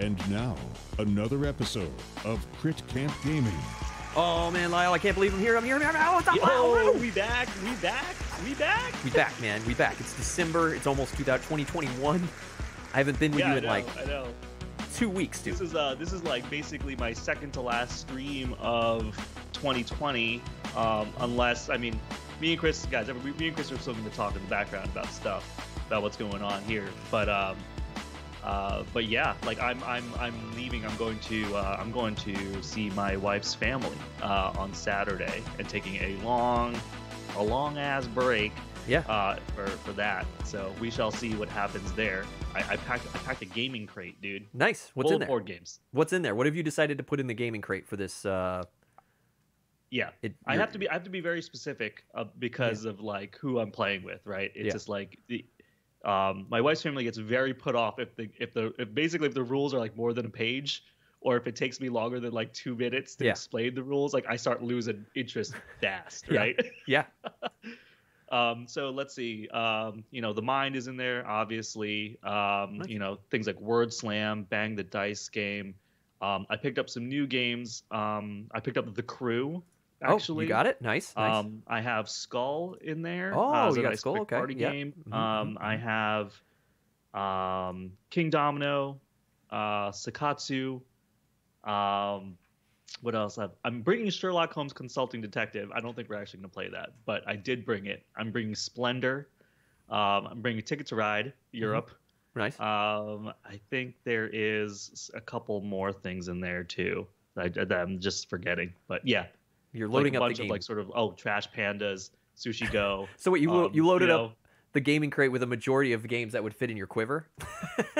And now, another episode of Crit Camp Gaming. Oh man, Lyle, I can't believe I'm here. I'm here. I'm here. Oh, what's up, Yo, we back, we back, we back. We back, man. We back. It's December. It's almost 2021. I haven't been with yeah, you in know, like I know. two weeks, dude. This is uh, this is like basically my second to last stream of 2020. Um, unless I mean, me and Chris, guys, we, me and Chris are still going to talk in the background about stuff about what's going on here. But um, uh, but yeah, like I'm I'm I'm leaving. I'm going to uh, I'm going to see my wife's family uh, on Saturday and taking a long a long ass break Yeah. uh, for for that. So we shall see what happens there. I, I packed I packed a gaming crate, dude. nice. What's Full in there? board games. What's in there? What have you decided to put in the gaming crate for this? Uh, Yeah, it, I have to be I have to be very specific uh, because of like who I'm playing with, right? It's Yeah. just like the um, my wife's family gets very put off if the if the if basically if the rules are like more than a page or if it takes me longer than like two minutes to Yeah. explain the rules, like I start losing interest fast, Yeah. right? Yeah. Um, so let's see. Um, you know, the mind is in there, obviously. Um, Nice. You know, things like Word Slam, Bang the Dice game. Um, I picked up some new games. Um, I picked up The Crew. Actually, oh, you got it. Nice. Nice. Um, I have Skull in there. Oh, uh, you got nice Skull, okay, Party yeah. game. Mhm, Um, I have um, King Domino, uh, Sakatsu. Um, what else? I've, I'm bringing Sherlock Holmes Consulting Detective. I don't think we're actually going to play that, but I did bring it. I'm bringing Splendor. Um, I'm bringing Ticket to Ride Europe. nice. Um, I think there is a couple more things in there too that, I, that I'm just forgetting. But yeah, You're like loading a up the bunch game. of like sort of oh Trash Pandas, Sushi Go. so what you um, you loaded know, up the gaming crate with a majority of games that would fit in your quiver.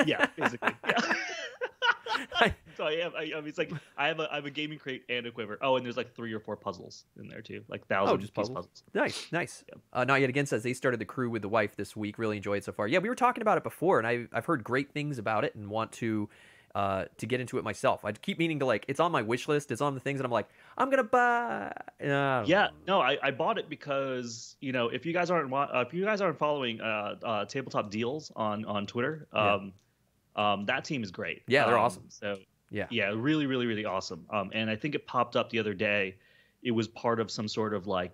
yeah, basically. Yeah. so I have. I, I mean, it's like I have a I have a gaming crate and a quiver. Oh, and there's like three or four puzzles in there too, like thousand Oh, just puzzles? puzzles. Nice, nice. Yep. Uh, Not Yet Again says they started the crew with the wife this week. Really enjoyed it so far. Yeah, we were talking about it before, and I, I've heard great things about it and want to uh, to get into it myself. I keep meaning to like, it's on my wish list. It's on the things that I'm like, I'm gonna buy. Uh, Yeah, no, I, I bought it because you know if you guys aren't uh, if you guys aren't following uh, uh, tabletop deals on on Twitter, Yeah. um, um, that team is great. Yeah, they're Um, awesome. So yeah, yeah, really, really, really awesome. Um, and I think it popped up the other day. It was part of some sort of like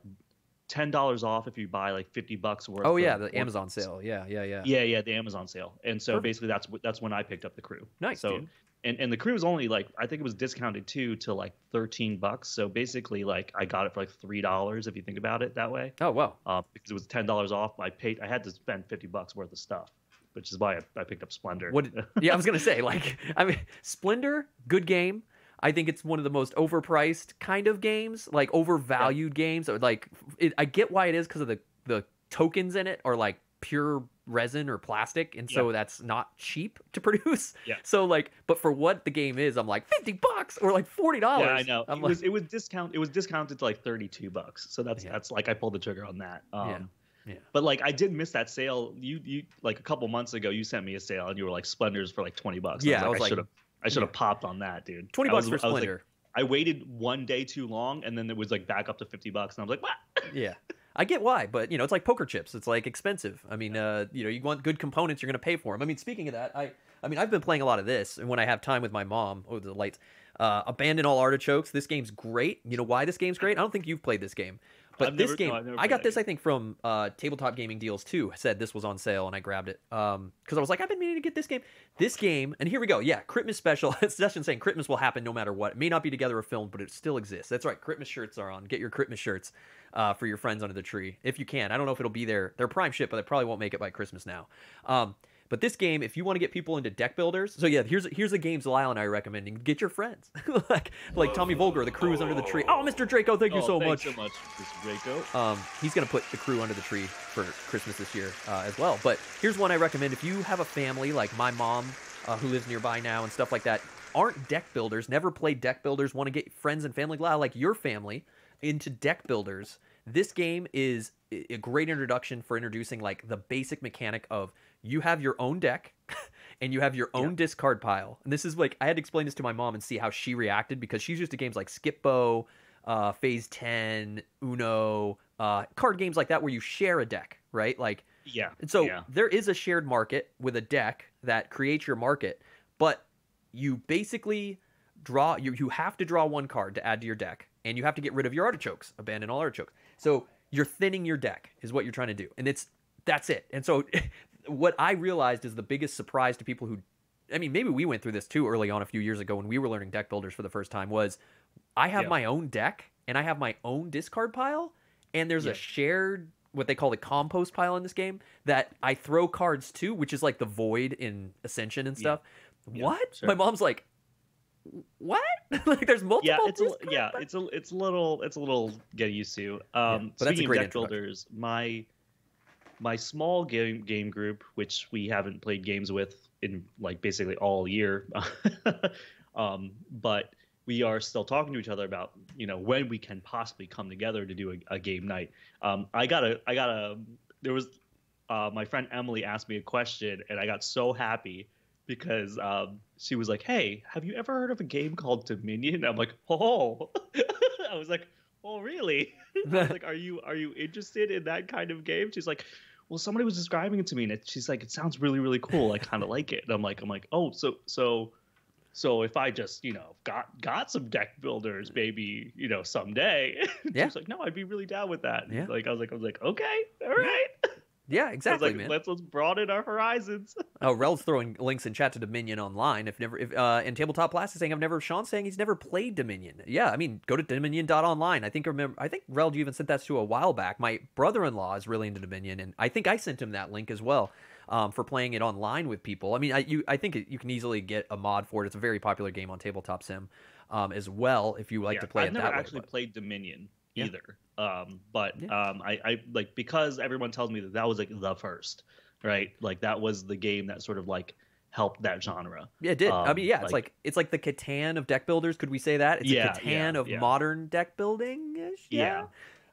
ten dollars off if you buy like fifty bucks worth. Oh of yeah, the Amazon sale. Yeah, yeah, yeah. Yeah, yeah, the Amazon sale. And so Perfect. basically that's that's when I picked up the crew. Nice, So dude. and and the crew was only like I think it was discounted too to like thirteen bucks. So basically like I got it for like three dollars if you think about it that way. Oh wow. Uh, because it was ten dollars off. I paid I had to spend fifty bucks worth of stuff, which is why I, I picked up Splendor. What? Yeah, I was gonna say like, I mean, Splendor, good game. I think it's one of the most overpriced kind of games, like overvalued games. Like, it, I get why it is because of the the tokens in it are like pure resin or plastic, and so that's not cheap to produce. Yeah. So like, but for what the game is, I'm like fifty bucks or like forty dollars. yeah, I know. I'm it like, was it was discount. It was discounted to like thirty two bucks. So that's Yeah. that's like I pulled the trigger on that. Um, Yeah. Yeah. But like I did miss that sale. You you like a couple months ago you sent me a sale and you were like Splendors for like twenty bucks. Yeah, I I was like- I should have I should have popped on that, dude. twenty bucks was- for I like- I waited one day too long and then it was like back up to fifty bucks and I was like, what? Yeah. I get why, but you know, it's like poker chips. It's like expensive. I mean, uh, you know, you want good components, you're going to pay for them. I mean, speaking of that, I I mean, I've been playing a lot of this and when I have time with my mom, oh, the lights. Uh, Abandon all artichokes. This game's great. You know why this game's great? I don't think you've played this game. But I've this never- game, no, I got this, I think, from uh, Tabletop Gaming Deals too. Said this was on sale, and I grabbed it because I was like, I've been meaning to get this game. This game, and here we go. Yeah, Christmas special. It's Session saying Christmas will happen no matter what. It may not be together or filmed, but it still exists. That's right. Christmas shirts are on. Get your Christmas shirts uh, for your friends under the tree if you can. I don't know if it'll be there. They're prime ship, but they probably won't make it by Christmas now. Um, but this game, if you want to get people into deck builders, so yeah, here's here's the games Lyle and I are recommending. Get your friends, like like Tommy Volger, the crew is under the tree. Oh, Mr. Draco, thank you Oh, so much. so much, Mr. Draco. Um, he's gonna put the crew under the tree for Christmas this year uh, as well. But here's one I recommend: if you have a family like my mom, uh, who lives nearby now and stuff like that, aren't deck builders, never played deck builders, want to get friends and family like your family into deck builders. This game is a great introduction for introducing like the basic mechanic of you have your own deck and you have your own discard pile. And this is like I had to explain this to my mom and see how she reacted because she's used to games like Skip-Bo, uh, Phase Ten, Uno, uh, card games like that where you share a deck, right? Like Yeah. and so yeah. there is a shared market with a deck that creates your market, but you basically draw you you have to draw one card to add to your deck, and you have to get rid of your artichokes, abandon all artichokes. So you're thinning your deck is what you're trying to do, and it's that's it. And so what I realized is the biggest surprise to people who I mean, maybe we went through this too early on a few years ago when we were learning deck builders for the first time was I have Yeah. my own deck and I have my own discard pile and there's Yeah. a shared what they call the compost pile in this game that I throw cards to, which is like the void in Ascension and stuff. Yeah, what? sure. My mom's like, what? like there's multiple. yeah, it's a, yeah, piles? it's a it's a little it's a little get used to. Um, but that's a speaking great of deck builders, my my small game game group, which we haven't played games with in like basically all year, um, but we are still talking to each other about you know when we can possibly come together to do a, a game night. Um, I got a I got a there was uh, my friend Emily asked me a question and I got so happy because um, she was like, "Hey, have you ever heard of a game called Dominion?" I'm like, "Oh," I was like, "Oh, really?" I was like, "Are you are you interested in that kind of game?" She's like, "Well, somebody was describing it to me, and it, she's like, it sounds really really cool. I kind of like it." And I'm like, "I'm like, oh, so so." So if I just, you know, got got some deck builders, maybe, you know, someday. Yeah. She's like, no, I'd be really down with that. Yeah. Like I was like, I was like, okay, all right. Yeah, exactly, like, man. let's let's broaden our horizons. Oh, Rel's throwing links in chat to Dominion online. If never, if uh, and Tabletop Blast is saying I've never. Sean's saying he's never played Dominion. Yeah, I mean, go to Dominion.online. I think I remember. I think Rel, you even sent that to a while back. My brother-in-law is really into Dominion, and I think I sent him that link as well. Um, for playing it online with people. I mean, I you I think you can easily get a mod for it. It's a very popular game on Tabletop Sim, um, as well. If you like Yeah, to play I've it never that actually way. but- played Dominion Yeah. either. Um, but Yeah. um, I, I like because everyone tells me that that was like the first, right? Like that was the game that sort of like helped that genre. Yeah, it did. I Um, mean, yeah, it's like- like it's like the Catan of deck builders. Could we say that? It's Yeah, a Catan yeah, of yeah. modern deck building. Yeah.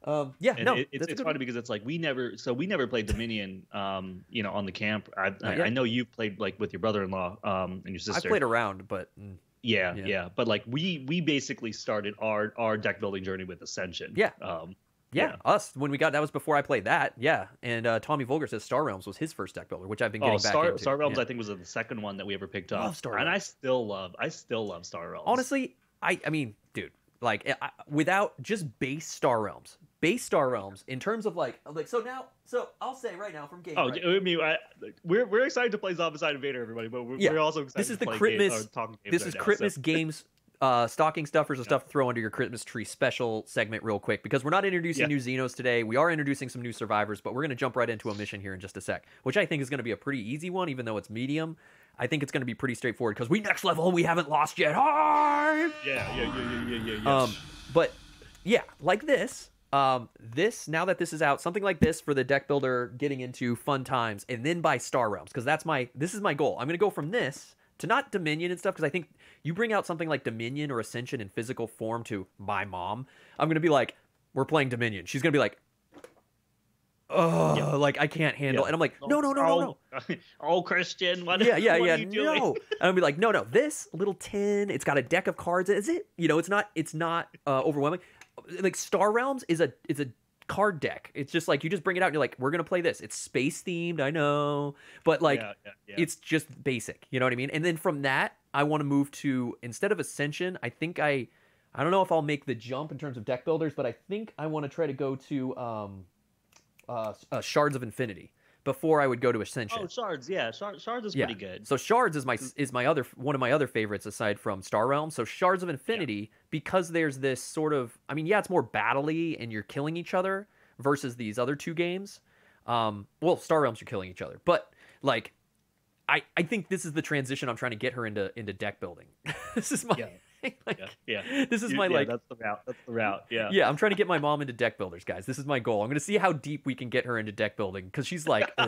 Um, yeah. No, it, it's, it's funny because it's like we never so we never played Dominion um you know on the camp I, I. I know you've played like with your brother-in-law um and your sister. I played around, but mm, yeah, yeah. yeah but like we we basically started our our deck building journey with Ascension Yeah. um yeah, Yeah. us when we got that was before I played that. Yeah, and uh, Tommy Volger says Star Realms was his first deck builder, which I've been getting Oh, back Star, into. Star Realms, Yeah. I think, was the second one that we ever picked up. Love Star and I still love, I still love Star Realms. Honestly, I I mean, dude, like I, without just base Star Realms, base Star Realms in terms of like like so now so I'll say right now from game. oh, right, I mean, I, we're we're excited to play Zombicide Invader, everybody, but we're, Yeah. we're also excited This is to the game- Christmas- games this right is now, Christmas so- games uh stocking stuffers and stuff to throw under your Christmas tree special segment real quick because we're not introducing Yeah. new Xenos today. We are introducing some new survivors, but we're gonna jump right into a mission here in just a sec, which I think is gonna be a pretty easy one, even though it's medium. I think it's gonna be pretty straightforward because we next level and we haven't lost yet. Hi! Yeah, yeah, yeah, yeah, yeah, yeah. yeah. Um, but yeah, like this. Um, this now that this is out, something like this for the deck builder getting into fun times, and then by Star Realms because that's my this is my goal. I'm gonna go from this to not Dominion and stuff because I think you bring out something like Dominion or Ascension in physical form to my mom. I'm gonna be like, we're playing Dominion. She's gonna be like, oh, Yeah. like I can't handle, Yeah. and I'm like, no, no, no, no, no. oh, oh, Christian, what? Yeah, yeah, what yeah. Are you doing? No, and I'll be like, no, no. This little tin, it's got a deck of cards. Is it? You know, it's not. It's not uh, overwhelming. Like Star Realms is a is a card deck. It's just like you just bring it out and you're like, we're gonna play this. It's space themed, I know, but like yeah, yeah, yeah. it's just basic. You know what I mean? And then from that, I want to move to instead of Ascension. I think I, I don't know if I'll make the jump in terms of deck builders, but I think I want to try to go to um, uh, uh, Shards of Infinity before I would go to Ascension. Oh, shards, yeah, shards, shards is Yeah. pretty good. So Shards is my is my other one of my other favorites aside from Star Realm. So Shards of Infinity because there's this sort of I mean yeah it's more battley and you're killing each other versus these other two games. Um, well Star Realms you're killing each other, but like I I think this is the transition I'm trying to get her into into deck building. this is my Yeah. like, Yeah, yeah. this is You- my yeah, like that's the route. That's the route. Yeah. yeah, I'm trying to get my mom into deck builders, guys. This is my goal. I'm going to see how deep we can get her into deck building because she's like,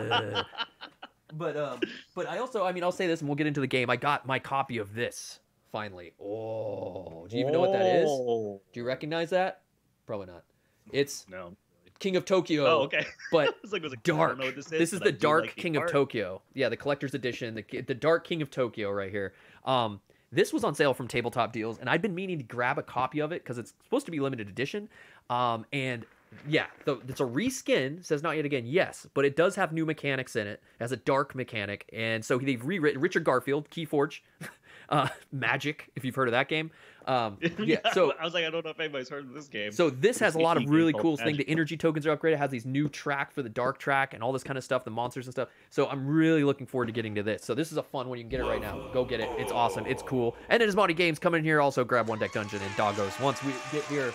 but um, but I also, I mean, I'll say this, and we'll get into the game. I got my copy of this finally. Oh, do you even know what that is? Oh, Do you recognize that? Probably not. It's No. King of Tokyo, Oh, okay. but I was like, was like, dark. know what this This is. is the Dark like the King of. Tokyo. Yeah, the collector's edition, the the Dark King of Tokyo right here. Um, this was on sale from Tabletop Deals, and I'd been meaning to grab a copy of it because it's supposed to be limited edition. Um, and yeah, the, it's a reskin. Says not yet again. Yes, but it does have new mechanics in it. It has a dark mechanic, and so they've rewritten Richard Garfield, Keyforge, uh, Magic. If you've heard of that game, um, yeah. So I was like, I don't know if anybody's heard of this game. So this has a lot of really cool things. The energy tokens are upgraded. It has these new track for the dark track and all this kind of stuff, the monsters and stuff. So I'm really looking forward to getting to this. So this is a fun one. You can get it right now. Go get it. It's awesome. It's cool. And then Asmadi Games come in here. Also grab one deck dungeon and doggos. Once we get here,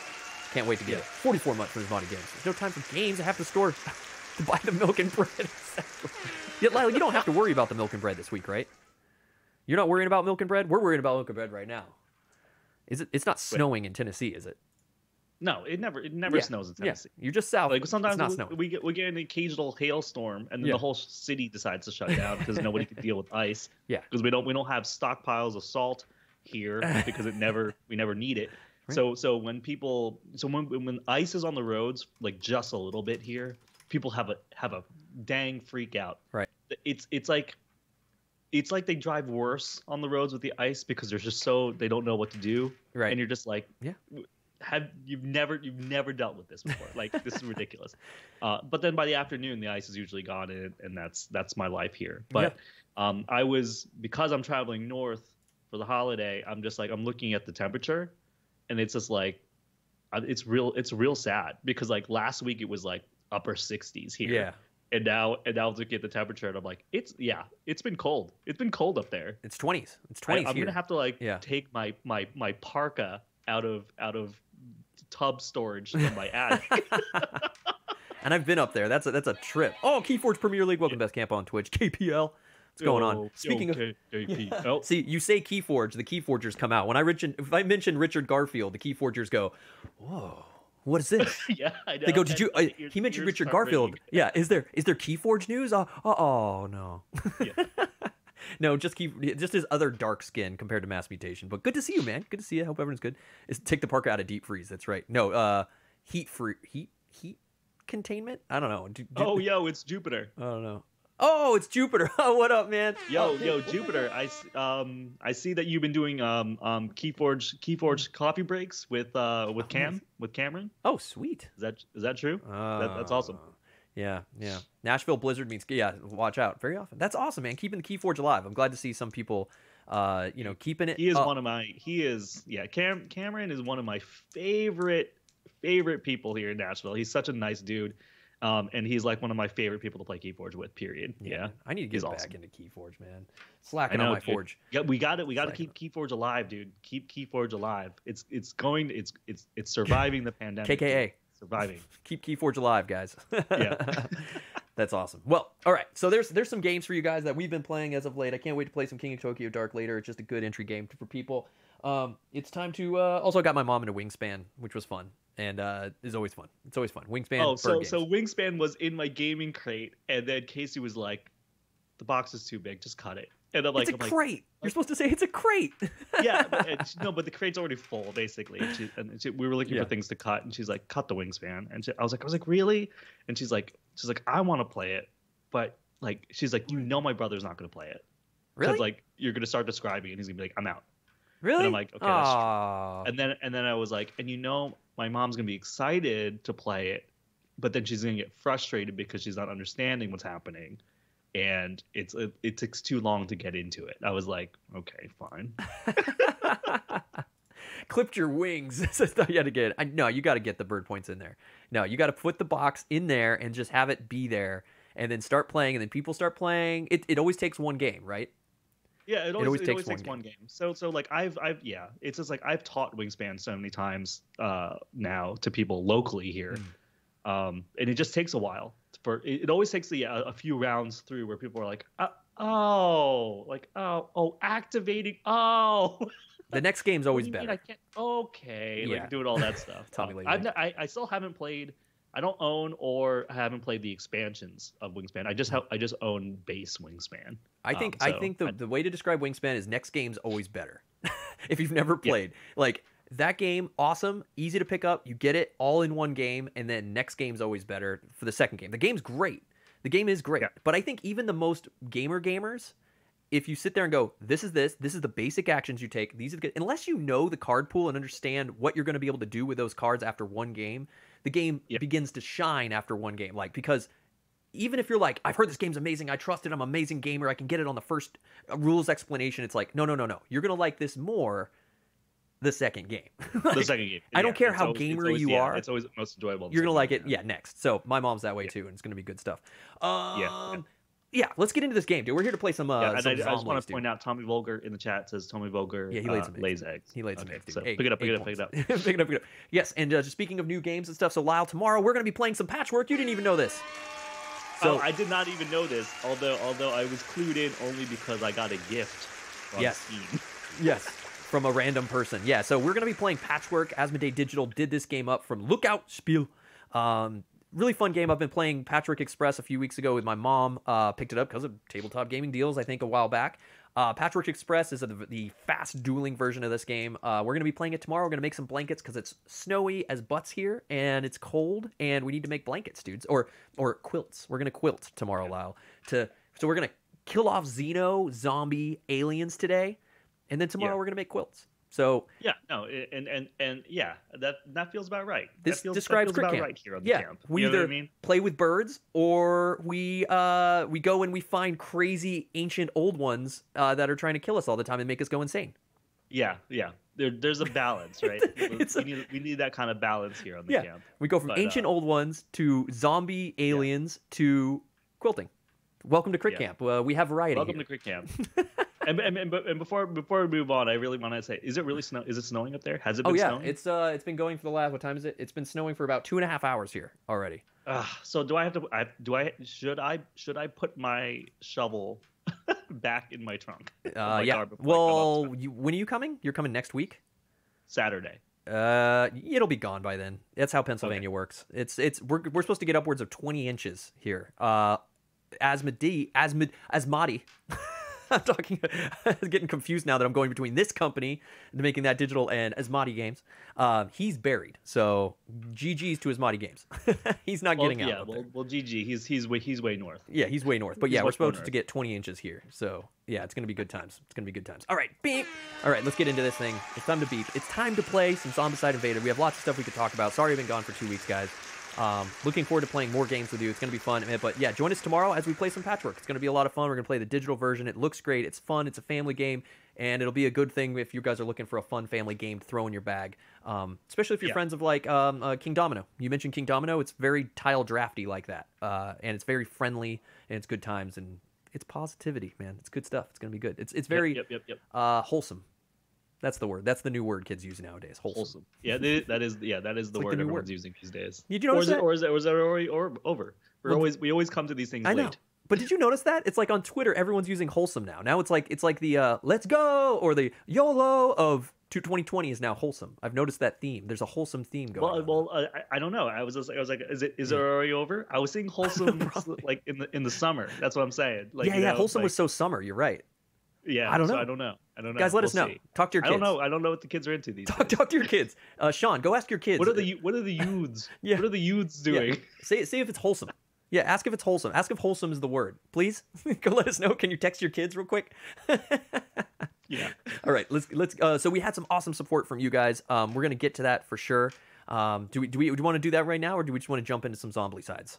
can't wait to get it. 44 months from Asmadi Games. There's no time for games. I have to store to buy the milk and bread. yeah, Lyle, you don't have to worry about the milk and bread this week, right? You're not worrying about milk and bread. We're worrying about milk and bread right now. Is it? It's not snowing in Tennessee, is it? no, it never it never Yeah, snows in Yeah, Tennessee. you're just south. Like it's sometimes not we, snowing. we get we get an occasional hailstorm, and then Yeah. the whole city decides to shut down because nobody can deal with ice. Yeah. because we don't we don't have stockpiles of salt here because it never we never need it. So so when people so when when ice is on the roads like just a little bit here, people have a have a dang freak out. Right. It's it's like it's like they drive worse on the roads with the ice because they're just so they don't know what to do. Right. And you're just like Yeah. have you've never you've never dealt with this before like this is ridiculous uh, but then by the afternoon the ice is usually gone and, and that's that's my life here but um, i was because i'm traveling north for the holiday i'm just like i'm looking at the temperature and it's just like uh, it's real it's real sad because like last week it was like upper 60s here Yeah, and now and now I'm looking at the temperature and i'm like it's yeah it's been cold it's been cold up there it's 20s. It's 20s i'm here. gonna have to like Yeah. take my my my parka out of out of tub storage in my attic and I've been up there. That's a that's a trip. Oh, Keyforge Premier League. Welcome best camp on Twitch. KPL. What's going on? Speaking of. K- KP. Oh, See, you say Keyforge, the Keyforgers come out. When I mention, if I mention Richard Garfield, the Keyforgers go, "Whoa, what is this?" yeah, I know. They go, "Did you?" Uh, he mentioned Richard Garfield. ringing. Yeah, is there is there Keyforge news? Uh, uh, oh no. Yeah. no, just keep just his other dark skin compared to mass mutation. But good to see you, man. Good to see you. Hope everyone's good. Is take the Parker out of deep freeze. That's right. No, uh, heat free heat heat containment. I don't know. Do- do- Oh, yo, it's Jupiter. I don't know. Oh, it's Jupiter. Oh, what up, man? Yo, yo, Jupiter. I um I see that you've been doing um um Keyforge Keyforge coffee breaks with uh with Cam with Cameron. Oh, sweet. Is that is that true? That- that's awesome. Uh, Yeah, yeah. Nashville Blizzard means yeah. Watch out. Very often. That's awesome, man. Keeping the Keyforge alive. I'm glad to see some people, uh, you know, keeping it. He is up. one of my he is yeah, Cam Cameron is one of my favorite favorite people here in Nashville. He's such a nice dude. Um and he's like one of my favorite people to play Keyforge with, period. Yeah. I need to get He's back awesome. into Keyforge, man. Slacking I on my dude. forge. Yeah, we got it. We got to keep Keyforge alive, dude. Keep Keyforge alive. It's it's going. It's it's it's surviving the pandemic. KKA. Surviving. Keep Keyforge alive, guys. Yeah. That's awesome. Well, all right. So there's there's some games for you guys that we've been playing as of late. I can't wait to play some King of Tokyo Dark later. It's just a good entry game for people. Um, it's time to uh, also got my mom into Wingspan, which was fun and uh, is always fun. It's always fun. Wingspan. oh, so games. so Wingspan was in my gaming crate, and then Casey was like, "The box is too big. Just cut it." And I'm like, it's a I'm like, crate. You're supposed to say it's a crate. yeah, but, and no, but the crate's already full, basically. And, she, and she, we were looking Yeah. for things to cut, and she's like, "Cut the Wingspan." And she, I was like, "I was like, really?" And she's like, "She's like, I want to play it, but like, she's like, you know, my brother's not going to play it because really? like you're going to start describing, and he's going to be like, I'm out." really? I'm like, okay. And then and then I was like, and you know, my mom's gonna be excited to play it, but then she's gonna get frustrated because she's not understanding what's happening, and it's it, it takes too long to get into it. I was like, okay, fine. clipped your wings. so you had to get. I no, you got to get the bird points in there. No, you got to put the box in there and just have it be there, and then start playing, and then people start playing. It it always takes one game, right? Yeah, it always, it always always, takes takes, one one game. So so like I've I've yeah, it's just like I've taught Wingspan so many times uh now to people locally here, um, and it just takes a while for it, it always takes a, a few rounds through where people are like, uh, oh, like oh oh activating oh. The next game's always do you mean better. I can't, okay, Yeah. like doing all that stuff. Me Um, later. I've, n- I, I still haven't played. I don't own or haven't played the expansions of Wingspan. I just have I just own base Wingspan. I think Um, I think the, I- the way to describe Wingspan is next game's always better. if you've never Yeah. played, like that game, awesome, easy to pick up. You get it all in one game, and then next game's always better for the second game. The game's great. The game is great, Yeah. but I think even the most gamer gamers, if you sit there and go, "This is this. This is the basic actions you take. These are the good," unless you know the card pool and understand what you're going to be able to do with those cards after one game, the game Yep. begins to shine after one game. Like because even if you're like, I've heard this game's amazing, I trust it, I'm an amazing gamer, I can get it on the first uh, rules explanation. It's like, no, no, no, no. You're gonna like this more the second game. The second game. I don't Yeah, care how always- gamer always- you yeah, are. It's always most enjoyable. You're gonna like game, it, yeah. Next, so my mom's that way Yeah. too, and it's gonna be good stuff. Um, Yeah. Yeah. Let's get into this game, dude. We're here to play some. Uh, Yeah, and some I, I just want to point out Tommy Volger in the chat says Tommy Volger Yeah, he uh, some eggs. lays eggs. He some okay, eggs, dude. So Eight- pick it up, pick it up, pick it up. pick it up, pick it up. Yes, and uh, just speaking of new games and stuff, so Lyle, tomorrow we're gonna be playing some Patchwork. You didn't even know this. So oh, I did not even know this, although although I was clued in only because I got a gift on Yes. Steam. Yes, from a random person. Yeah, so we're gonna be playing Patchwork. Asmodee Digital did this game up from Lookout Spiel. Um, really fun game. I've been playing Patchwork Express a few weeks ago with my mom. Uh, picked it up because of tabletop gaming deals. I think a while back. Uh, Patchwork Express is the, the fast dueling version of this game. Uh, we're gonna be playing it tomorrow. We're gonna make some blankets because it's snowy as butts here and it's cold and we need to make blankets, dudes, or or quilts. We're gonna quilt tomorrow, Lyle. To so we're gonna kill off Xeno zombie aliens today, and then tomorrow Yeah. we're gonna make quilts. So Yeah, no, and and and yeah, that that feels about right. This that feels, describes that feels about Camp. right here on the yeah, camp. we you know either I mean? play with birds or we uh we go and we find crazy ancient old ones uh, that are trying to kill us all the time and make us go insane. Yeah, yeah. There, there's a balance, right? We, need, we need that kind of balance here on the Yeah. camp. We go from But, ancient uh, old ones to zombie aliens to quilting. Welcome to Crit Yeah. Camp. Uh, we have variety. Welcome here. to Crit Camp. and, and, and, and before before we move on, I really want to say, is it really snow? Is it snowing up there? Has it been Oh been yeah, snowing? it's uh it's been going for the last what time is it? It's been snowing for about two and a half hours here already. Ugh, so do I have to? I, do I should I should I put my shovel back in my trunk? Uh, my yeah. car before I come Well, you, when are you coming? You're coming next week. Saturday. Uh, it'll be gone by then. That's how Pennsylvania works. It's it's we're we're supposed to get upwards of twenty inches here. Uh, Asmodee, Asmod, Asmadi. I'm talking, getting confused now that I'm going between this company and making that digital and Asmadi Games. Um, he's buried, so GG's to Asmadi Games. he's not Well, getting out. yeah. Well, well, GG. He's he's way he's way north. Yeah, he's way north. But He's yeah, we're supposed to get 20 inches here. So yeah, it's gonna be good times. It's gonna be good times. All right, beep. All right, let's get into this thing. It's time to beep. It's time to play some Zombicide Invader. We have lots of stuff we could talk about. Sorry I've been gone for two weeks, guys. Um, looking forward to playing more games with you. It's gonna be fun. But yeah, join us tomorrow as we play some Patchwork. It's gonna be a lot of fun. We're gonna play the digital version. It looks great. It's fun. It's a family game, and it'll be a good thing if you guys are looking for a fun family game to throw in your bag. Um, especially if you're Yeah. friends of like um, uh, King Domino. You mentioned King Domino. It's very tile drafty like that, uh, and it's very friendly and it's good times and it's positivity, man. It's good stuff. It's gonna be good. It's it's very Yep. Yep. Yep. uh, wholesome. That's the word. That's the new word kids use nowadays. Wholesome. Wholesome. Yeah. That is, that is yeah. That is the like the word new everyone's word. using these days. Did you or notice is it that? or is it or is it already or over? We're Well, always we always come to these things I know. late. But did you notice that? It's like on Twitter, everyone's using wholesome now. Now it's like it's like the uh, let's go or the YOLO of 2020 is now wholesome. I've noticed that theme. There's a wholesome theme going Well, on. well, uh, I, I don't know. I was just, I was like, is it is it already over? I was seeing wholesome like in the in the summer. That's what I'm saying. Like, yeah, yeah. know, Wholesome like, was so summer. You're right. Yeah, I don't so know. I don't know. I don't know. Guys, let us We'll know. see. Talk to your kids. I don't know. I don't know what the kids are into these. Talk, days. talk to your kids. Uh, Sean, go ask your kids. What are the what are the youths? Yeah. What are the youths Yeah. doing? Say see if it's wholesome. Yeah, ask if it's wholesome. Ask if wholesome is the word, please. Go let us know. Can you text your kids real quick? Yeah. All right, let's let's. Uh, so we had some awesome support from you guys. Um, we're gonna get to that for sure. Um, do we do we, do we want to do that right now, or do we just want to jump into some zombie sides?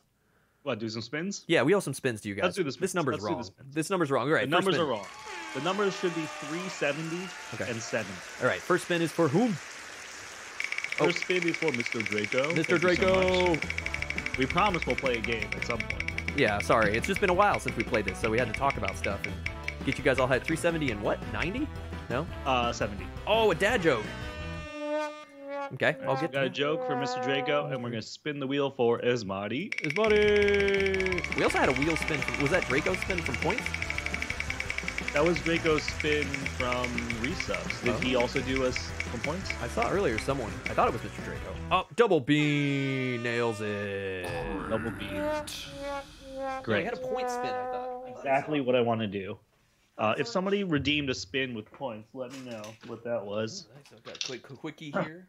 What? Do some spins? Yeah, we owe some spins to you guys. Let's do the This number's Let's wrong. This number's wrong. All right, the numbers spin. are wrong. The numbers should be 370 Okay. and 7. All right, first spin is for whom? Oh. First spin is for Mr. Draco. Mr. Thank you so Draco. we promise we'll play a game at some point. yeah, sorry, it's just been a while since we played this, so we had to talk about stuff and get you guys all had 370 and what? 90? No? Uh, 70. Oh, a dad joke. Okay, I'll So get we got a joke for Mr. Draco, and we're gonna spin the wheel for Esmati. His buddy. We also had a wheel spin. From, was that Draco's spin from points? That was Draco's spin from resubs. Did Oh. he also do us from points? I saw earlier someone. I thought it was Mr. Draco. Oh, double bean nails it. Double beans. Yeah, Great. I had a point spin. I thought. Exactly what I want to do. Uh, if somebody redeemed a spin with points, let me know what that was. Nice. I've got a quick quickie here.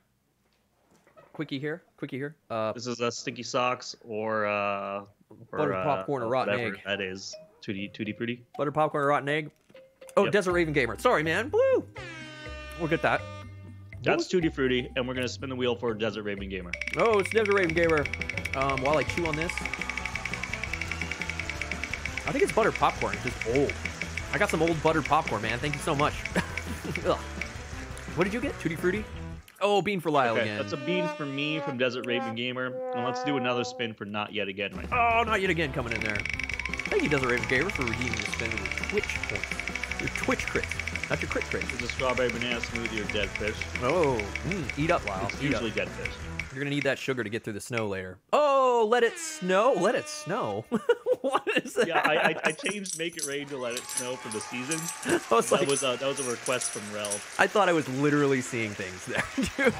Quickie here. Quickie here. Uh, This is a stinky socks or uh, or, Butter uh, popcorn or rotten whatever egg. That is tutti tutti frutti. butter popcorn or rotten egg. Oh, Yep. Desert Raven Gamer. Sorry, man. Blue. We'll get that. That's Tutti Frutti, and we're gonna spin the wheel for Desert Raven Gamer. Oh, it's Desert Raven Gamer. Um, while I chew on this, I think it's buttered popcorn. It's just old. I got some old buttered popcorn, man. Thank you so much. What did you get? Tutti Frutti? Oh, bean for Lyle Okay, again. that's a bean for me from Desert Raven Gamer, and let's do another spin for Not Yet Again. Right Oh, not yet again coming in there. Thank you, Desert Raven Gamer, for redeeming the spin with Twitch points. Your Twitch crit, not your crit crit. It's a strawberry banana smoothie or dead fish. Oh, mm, eat up, Lyle. It's Eat up. usually dead fish. You're gonna need that sugar to get through the snow later. Oh, let it snow. Let it snow. what is that? Yeah, I, I, I changed Make It Rain to Let It Snow for the season. I was That like, was a, that was a request from Rel. I thought I was literally seeing things there. dude.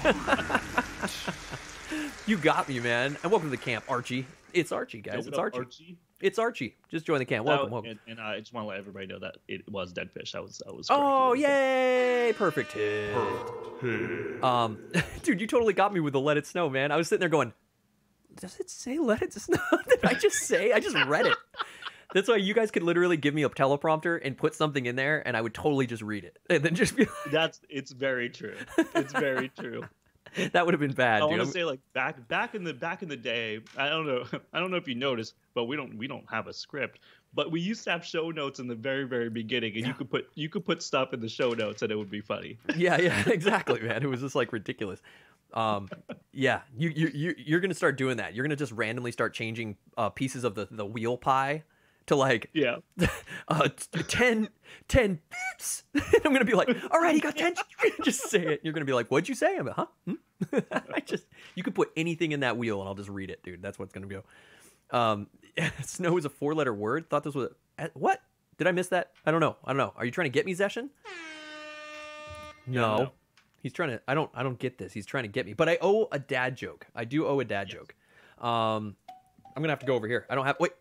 you got me, man. And welcome to the camp, Archie. It's Archie, guys. What It's up, Archie. It's Archie. Just join the camp. Welcome, That- welcome. And, and uh, I just want to let everybody know that it was dead fish. That was that was. Oh correct. yay! Perfect hit. Um, dude, you totally got me with the "Let It Snow," man. I was sitting there going, "Does it say let it snow?" Did I just say? I just read it. That's why you guys could literally give me a teleprompter and put something in there, and I would totally just read it, and then just be like, That's it's very true. It's very true. that would have been bad, I want to say like back back in the back in the day. I don't know. I don't know if you noticed, but we don't we don't have a script. But we used to have show notes in the very very beginning, and Yeah. you could put you could put stuff in the show notes, and it would be funny. yeah, yeah, exactly, man. It was just like ridiculous. Um, yeah, you you you you're gonna start doing that. You're gonna just randomly start changing uh, pieces of the the wheel pie to like Yeah. uh, 10, 10 bits. And I'm gonna be like, all right, he got ten. just say it. You're gonna be like, what'd you say? I'm like, huh? Hmm? I just you could put anything in that wheel and I'll just read it, dude. That's what's gonna go. Um, snow is a four letter word. Thought this was a, what? Did I miss that? I don't know. I don't know. Are you trying to get me, Zeshin? No. no. He's trying to. I don't. I don't get this. He's trying to get me. But I owe a dad joke. I do owe a dad Yes. joke. Um, I'm gonna have to go over here. I don't have. Wait.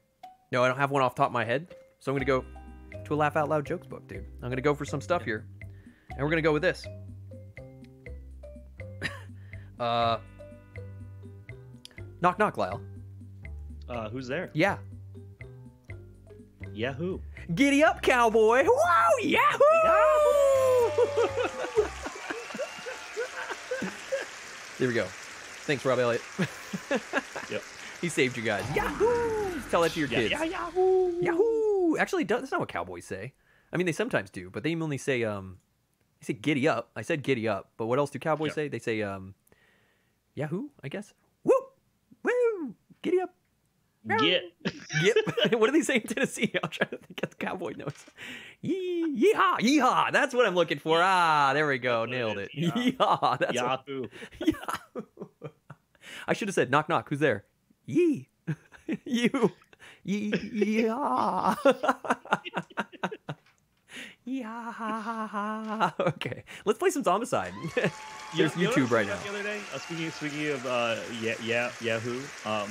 No, I don't have one off the top of my head. So I'm gonna go to a laugh out loud jokes book, dude. I'm gonna go for some stuff here, and we're gonna go with this. uh, knock knock, Lyle. Uh, who's there? Yeah. Yahoo. Giddy up, cowboy! Wow! Yahoo! there we go. Thanks, Rob Elliott. Yep. He saved you guys. Yahoo! Tell that to your kids. yeah, Yahoo. Yahoo! Actually, that's not what cowboys say. I mean, they sometimes do, but they only say um, they say giddy up. I said giddy up, but what else do cowboys Yeah. say? They say um, Yahoo! I guess. Whoop, Woo! Giddy up! Get. Yep. what do they say in Tennessee? I'm trying to think of the cowboy notes. Yee, yeehaw, yeehaw. That's what I'm looking for. Ah, there we go. That's what it Nailed it. is, Yeehaw. That's what- Yahoo. Yahoo. I should have said knock knock. Who's there? Yee. you. Yeehaw. Yeah. Okay. Let's play some Zombicide. There's You know YouTube right now. The other day, uh, speaking speaking of uh, yeah, yeah, Yahoo. Um, I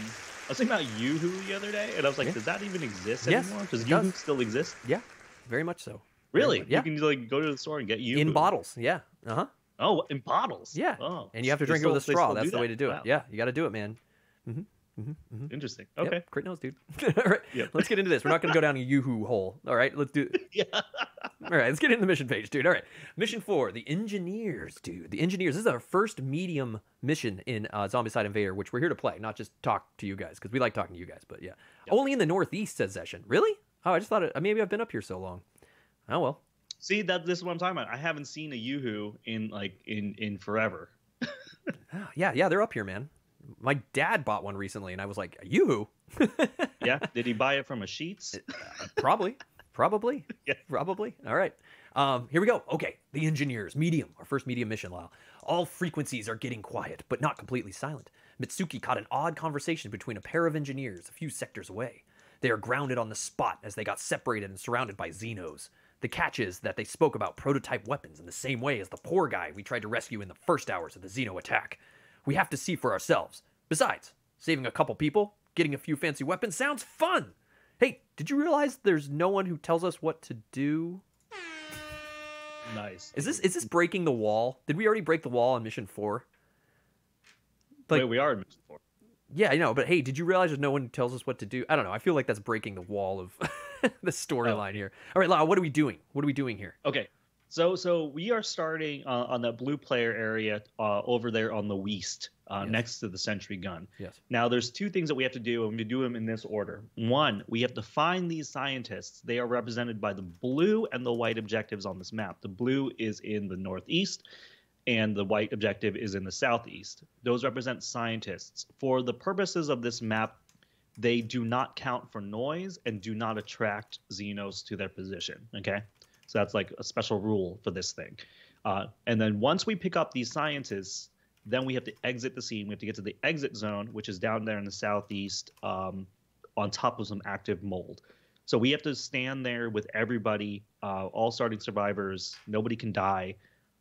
was thinking about YooHoo the other day, and I was like, Yeah. does that even exist Yes, anymore? Does YooHoo does. still exist? Yeah. Very much so. Really? much, yeah. You can like go to the store and get YooHoo In bottles. Yeah. Uh huh. Oh, in bottles. Yeah. Oh, And you have to drink it with a straw. That's the way to do Wow. it. Yeah. You got to do it, man. Mm-hmm. Mm-hmm. Mm-hmm. Interesting. Yep, Okay. Crit nose, dude. All right. Yep. Let's get into this. We're not going to go down a yoo-hoo hole. All right. Let's do. yeah. All right. Let's get into the mission page, dude. All right. Mission four: the engineers, dude. The engineers. This is our first medium mission in uh, Zombicide Invader, which we're here to play, not just talk to you guys, because we like talking to you guys. But yeah, only in the Northeast, says Session. Really? Oh, I just thought it. Maybe I've been up here so long. Oh well. See that this is what I'm talking about. I haven't seen a YooHoo in like in in forever. Ah, Yeah, yeah, they're up here, man. My dad bought one recently, and I was like, "You?" Yeah. Did he buy it from a Sheetz? Probably. Probably. Yeah. Probably. All right. Um, here we go. Okay. The engineers. Medium. Our first medium mission, Lyle. All frequencies are getting quiet, but not completely silent. Mitsuki caught an odd conversation between a pair of engineers a few sectors away. They are grounded on the spot as they got separated and surrounded by Xenos. The catch is that they spoke about prototype weapons in the same way as the poor guy we tried to rescue in the first hours of the Xeno attack. We have to see for ourselves. Besides, saving a couple people, getting a few fancy weapons sounds fun. Hey, did you realize there's no one who tells us what to do? Nice. Is this is this breaking the wall? Did we already break the wall on mission four? like- Wait, we are in mission four. Yeah, I know, but hey, did you realize there's no one who tells us what to do? I don't know. I feel like that's breaking the wall of the storyline oh. here. All right, Lau, what are we doing? What are we doing here? Okay. So so we are starting uh, on that blue player area uh, over there on the west, uh, Yes. next to the sentry gun. Yes. Now there's two things that we have to do, and we do them in this order. One, we have to find these scientists. They are represented by the blue and the white objectives on this map. The blue is in the northeast, and the white objective is in the southeast. Those represent scientists. For the purposes of this map, they do not count for noise and do not attract Xenos to their position. Okay, so that's like a special rule for this thing. Uh, and then once we pick up these scientists, then we have to exit the scene. We have to get to the exit zone, which is down there in the southeast, um, on top of some active mold. So we have to stand there with everybody, uh, all starting survivors. Nobody can die,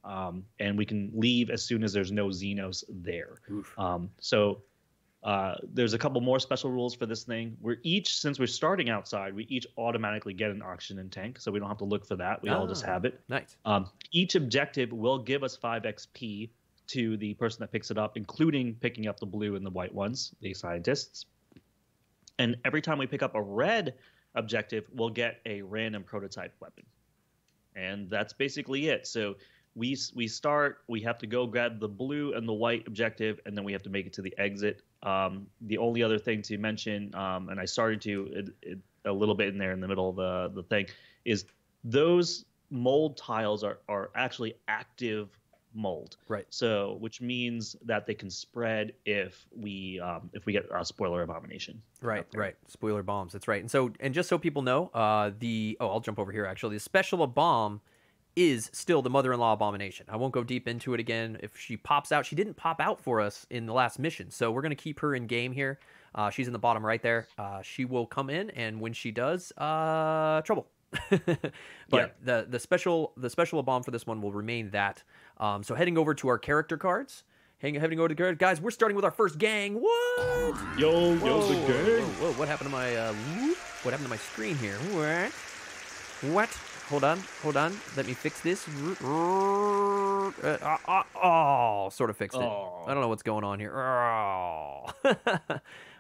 um, and we can leave as soon as there's no Xenos there. Um, so uh, there's a couple more special rules for this thing. We're each, since we're starting outside, we each automatically get an oxygen tank, so we don't have to look for that. We all just Ah. have it. Nice. Um, each objective will give us 5 XP to the person that picks it up, including picking up the blue and the white ones, the scientists. And every time we pick up a red objective, we'll get a random prototype weapon. And that's basically it. So we we start. We have to go grab the blue and the white objective, and then we have to make it to the exit. Um, the only other thing to mention, um, and I started to it, it, a little bit in there in the middle of the the thing, is those mold tiles are are actually active mold. Right. So, which means that they can spread if we um, if we get a spoiler abomination. Right, right. Spoiler bombs. That's right. And so, and just so people know, uh, the oh, I'll jump over here. Actually, the special bomb is still the mother-in-law abomination. I won't go deep into it again. If she pops out, she didn't pop out for us in the last mission, so we're gonna keep her in game here. Uh, she's in the bottom right there. Uh, she will come in, and when she does, uh, trouble. but Yeah. the the special the special bomb for this one will remain that. Um, so heading over to our character cards. Heading, heading over to character guys. We're starting with our first gang. What? Yo, Whoa, yo, the gang. whoa, whoa, what happened to my uh, what happened to my screen here? What? What? Hold on, hold on. Let me fix this. Oh, sort of fixed it. Oh. I don't know what's going on here. Oh. hold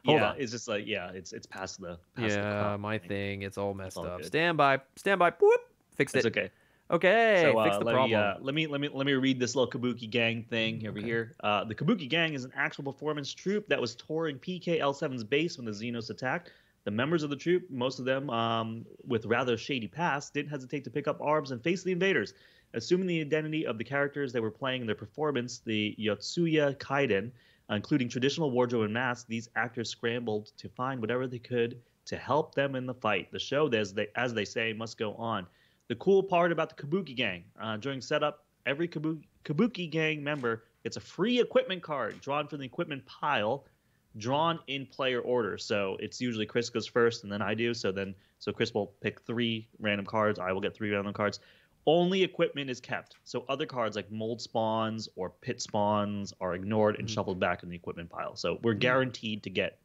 yeah, on. it's just like yeah, it's it's past the past the Yeah, crop my thing. thing. It's all messed all up. good. Stand by. Stand by. Whoop. Fixed It's it. okay. Okay. so uh, fix the let problem. me uh, let me let me let me read this little Kabuki Gang thing over Okay. here. Uh, the Kabuki Gang is an actual performance troupe that was touring PKL7's base when the Xenos attacked. The members of the troop, most of them um, with rather shady pasts, didn't hesitate to pick up arms and face the invaders. Assuming the identity of the characters they were playing in their performance, the Yotsuya Kaidan, including traditional wardrobe and masks, these actors scrambled to find whatever they could to help them in the fight. The show, as they, as they say, must go on. The cool part about the Kabuki Gang uh, during setup, every Kabuki, Kabuki Gang member gets a free equipment card drawn from the equipment pile, drawn in player order. So it's usually Chris goes first, and then I do. So then, so Chris will pick three random cards. I will get three random cards. Only equipment is kept. So other cards like mold spawns or pit spawns are ignored and Mhm. shuffled back in the equipment pile. So we're guaranteed to get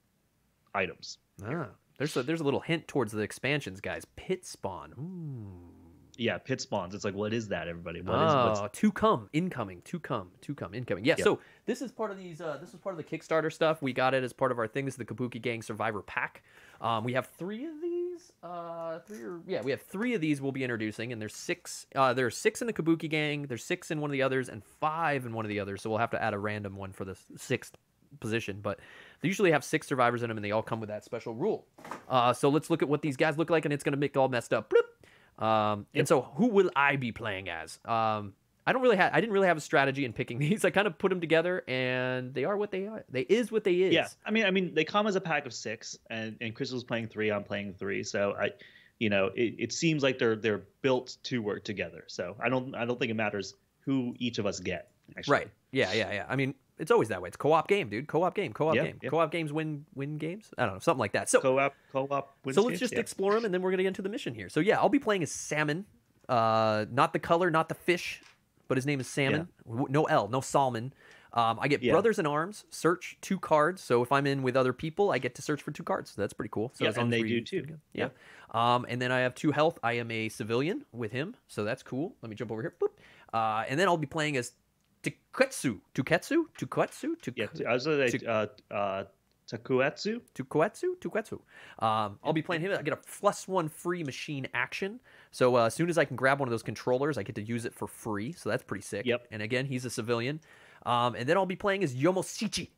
items. Ah, there's a, there's a little hint towards the expansions, guys. Pit spawn. Ooh. Yeah, pit spawns. It's like, what is that, everybody? What is what's oh, to come, incoming, to come, to come, incoming. Yeah. Yeah. So this is part of these. Uh, this is part of the Kickstarter stuff. We got it as part of our thing. This is the Kabuki Gang Survivor Pack. Um, we have three of these. Uh, three or yeah, we have three of these. We'll be introducing, and there's six. Uh, there's six in the Kabuki Gang. There's six in one of the others, and five in one of the others. So we'll have to add a random one for the sixth position, but they usually have six survivors in them, and they all come with that special rule. Uh, so let's look at what these guys look like, and it's gonna make it all messed up. Bloop. Um, and so who will I be playing as? Um, I don't really have. I didn't really have a strategy in picking these. I kind of put them together, and they are what they are. They is what they is. Yeah, I mean, I mean, they come as a pack of six, and and Crystal's playing three. I'm playing three. So I, you know, it, it seems like they're they're built to work together. So I don't I don't think it matters who each of us get. Actually. Right. Yeah. Yeah. Yeah. I mean, it's always that way. It's co-op game, dude. Co-op game. Co-op Yeah, game. yeah. Co-op games win win games. I don't know, something like that. So Co-op, co-op. wins so let's games? just Yeah. explore them, and then we're gonna get into the mission here. So yeah, I'll be playing as Salmon. Uh, not the color, not the fish, but his name is Salmon. W- No L, no Salmon. Um, I get Yeah. brothers in arms. Search two cards. So if I'm in with other people, I get to search for two cards. So that's pretty cool. So Yeah, and they do too. together. Yeah. Um, and then I have two health. I am a civilian with him, so that's cool. Let me jump over here. Boop. Uh, and then I'll be playing as Tuketsu. Tuketsu? Tuketsu? Tuk- Yeah, I was say to- uh, uh, Takuetsu. Um, I'll be playing him. I get a plus one free machine action. So uh, as soon as I can grab one of those controllers, I get to use it for free. So that's pretty sick. Yep. And again, he's a civilian. Um, and then I'll be playing as Yomoshichi.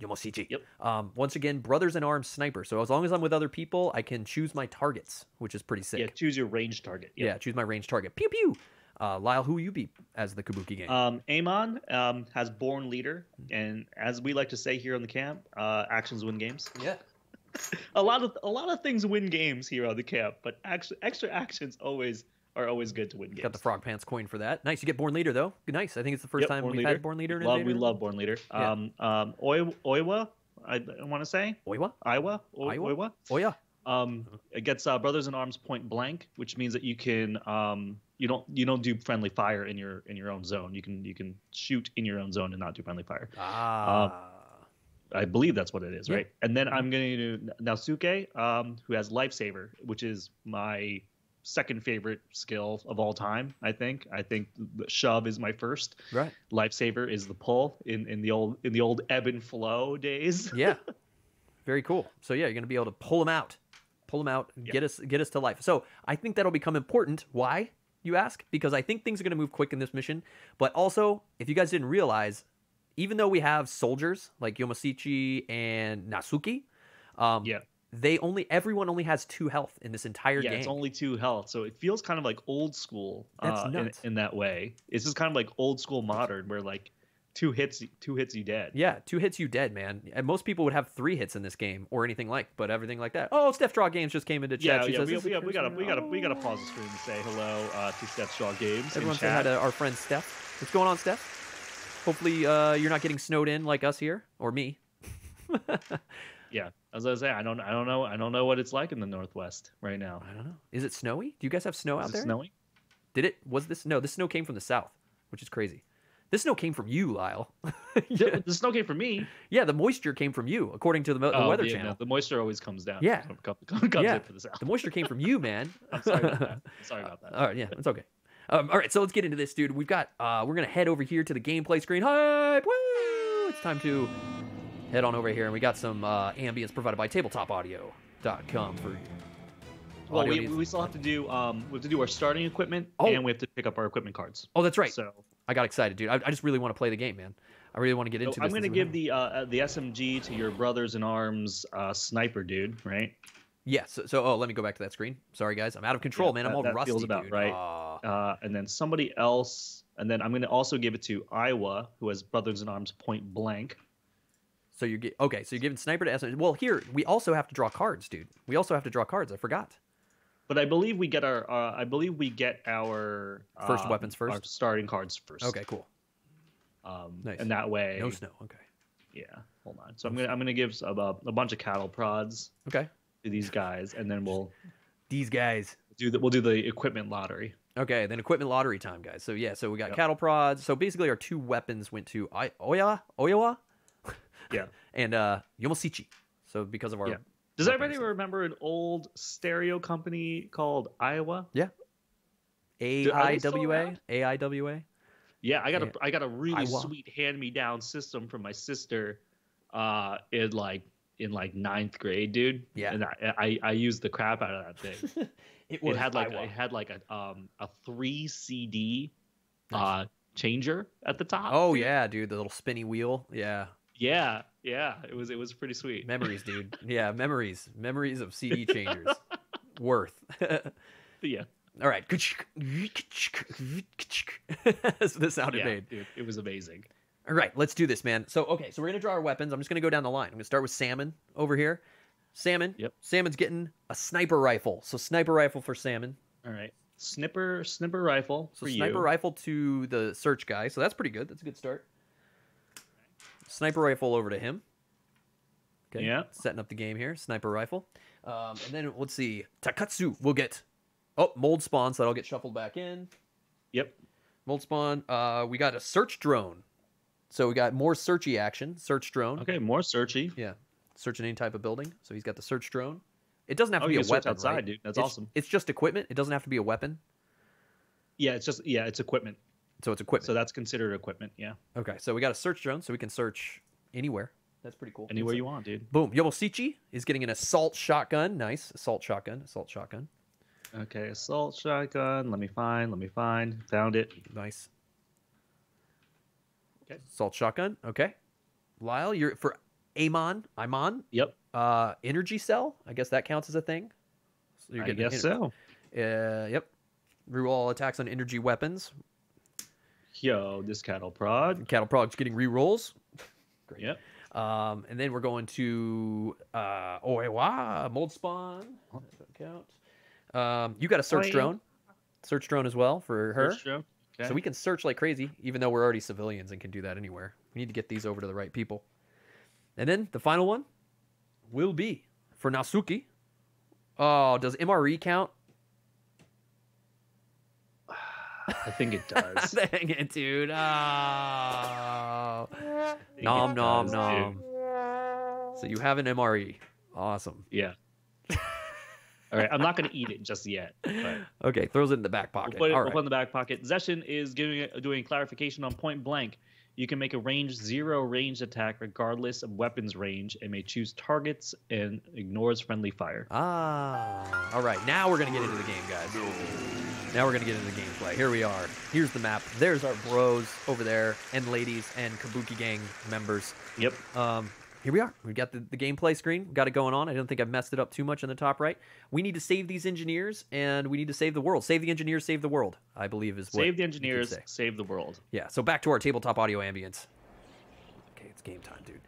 Yomoshichi. Yep. Um, once again, brothers in arms sniper. So as long as I'm with other people, I can choose my targets, which is pretty sick. Yeah, choose your range target. Yeah, choose my range target. Pew pew. Uh, Lyle, who will you be as the Kabuki game? Um, Amon um, has Born Leader, and as we like to say here on the camp, uh, actions win games. yeah. A lot of a lot of things win games here on the camp, but actually, extra actions always are always good to win games. Got the frog pants coin for that. Nice. You get Born Leader though. Nice. I think it's the first Yep, time we've Leader. had Born Leader in love, we love Born Leader. Yeah. Um, um, Oi- Oiwa, I, I want to say Oiwa. Iowa, o- Iowa? Oiwa. Oh yeah. Um, it gets uh, Brothers in Arms point blank, which means that you can um, you don't you don't do friendly fire in your in your own zone. You can you can shoot in your own zone and not do friendly fire. Ah. I believe that's what it is, Yeah. right? And then I'm going to do Naosuke, um, who has Lifesaver, which is my second favorite skill of all time. I think. I think the shove is my first. right. Lifesaver is the pull in, in the old in the old ebb and flow days. Yeah. Very cool. So yeah, you're gonna be able to pull them out, pull them out, Yep. get us get us to life. So I think that'll become important. Why? You ask? Because I think things are gonna move quick in this mission. But also, if you guys didn't realize, even though we have soldiers like Yomoshichi and Nasuki, um, Yeah. they only everyone only has two health in this entire Yeah, game. it's only two health, so it feels kind of like old school That's uh, in, in that way. It's just kind of like old school modern, where like two hits, two hits, you dead. Yeah, two hits you dead, man. And most people would have three hits in this game or anything like, but everything like that. Oh, Steph Draw Games just came into chat. Yeah, she yeah, says, we, we, got, we gotta, we gotta, we gotta pause the stream and say hello uh, to Steph Shaw Games. Everyone say hi to our friend Steph. What's going on, Steph? Hopefully, uh, you're not getting snowed in like us here or me. Yeah, as I say, I don't, I don't know, I don't know what it's like in the Northwest right now. I don't know. Is it snowy? Do you guys have snow out Is it there? snowing? Did it? Was this? No, this snow came from the south, which is crazy. This snow came from you, Lyle. yeah. Yeah, the snow came from me. yeah, the moisture came from you, according to the, the Oh, Weather yeah, Channel. no, the moisture always comes down. Yeah. Come- come- comes Yeah. for the. The moisture came from you, man. I'm sorry about that. Sorry about that. All right, yeah, it's okay. Um, all right, so let's get into this, dude. We've got uh, we're gonna head over here to the gameplay screen. Hype! Woo! It's time to head on over here, and we got some uh, ambience provided by TabletopAudio.com for. Well, audio we, we still have to do um we have to do our starting equipment Oh. and we have to pick up our equipment cards. Oh, that's right. So, I got excited, dude. I, I just really want to play the game, man. I really want to get into. so I'm gonna give the uh, uh, the SMG to your brothers in arms uh, sniper dude, right? Yeah. So, so, oh, let me go back to that screen. Sorry, guys. I'm out of control, Yeah, man. I'm that- all that rusty, feels about dude. right. Aw. Uh, and then somebody else, and then I'm gonna also give it to Iowa, who has brothers in arms point blank. so you're okay. So you're giving sniper to SM. Well, here we also have to draw cards, dude. We also have to draw cards. I forgot. But I believe we get our uh, I believe we get our First um, weapons first? our starting cards first. Okay, cool. Um, Nice. And that way, No snow. Okay. yeah. Hold on. So I'm gonna I'm gonna give a, a bunch of cattle prods Okay. to these guys, and then we'll These guys. do the we'll do the equipment lottery. Okay, then equipment lottery time, guys. So yeah, so we got Yep. cattle prods. So basically, our two weapons went to I- Oya, Oyawa, Yeah. and uh Yomoshichi. So because of our Yeah. Does everybody remember an old stereo company called Iowa? Yeah. Are I W A? A I W A. Yeah, I got a I got a really Iowa. sweet hand me down system from my sister, uh, in like in like ninth grade, dude. Yeah. and I I, I used the crap out of that thing. It it had like Iowa. it had like a um a three CD, Nice. uh, changer at the top. Oh yeah, dude, the little spinny wheel. Yeah, yeah, yeah. It was it was pretty sweet. memories, dude. Yeah, memories, memories of CD changers. Worth. yeah, All right. That's the sound it made. dude, it was amazing. All right, let's do this, man. So, okay, so we're gonna draw our weapons. I'm just gonna go down the line. I'm gonna start with salmon over here. Salmon. Yep. Salmon's getting a sniper rifle. So sniper rifle for salmon. All right, snipper snipper rifle So sniper you. rifle to the search guy. So that's pretty good. That's a good start. Sniper rifle over to him. Okay. Yeah. Setting up the game here. Sniper rifle. Um, and then let's see. Takatsu will get. Oh, mold spawn, so that'll get shuffled back in. Yep. Mold spawn. Uh, we got a search drone. So we got more searchy action. Search drone. Okay, more searchy. Yeah. Searching any type of building. So he's got the search drone. It doesn't have to Oh, be a weapon. outside, right? dude. That's It's- awesome. It's just equipment. It doesn't have to be a weapon. Yeah, it's just yeah, it's equipment. So it's equipment. So that's considered equipment. Yeah. Okay, so we got a search drone, so we can search anywhere. That's pretty cool. Anywhere Inside- you want, dude. Boom. Yomoshichi is getting an assault shotgun. Nice. Assault shotgun. Assault shotgun. Okay, assault shotgun. Let me find. Let me find. Found it. Nice. Okay. Assault shotgun. Okay. Lyle, you're for Amon. Amon. Yep. Uh, energy cell. I guess that counts as a thing. So I getting guess so. Uh, yep. Reroll all attacks on energy weapons. Yo, this cattle prod. Cattle prod's getting rerolls. Yep. Um, and then we're going to uh, Oewa, Mold Spawn. That count? Um, you got a search Oe. drone. Search drone as well for her. First row. Okay. So we can search like crazy, even though we're already civilians and can do that anywhere. We need to get these over to the right people. And then the final one will be for Nasuki. Oh, does MRE count? I think it does. Dang it, dude. Oh. Nom nom does, dude. nom. So you have an MRE. Awesome. Yeah. All right, I'm not gonna eat it just yet. But Okay, throws it in the back we'll pocket. put it, All we'll put it in the back pocket. Zeshin is giving doing clarification on point blank. You can make a range zero range attack regardless of weapons range, and may choose targets and ignores friendly fire. Ah, all right. Now we're gonna get into the game, guys. Now we're gonna get into the gameplay. Here we are. Here's the map. There's our bros over there, and ladies, and Kabuki Gang members. Yep. Um, here we are. We've got the, the gameplay screen. Got it going on. I don't think I've messed it up too much in the top right. We need to save these engineers, and we need to save the world. Save the engineers, save the world. I believe is what Save the engineers, save the world. Yeah. So back to our tabletop audio ambience. Okay, it's game time, dude.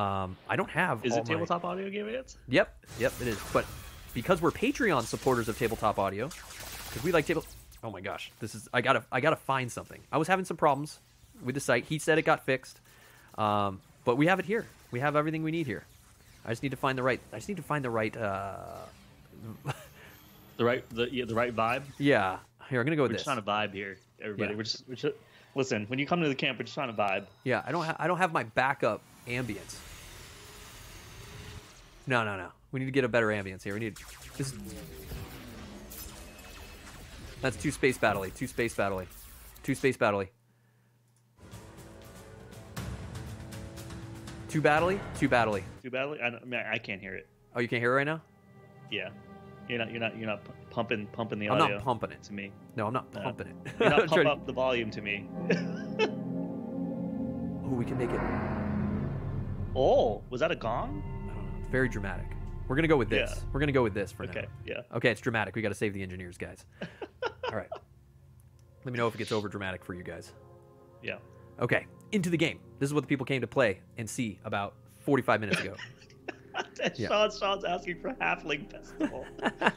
Um, I don't have. Is it my- tabletop audio game yet? Yep, yep, it is. But because we're Patreon supporters of Tabletop Audio, because we like table. Oh my gosh, this is. I gotta. I gotta find something. I was having some problems with the site. He said it got fixed, um, but we have it here. We have everything we need here. I just need to find the right. I just need to find the right. Uh, The right, the yeah, the right vibe. yeah. Here, I'm gonna go with We're this. just trying to vibe here, everybody. Yeah. We're just, we're just listen. When you come to the camp, we're just trying to vibe. Yeah, I don't. Ha- I don't have my backup ambience. No, no, no. We need to get a better ambience here. We need. This. That's two space battley. Two space battley. Two space battley. Two battley. Two battley. Too badly. I, I mean, I can't hear it. Oh, you can't hear it right now. Yeah. You're not. You're not. You're not pumping pumping the I'm audio not pumping it. to me. No, I'm not No. pumping it. You're not I'm pump up the volume to me. Oh, we can make it. Oh, was that a gong? don't know. It's very dramatic. We're gonna go with this. Yeah. We're gonna go with this for now. Okay. Yeah. Okay, it's dramatic. We got to save the engineers, guys. All right. Let me know if it gets over dramatic for you guys. Yeah. Okay, into the game. This is what the people came to play and see about 45 minutes ago. Yeah. Sean, Sean's asking for Halfling Festival.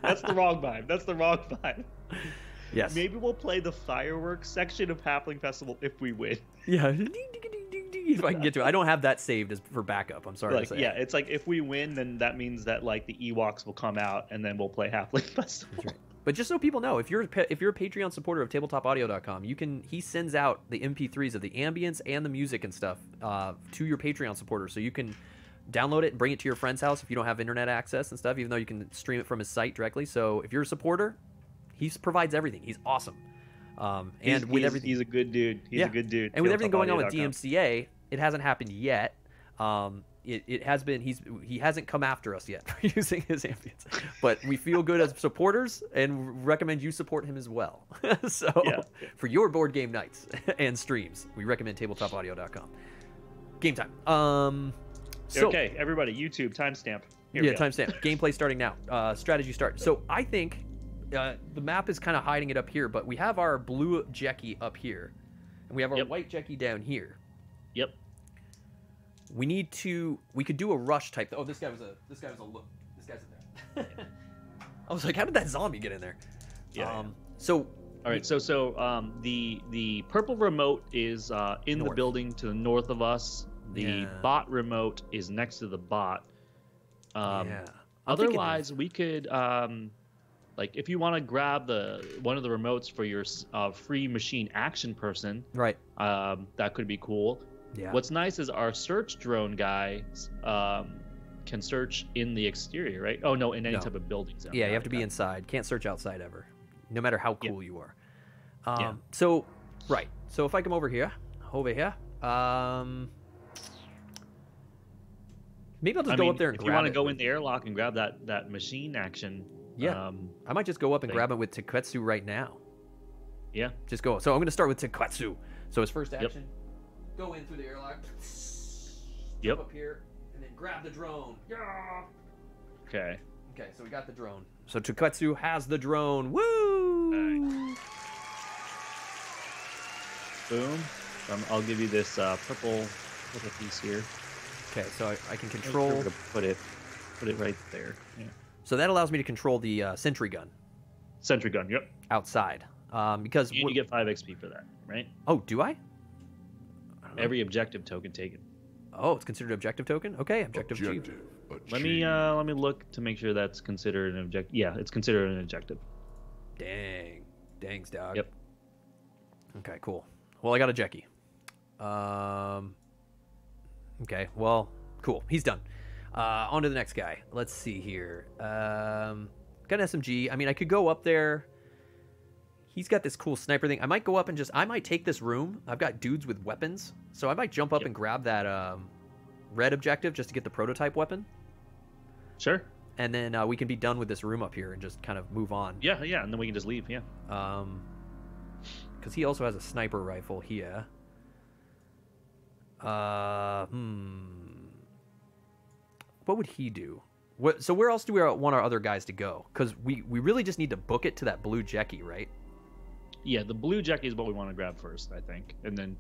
That's the wrong vibe. That's the wrong vibe. yes. Maybe we'll play the fireworks section of Halfling Festival if we win. Yeah. if I can get to it. I don't have that saved as for backup. I'm sorry Like, to say. yeah, it's like if we win, then that means that like the Ewoks will come out, and then we'll play Halfling Festival. That's right. But just so people know, if you're a if you're a Patreon supporter of tabletopaudio.com, you can he sends out the MP3s of the ambience and the music and stuff uh, to your Patreon supporters, so you can download it and bring it to your friend's house if you don't have internet access and stuff. Even though you can stream it from his site directly. So if you're a supporter, he provides everything. He's awesome. Um, and He's- with he's- everything, he's a good dude. He's Yeah. a good dude. and with everything going on with DMCA, it hasn't happened yet. Um, it, it has been he's he hasn't come after us yet for using his ambience, but we feel good as supporters and recommend you support him as well. so Yeah. for your board game nights and streams, we recommend tabletopaudio.com. Game time. Um, so okay, everybody, YouTube timestamp. Here yeah, timestamp. Gameplay starting now. Uh, strategy start. So I think uh, the map is kind of hiding it up here, but we have our blue Jackie up here, and we have our Yep. white Jackie down here. Yep. We need to. We could do a rush type. Oh, this guy was a. This guy was a look. This guy's in there. I was like, how did that zombie get in there? Yeah, Um. So. All right, so so um, the the purple remote is uh, in the building to the north of us. The Yeah. bot remote is next to the bot. Um, yeah. I'm Otherwise, we could um, like if you want to grab the one of the remotes for your uh, free machine action person, Right. um, that could be cool. Yeah. What's nice is our search drone guy um, can search in the exterior, right? Oh no, in any No. type of building zone. Yeah, you have to be inside. Can't search outside ever, no matter how Yeah. cool you are. Um, Yeah. So, right. So if I come over here, over here, um, Maybe I'll just I go mean, up there and if grab you want to go in the airlock and grab that that machine action. Yeah. Um, I might just go up and thing. grab it with Teketsu right now. yeah. Just go. So I'm going to start with Teketsu. So his first Yep. Action, go in through the airlock. Yep. Jump up here and then grab the drone. Yeah. Okay. Okay, so we got the drone. So Teketsu has the drone. Woo! Boom. Um, I'll give you this uh, purple little piece here. Okay, so I, I can Make sure control. to put it put it right there. Yeah. So that allows me to control the uh, sentry gun Sentry gun. Yep. outside. Um, because You, we're- you get five XP for that, right? oh, do I? I don't know. Every objective token taken. Oh, it's considered objective token. Okay, objective, achieved. Objective Let me uh let me look to make sure that's considered an objective. Yeah, it's considered an objective. Dang, dangs, dog. Yep. Okay, cool. Well, I got a Jackie. Um. Okay, well, cool. He's done. Uh, on to the next guy. Let's see here. Um, got an SMG. I mean, I could go up there. He's got this cool sniper thing. I might go up and just. I might take this room. I've got dudes with weapons, so I might jump up Yep. and grab that um, red objective just to get the prototype weapon, Sure. and then uh, we can be done with this room up here and just kind of move on. Yeah, yeah, and then we can just leave. Yeah. Um, because he also has a sniper rifle here. Uh, hmm. What would he do? What? So where else do we want our other guys to go? Because we we really just need to book it to that blue Jackie, right? Yeah, the blue Jackie is what we want to grab first, I think, and then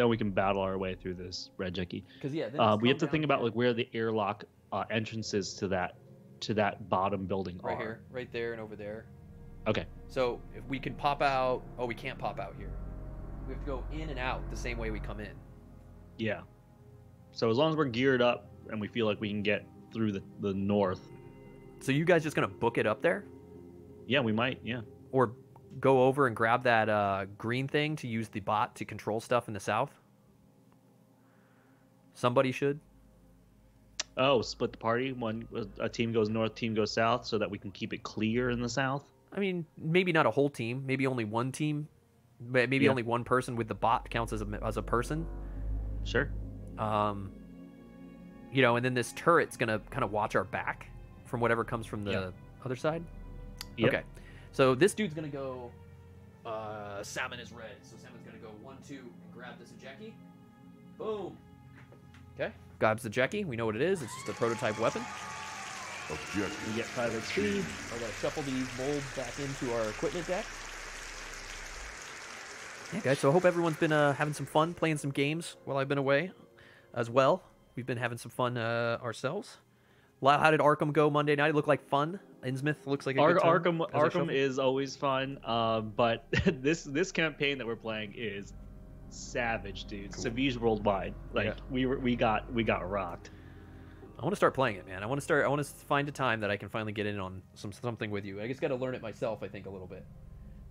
then we can battle our way through this red Jackie. Because yeah, Uh, we have to think about like where the airlock uh, entrances to that to that bottom building right are. here, right there, and over there. Okay. So if we can pop out, oh, we can't pop out here. We have to go in and out the same way we come in. Yeah. So as long as we're geared up and we feel like we can get through the, the north, So you guys just gonna book it up there? yeah, we might. Yeah. or go over and grab that uh, green thing to use the bot to control stuff in the south? Somebody should. Oh, split the party. One a team goes north, team goes south, so that we can keep it clear in the south. I mean, maybe not a whole team. Maybe only one team. Maybe Yeah. only one person with the bot counts as a as a person. Sure. Um, you know, and then this turret's gonna kind of watch our back from whatever comes from the other side. Yep. Okay, so this dude's gonna go. Uh, salmon is red, so salmon's gonna go one, two, and grab this Jackie. Boom. Okay, grabs the Jackie. We know what it is. It's just a prototype weapon. Objective We get five XP. I gotta shuffle these molds back into our equipment deck. Yeah, guys. So I hope everyone's been uh, having some fun playing some games while I've been away, as well. We've been having some fun uh, ourselves. How did Arkham go Monday night? It looked like fun. Innsmouth looks like a Ar- Arkham Arkham is always fun, uh, but this this campaign that we're playing is savage, dude. Savage worldwide. Like Yeah. we were, we got we got rocked. I want to start playing it, man. I want to start. I want to find a time that I can finally get in on some something with you. I just got to learn it myself. I think a little bit.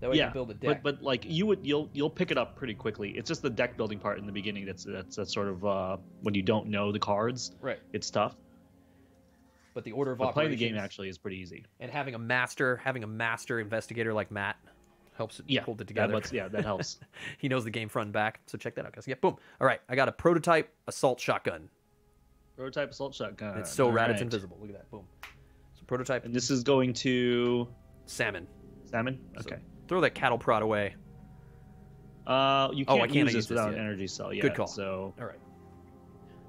That way I yeah, can build a but deck. but like you would you'll you'll pick it up pretty quickly. It's just the deck building part in the beginning that's that's, that's sort of uh, when you don't know the cards, right. it's tough. But the order of But playing the game actually is pretty easy. and having a master, having a master investigator like Matt helps it Yeah, hold it together. lets- yeah, that helps. he knows the game front and back. So check that out, guys. Yeah, boom. All right, I got a prototype assault shotgun. Prototype assault shotgun. It's so rad, it's invisible. Look at that. Boom. So prototype And this is going to salmon. salmon. So Okay. throw that cattle prod away. Uh, you Oh, can't, I can't use use this this without yet. an energy cell Yeah. Good call. So All right.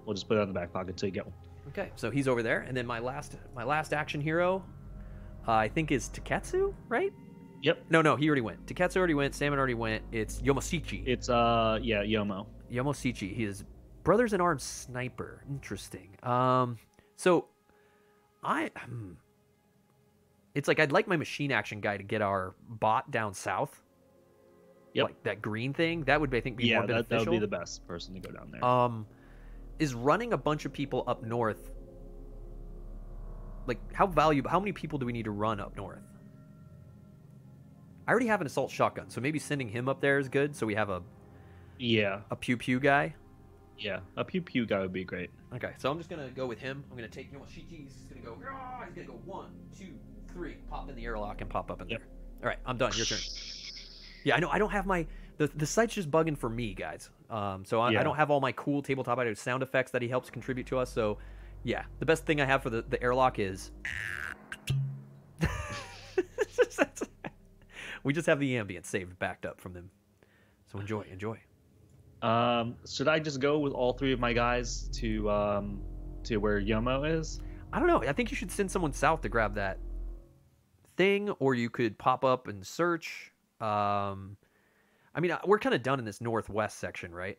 we'll just put it on the back pocket until you get one. Okay, so he's over there, and then my last my last action hero, uh, I think is Taketsu, right? Yep. No, no, he already went. Taketsu already went. Salmon already went. It's Yomoshichi. It's uh yeah Yomo. Yomoshichi. He is brothers in arms sniper. Interesting. Um, so I, hmm. it's like I'd like my machine action guy to get our bot down south. Yep. Like that green thing. That would I think be Yeah, more that, beneficial. that would be the best person to go down there. Um, is running a bunch of people up north. Like how valuable? How many people do we need to run up north? I already have an assault shotgun, so maybe sending him up there is good. So we have a yeah, a pew pew guy. yeah. A pew pew guy would be great. Okay, so I'm just gonna go with him. I'm gonna take you know what Shichi's he's gonna go. "Rah!" He's gonna go one, two, three, pop in the airlock and pop up in Yep. there. All right, I'm done. Your turn. Yeah, I know. I don't have my the the site's just bugging for me, guys. Um, so I, I don't have all my cool tabletop items sound effects that he helps contribute to us. So Yeah, the best thing I have for the, the airlock is. we just have the ambient saved backed up from them. So enjoy, enjoy. Um, should I just go with all three of my guys to um, to where Yomo is? I don't know. I think you should send someone south to grab that thing, or you could pop up and search. Um, I mean, we're kind of done in this northwest section, right?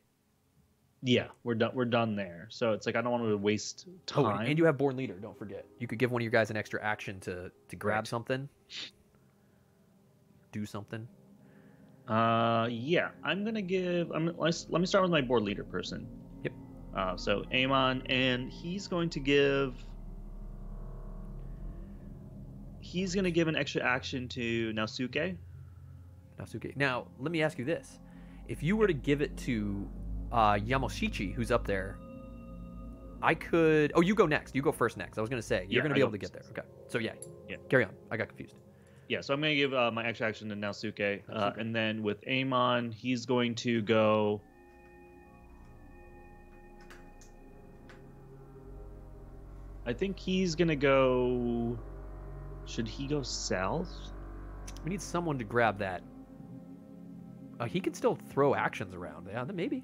Yeah, we're done. We're done there. So it's like I don't want to waste Oh, time. and- and you have Born Leader. Don't forget. You could give one of your guys an extra action to to grab Right. something, do something. Uh, yeah, I'm gonna give. I'm let's, let me start with my born leader person. Yep. Uh, so Amon, and he's going to give. He's gonna give an extra action to Naosuke. Nasuke. Now, let me ask you this: If you were to give it to uh, Yomoshichi, who's up there, I could. Oh, you go next. You go first next. I was gonna say you're Yeah, gonna be able to get there. Okay. So yeah. Yeah. Carry on. I got confused. Yeah, so I'm gonna give uh, my extra action to Naosuke, uh, and then with Amon, he's going to go. I think he's gonna go. Should he go south? We need someone to grab that. Uh, he can still throw actions around. Yeah, then maybe.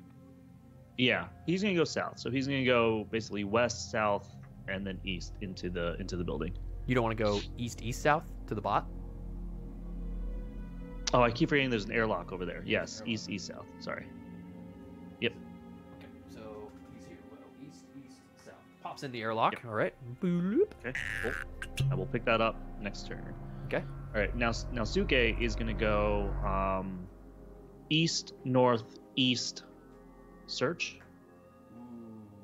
Yeah, he's gonna go south. So he's gonna go basically west, south, and then east into the into the building. You don't want to go east, east, south to the bot. Oh, I keep forgetting there's an airlock over there. Yes, east, east, south. Sorry. Yep. Okay. So he's here. Well, East, east, south. Pops in the airlock. All right. Boop. Okay, cool. I will pick that up next turn. Okay. All right, now now Suke is gonna go um, east, north, east, search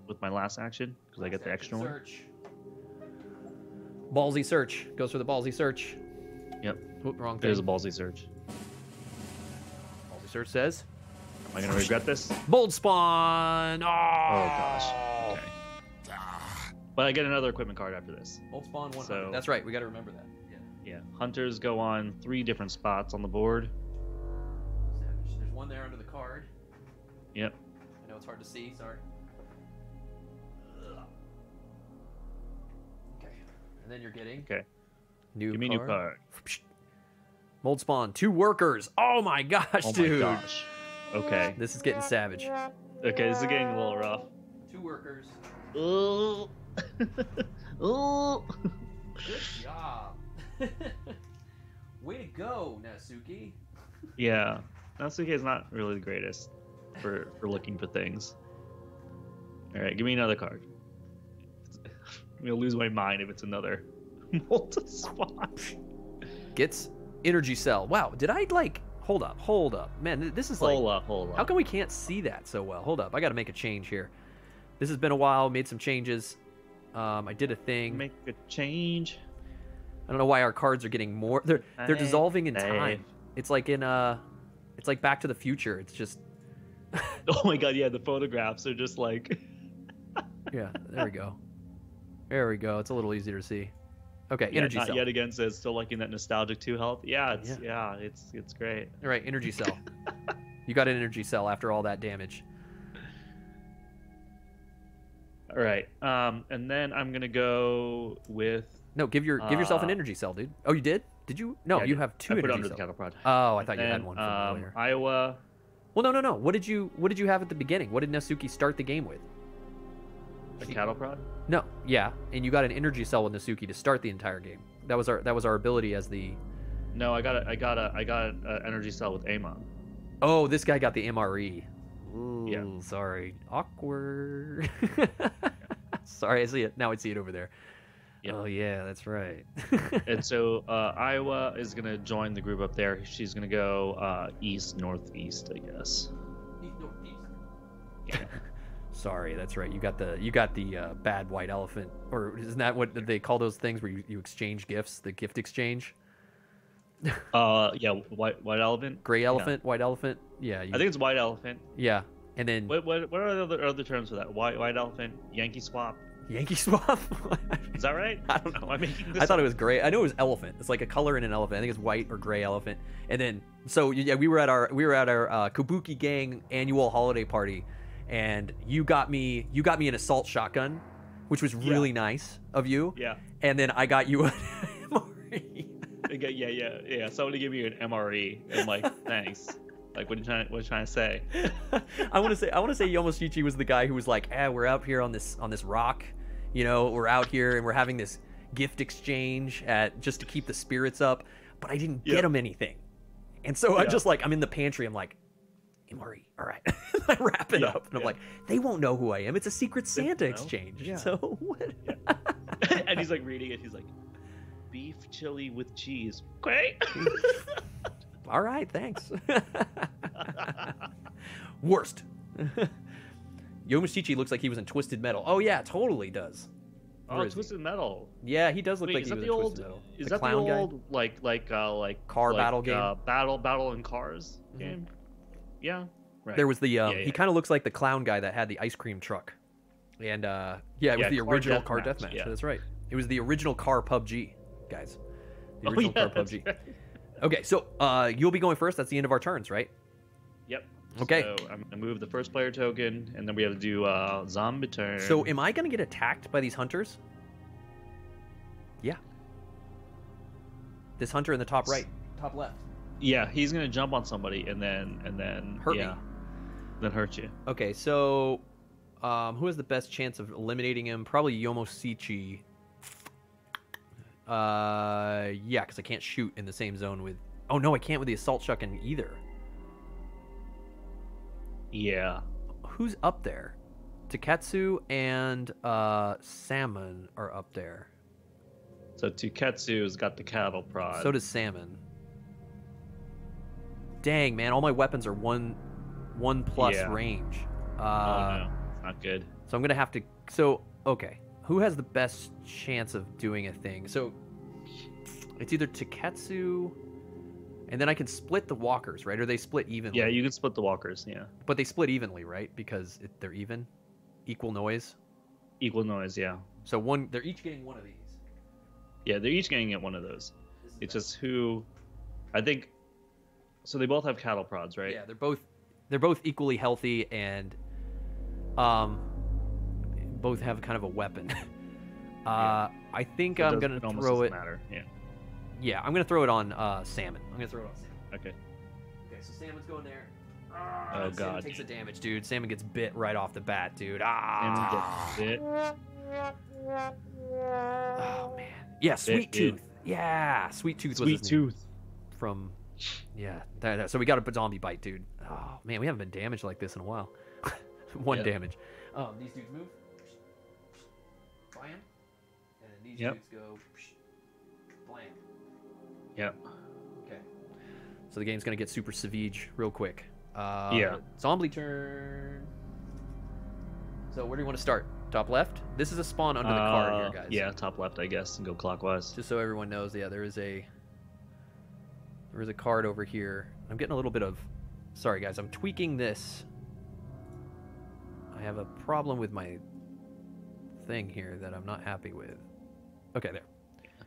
with my last action because I get the extra one. Search. Ballsy search goes for the ballsy search. Yep. Oop, wrong thing. is a ballsy search. Ballsy search says Am I gonna regret this? mold spawn. Oh, Oh gosh. Okay. But I get another equipment card after this. Mold spawn one. So- That's right. We got to remember that. Yeah. Yeah, hunters go on three different spots on the board. Savage. There's one there under the card. Yep. I know it's hard to see. Sorry. Okay. And then you're getting Okay. new Give me a new card. card. Mold spawn, two workers. Oh my gosh, Oh dude. my gosh. Okay. This is getting savage. Okay, this is getting a little rough. Two workers. Ooh. Ooh. Good job. Way to go, Nasuki. Yeah, Natsuke is not really the greatest for for looking for things. All right, give me another card. I'm gonna lose my mind if it's another multi spot. Gets energy cell. Wow, did I like hold up, hold up. Man, this is like Hold up, hold up. how come we can't see that so well? Hold up, I gotta make a change here. This has been a while, made some changes. Um, I did a thing. make a change? I don't know why our cards are getting more they're they're dissolving in time. It's like in uh it's like back to the future. It's just Oh my god, yeah, the photographs are just like yeah, there we go. There we go. It's a little easier to see. Okay, yeah, energy cell. yet again says still liking that nostalgic two health. Yeah, it's yeah, it's it's great. All right, energy cell. you got an energy cell after all that damage. All right, um, and then I'm gonna go with. No, give your give yourself an Uh, energy cell, dude. Oh, you did? Did you? No, Yeah, you have two I put under the cattle prod. Oh, I thought you had one from um, earlier. Iowa. Well, no, no, no. What did you What did you have at the beginning? What did Nasuki start the game with? A She- cattle prod. No, yeah, and you got an energy cell with Nasuki to start the entire game. That was our that was our ability as the. No, I got a, I got a, I got an energy cell with Amon. Oh, this guy got the MRE. Ooh, Yeah. sorry. Awkward. sorry, I see it now. I see it over there. Yep. Oh yeah, that's right. and so uh, Iowa is gonna join the group up there. She's gonna go uh, east, northeast, I guess. East northeast. Yeah. Sorry, that's right. You got the you got the uh, bad white elephant, or isn't that what they call those things where you, you exchange gifts? The gift exchange. Uh, yeah, white white elephant. Gray elephant, white elephant. Yeah, you, I think it's white elephant. yeah. And then What what what are the other, other terms for that? White white elephant, Yankee swap. Yankee swap. Is that right? I don't know. Am I making this I thought up? it was gray. I know it was elephant. It's like a color in an elephant. I think it's white or gray elephant. And then so yeah, we were at our we were at our uh, Kabuki Gang annual holiday party, and you got me you got me an assault shotgun which was Yeah. really nice of you. Yeah. And then I got you an MRE. Yeah, yeah, yeah. Somebody give me an MRE. I'm like, thanks. Like, what are you trying? What are you trying to say? I want to say I want to say Yomoshichi was the guy who was like, "Ah, we're out here on this on this rock, you know, we're out here and we're having this gift exchange at just to keep the spirits up." But I didn't get Yep. him anything, and so I Yeah. just like I'm in the pantry. I'm like, "MRE, all right." I wrap it Yeah, up, and I'm like, "They won't know who I am. It's a secret Santa exchange." Yeah. So what? and he's like reading it. He's like, beef chili with cheese. Okay. All right, thanks. Worst. Yomoshichi looks like he was in Twisted Metal. Oh yeah, totally does. Where oh, is he? Twisted Metal. Yeah, he does look Wait, like is he that was the in old? Twisted Metal. Is the that the clown guy? old like like uh like Car like, battle game? Uh, battle battle in cars Mhm. game. Yeah. Right. There was the um, Yeah, he kind of looks like the clown guy that had the ice cream truck, and uh, yeah, it was Yeah, the car original deathmatch, car deathmatch. yeah. That's right. It was the original car PUBG, guys. The Oh, original yeah, car PUBG. right. Okay, so uh, you'll be going first. That's the end of our turns, right? Yep. Okay. So I'm gonna move the first player token, and then we have to do uh zombie turn. So am I gonna get attacked by these hunters? Yeah. This hunter in the top right, top left. yeah, he's gonna jump on somebody and then and then Hurt me. then hurt you. Okay, so um, who has the best chance of eliminating him? Probably Yomoshichi. Uh, yeah, because I can't shoot in the same zone with. Oh no, I can't with the assault shotgun either. Yeah. Who's up there? Taketsu and uh, Salmon are up there. So Tuketsu's got the cattle prod. So does Salmon. Dang man, all my weapons are one, one plus Yeah. range. Uh, oh no, it's not good. So I'm gonna have to. So okay, who has the best chance of doing a thing? So it's either Taketsu, and then I can split the walkers, right? Or they split evenly? Yeah, you can split the walkers. Yeah, But they split evenly, right? Because it, they're even, equal noise. equal noise. Yeah, So one, they're each getting one of these. yeah, they're each getting get one of those. It's just who, I think. So they both have cattle prods, right? Yeah, they're both, they're both equally healthy and, um, both have kind of a weapon. Uh, I think It I'm does- gonna it throw it. Matter. Yeah. Yeah, I'm gonna throw it on uh, salmon. I'm gonna throw it on salmon. Okay. Okay, so salmon's going there. Oh, Salmon God. takes the damage, dude. Salmon gets bit right off the bat, dude. Ah. get bit. Oh man. Yeah, sweet bit. tooth. Yeah, sweet tooth. was Sweet his name tooth. from. Yeah, that, that- so we got a zombie bite, dude. Oh man, we haven't been damaged like this in a while. One Yeah. damage. Um, these dudes move. These Yep. dudes go. Blam. Yep. Okay. So the game's gonna get super savage real quick. Uh, Yeah. Zombie turn. So where do you want to start? Top left. This is a spawn under the card Uh, here, guys. Yeah, top left, I guess, and go clockwise. Just so everyone knows, yeah, there is a there is a card over here. I'm getting a little bit of. Sorry, guys. I'm tweaking this. I have a problem with my thing here that I'm not happy with. Okay, there. A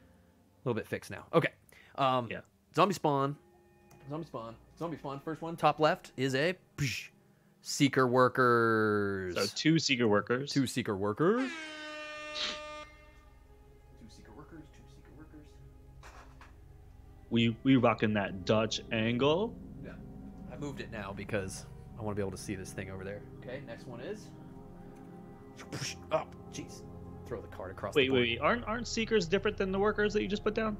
little bit fixed now. Okay. Um, Yeah. Zombie spawn. Zombie spawn. Zombie spawn. First one, top left, is a psh, seeker workers. So two seeker workers. two seeker workers. Two seeker workers. Two seeker workers. We we rocking that Dutch angle. Yeah. I moved it now because I want to be able to see this thing over there. Okay, next one is. Oh, jeez. Throw the card across Wait, the wait, board. wait, aren't aren't seekers different than the workers that you just put down?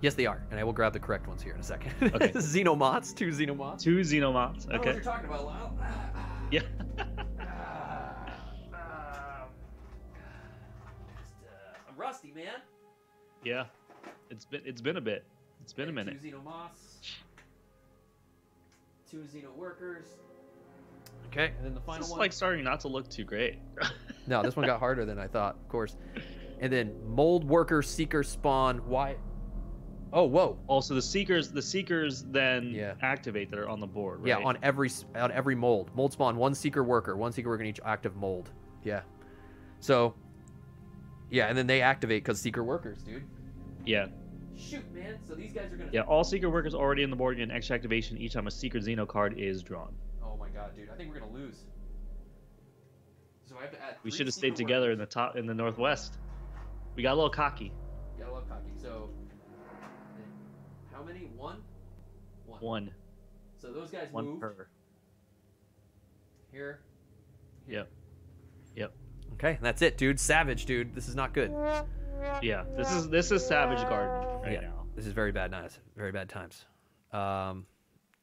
Yes, they are, and I will grab the correct ones here in a second. Okay. Xenomots, two Xenomots. Two xenomots. I don't know what Okay. you're talking about, Lyle. Yeah. Just, uh, I'm rusty, man. yeah. It's been it's been a bit. It's been a minute. Two Xenomoths. Two Xeno workers. Okay, and then the final This is one. like starting not to look too great. No, this one got harder than I thought, of course. And then mold worker seeker spawn. Why? Oh, whoa. also, the seekers the seekers then Yeah. activate that are on the board. Right? Yeah, on every s- on every mold. Mold spawn one seeker worker, one seeker worker in each active mold. Yeah. So. Yeah, and then they activate because seeker workers, dude. yeah Shoot, man. So these guys are gonna. yeah. All seeker workers already in the board get an extra activation each time a seeker xeno card is drawn. Dude. I think we're gonna lose. So I have to add. We should have secret stayed together in the top in the northwest. We got a little cocky. Yeah, I love cocky. So, how many? One. One. One, So those guys one moved per. here. Yep. Yep. Okay, that's it, dude. Savage, dude. This is not good. Yeah, this is this is Savage Garden right Yeah. now. This is very bad nights. Very bad times. Um,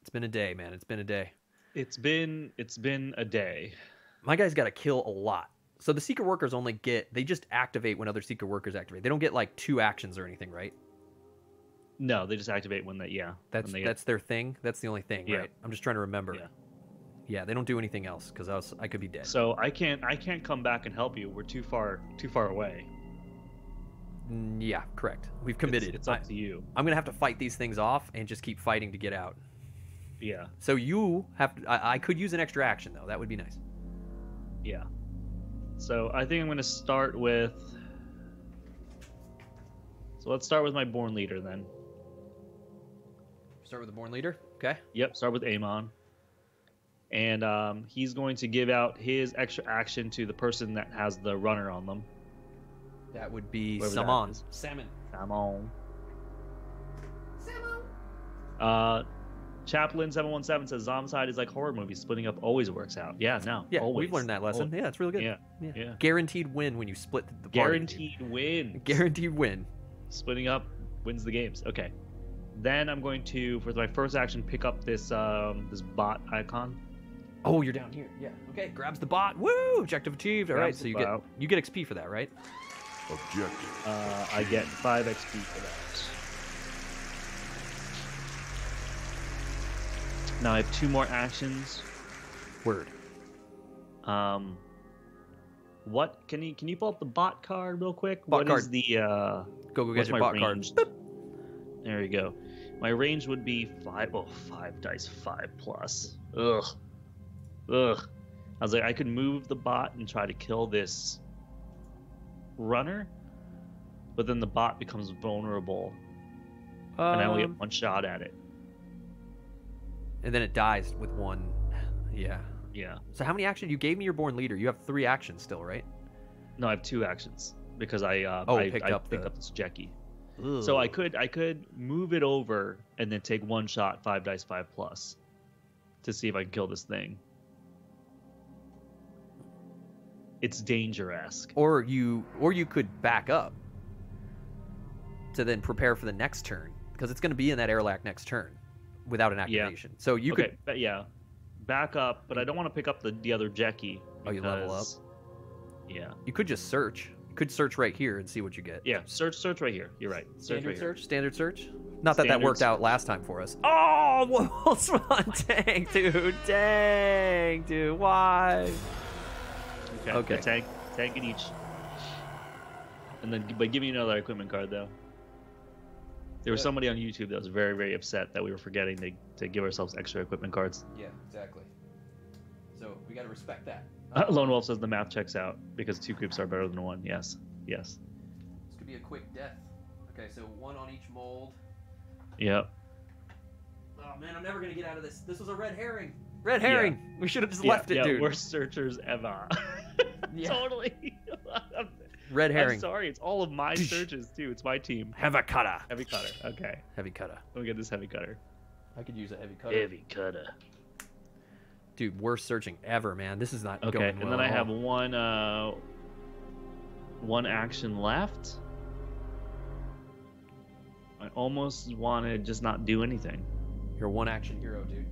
it's been a day, man. It's been a day. It's been it's been a day. My guy's got to kill a lot. So the seeker workers only get they just activate when other seeker workers activate. They don't get like two actions or anything, right? No, they just activate when they yeah. That's when they get- that's their thing. That's the only thing, Yeah. right? I'm just trying to remember. Yeah. Yeah, they don't do anything else because I was I could be dead. So I can't I can't come back and help you. We're too far too far away. Mm, yeah, correct. We've committed. It's, I, up to you. I'm gonna have to fight these things off and just keep fighting to get out. Yeah, So you have to. I, I could use an extra action though. That would be nice. yeah. So I think I'm gonna start with. So let's start with my born leader then. Start with the born leader. Okay. Yep, start with Amon. And um, he's going to give out his extra action to the person that has the runner on them. That would be Whoever that Saman. is. Salmon. Amon. Uh, Chaplain seven one seven says Zombicide is like horror movies. Splitting up always works out. Yeah, no, Yeah, always. we've learned that lesson. Always. Yeah, it's really good. Yeah, yeah. yeah. Guaranteed win when you split the party. Guaranteed win. Guaranteed win. Splitting up wins the games. Okay. Then I'm going to, for my first action, pick up this um, this bot icon. Oh, you're down here. Yeah. Okay. Grabs the bot. Woo! Objective achieved. All right. Grabs So the you get you get XP for that, right? Objective. Uh, I get five XP for that. Now I have two more actions. Word. Um, what can you can you pull up the bot card real quick? Bot What card. is the uh? Go go get your bot range? card. There you go. My range would be five. Oh, five dice, five plus. Ugh, ugh. I was like, I could move the bot and try to kill this runner, but then the bot becomes vulnerable, and I only Um, get one shot at it. And then it dies with one. Yeah. Yeah. So how many actions? You gave me your born leader. You have three actions still, right? No, I have two actions because I uh, Oh, I, picked I up picked the- up this Jackie. So I could I could move it over and then take one shot, five dice, five plus, to see if I can kill this thing. It's danger esque. Or you or you could back up to then prepare for the next turn because it's going to be in that airlock next turn without an Yeah. activation. So you okay, could but yeah, back up, but I don't want to pick up the the other Jackie. Oh, you level up? Yeah, you could just search. You could search right here and see what you get. yeah. Search search right here. You're right. Search Standard right here. search, standard search. Not that that Standard worked out last time for us. Oh, Wolf's Run, dang, dude, dang, dude, why? Okay. Okay. Tank tank in each. And then, but give me another equipment card though. There was Yeah. somebody on YouTube that was very, very upset that we were forgetting to, to give ourselves extra equipment cards. Yeah, exactly. So we got to respect that. Uh, Lone Wolf says the math checks out because two groups are better than one. Yes, yes, This could be a quick death. Okay, so one on each mold. yep. Oh man, I'm never gonna get out of this. This was a red herring. Red herring. We should have just left it, yeah, dude. Worst searchers ever. Yeah. totally. Red I'm herring. sorry, it's all of my searches too. It's my team. Heavy cutter. Heavy cutter. Okay, Heavy cutter. let me get this heavy cutter. I could use a heavy cutter. Heavy cutter. Dude, worst searching ever, man. This is not Okay, going and then I have one uh one action left. I almost want to just not do anything. You're one action hero, dude.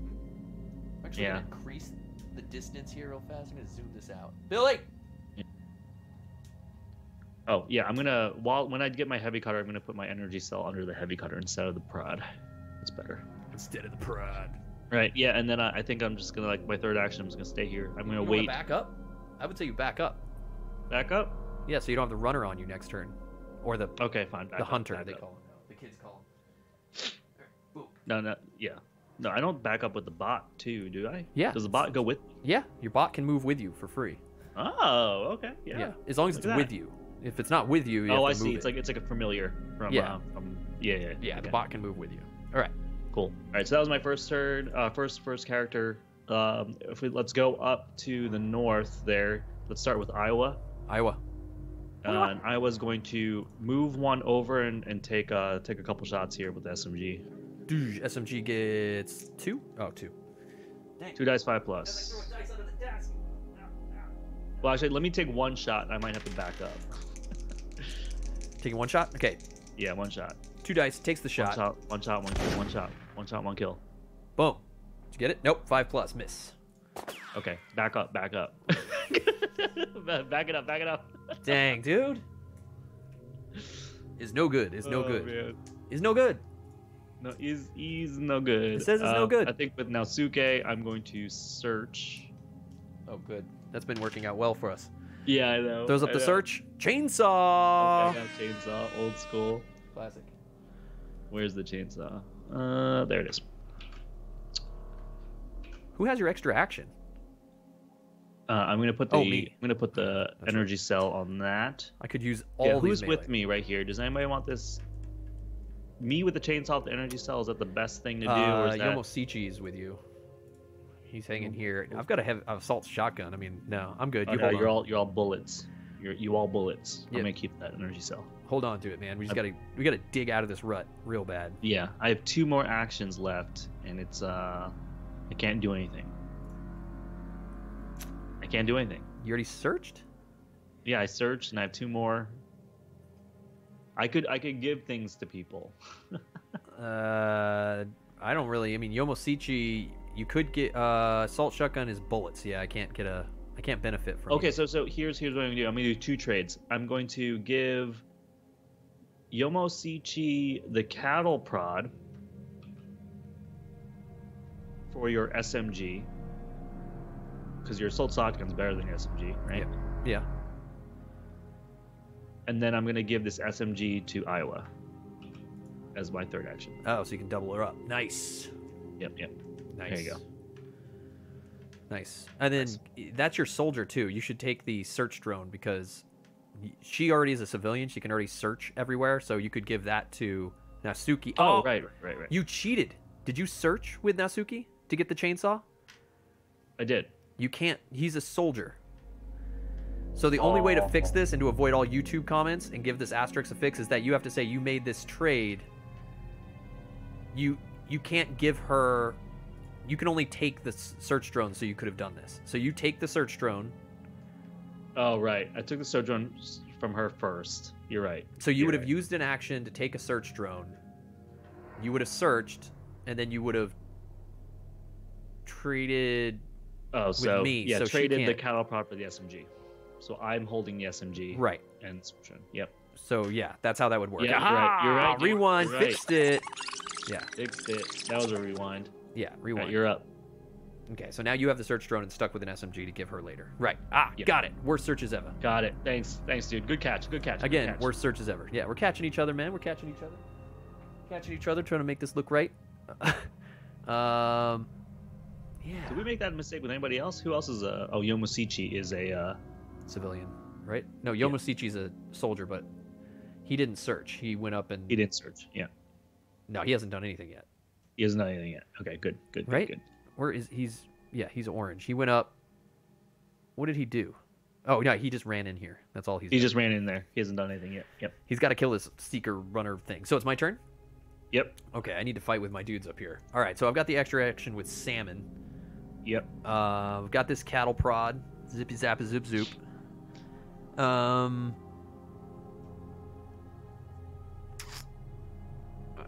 I'm actually Yeah. gonna increase the distance here real fast. I'm gonna zoom this out. Billy! Oh yeah, I'm gonna while when I get my heavy cutter, I'm gonna put my energy cell under the heavy cutter instead of the prod. It's better. Instead of the prod. Right. Yeah, and then I, I think I'm just gonna like my third action. I'm just gonna stay here. I'm gonna You wait. back up? I would say you back up. Back up. Yeah, so you don't have the runner on you next turn. Or the Okay, fine. Back the up, hunter, back they up. call him. The kids call him. Boom. No, no, yeah. No, I don't back up with the bot too, do I? Yeah. Does the bot go with? me? Yeah, your bot can move with you for free. Oh, okay. Yeah. Yeah, as long as Look it's with you. If it's not with you, you Oh, have I see. move It's it. like it's like a familiar from. Yeah. Uh, from yeah, yeah. yeah, the bot can move with you. All right. Cool. All right, so that was my first turn. Uh, first, first character. Um, if we let's go up to the north there. let's start with Iowa. Iowa. Uh, and Iowa's going to move one over and, and take uh take a couple shots here with the SMG. Doosh, SMG gets two. Oh, two. Two dice, five plus. Well, actually, let me take one shot. I might have to back up. Taking one shot. Okay. Yeah, one shot. Two dice. Takes the shot. One shot. one shot, one kill, one shot, one shot, one kill. Boom. Did you get it? Nope. Five plus. Miss. Okay, back up, back up. back it up, back it up. Dang, dude. Is no good. Is no Oh, good. man. Is no good. No, he's he's no good. It says it's no Um, good. I think with Naosuke, I'm going to search. Oh, good. That's been working out well for us. Yeah, I know. Throws up I the know. search. Chainsaw. Okay, I got chainsaw, old school. Classic. Where's the chainsaw? Uh, there it is. Who has your extra action? Uh, I'm gonna put the Oh, me. I'm gonna put the right. energy cell on that. I could use all yeah, these who's melee. with me right here? Does anybody want this? Me with the chainsaw, the energy cell. Is that the best thing to do? or Uh, is that... Yomoshichi is with you. He's hanging here. I've got a heavy assault shotgun. I mean, no, I'm good. Oh, you no, you're on. all you're all bullets. You're you all bullets. Yep. I'm gonna keep that energy cell. Hold on to it, man. We just I- gotta we gotta dig out of this rut real bad. Yeah, I have two more actions left, and it's uh, I can't do anything. I can't do anything. You already searched? Yeah, I searched, and I have two more. I could I could give things to people. Uh, I don't really. I mean, Yomoshichi. You could get uh, assault shotgun is bullets. Yeah, I can't get a. I can't benefit from. Okay, so so here's here's what I'm gonna do. I'm gonna do two trades. I'm going to give Yomoshichi the cattle prod for your SMG. Because your assault shotgun's better than your SMG, right? yeah. And then I'm gonna give this SMG to Oiwa as my third action. Oh, so you can double her up. Nice. Yep, yep. Nice. There you go. Nice. And then that's your soldier too. You should take the search drone because she already is a civilian. She can already search everywhere. So you could give that to Naosuke. Oh, oh, right, right, right, right. You cheated. Did you search with Naosuke to get the chainsaw? I did. You can't. He's a soldier. So the only way to fix Oh. this and to avoid all YouTube comments and give this asterisk a fix is that you have to say you made this trade. You you can't give her. You can only take the search drone, so you could have done this. So you take the search drone. Oh, right. I took the search drone from her first. You're right. So you You're would have right. used an action to take a search drone. You would have searched, and then you would have treated. Oh, so me, yeah, so traded the cattle prod for the SMG. So I'm holding the SMG. Right. And Yep. So yeah, that's how that would work. Yeah, you're right, you're Ah, right, Rewind. you're right. Fixed it. Yeah. Fixed it. That was a rewind. Yeah. Rewind. right, you're up. Okay, so now you have the search drone and stuck with an SMG to give her later. Right. Ah, Yeah. got it. Worst searches ever. Got it. Thanks. Thanks, dude. Good catch. Good catch. good Again, catch. worst searches ever. Yeah, we're catching each other, man. We're catching each other. Catching each other, trying to make this look right. um, yeah. Did we make that mistake with anybody else? Who else is a? Oh, Yomoshichi is a. Uh, Civilian, right? No, Yomoshichi's a soldier, but he didn't search. He went up and he didn't search. Yeah. no, he hasn't done anything yet. He hasn't done anything yet. Okay. Good. Good. Right? Good. Where is he's? Yeah, he's orange. He went up. What did he do? Oh no, he just ran in here. That's all he's. He done. just ran in there. He hasn't done anything yet. Yep. He's got to kill this seeker runner thing. So it's my turn. Yep. Okay, I need to fight with my dudes up here. All right, so I've got the extra action with salmon. Yep. Uh, I've got this cattle prod, zippy zap zip zoop. Um,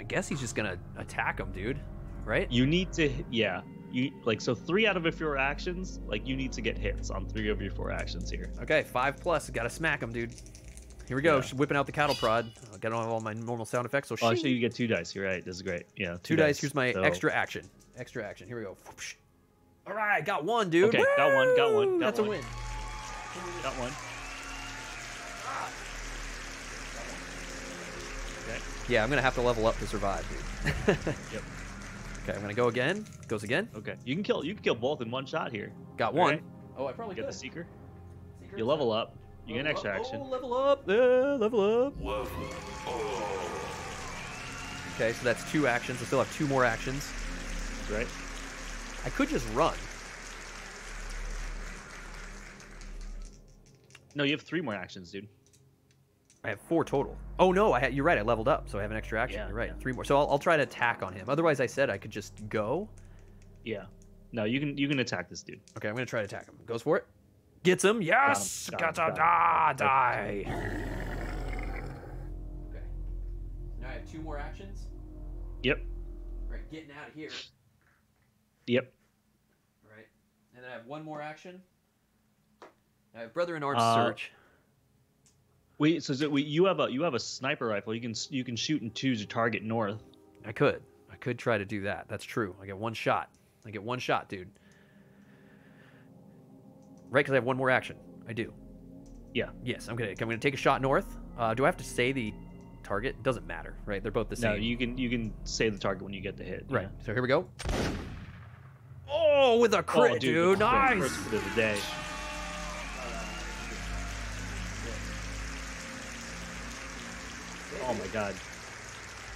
guess he's just gonna attack him, dude. Right? You need to. Yeah. You like so three out of your four actions. Like you need to get hits on three of your four actions here. Okay, five plus. Got to smack him, dude. Here we go. Yeah. Whipping out the cattle prod. I'll get on all my normal sound effects. So Oh, actually, you get two dice. You're right. This is great. Yeah. two dice. Here's my So- extra action. Extra action. Here we go. All right, got one, dude. Okay, got one, got one, got That's one. a win. Got one. Yeah, I'm gonna have to level up to survive, dude. Yep. Okay, I'm gonna go again. Goes again. Okay. You can kill. You can kill both in one shot here. Got one. right. Oh, I probably Get could. the seeker. Secret You level up. You get an extra up. action. Oh, level up. Yeah, level up. Okay, so that's two actions. I still have two more actions. Right. I could just run. No, you have three more actions, dude. I have four total. Oh no, I ha- you're right. I leveled up, so I have an extra action. Yeah, you're right. yeah. Three more. So I'll, I'll try to attack on him. Otherwise, I said I could just go. Yeah. No, you can you can attack this dude. Okay, I'm gonna try to attack him. Goes for it. Gets him. Yes. got Got him, him. got him. die. Okay. Now I have two more actions. Yep. Right, getting out of here. Yep. Right, and then I have one more action. I have brother in arms Uh, search. Wait, so wait, you have a you have a sniper rifle. You can you can shoot and choose your target north. I could. I could try to do that. That's true. I get one shot. I get one shot, dude. Right, because I have one more action. I do. Yeah. Yes, I'm gonna. I'm gonna take a shot north. Uh, do I have to say the target? Doesn't matter, right? They're both the same. No, you can you can say the target when you get the hit. Right. yeah. So here we go. Oh, with a crit, Oh, dude. the Nice. Of the day. My god.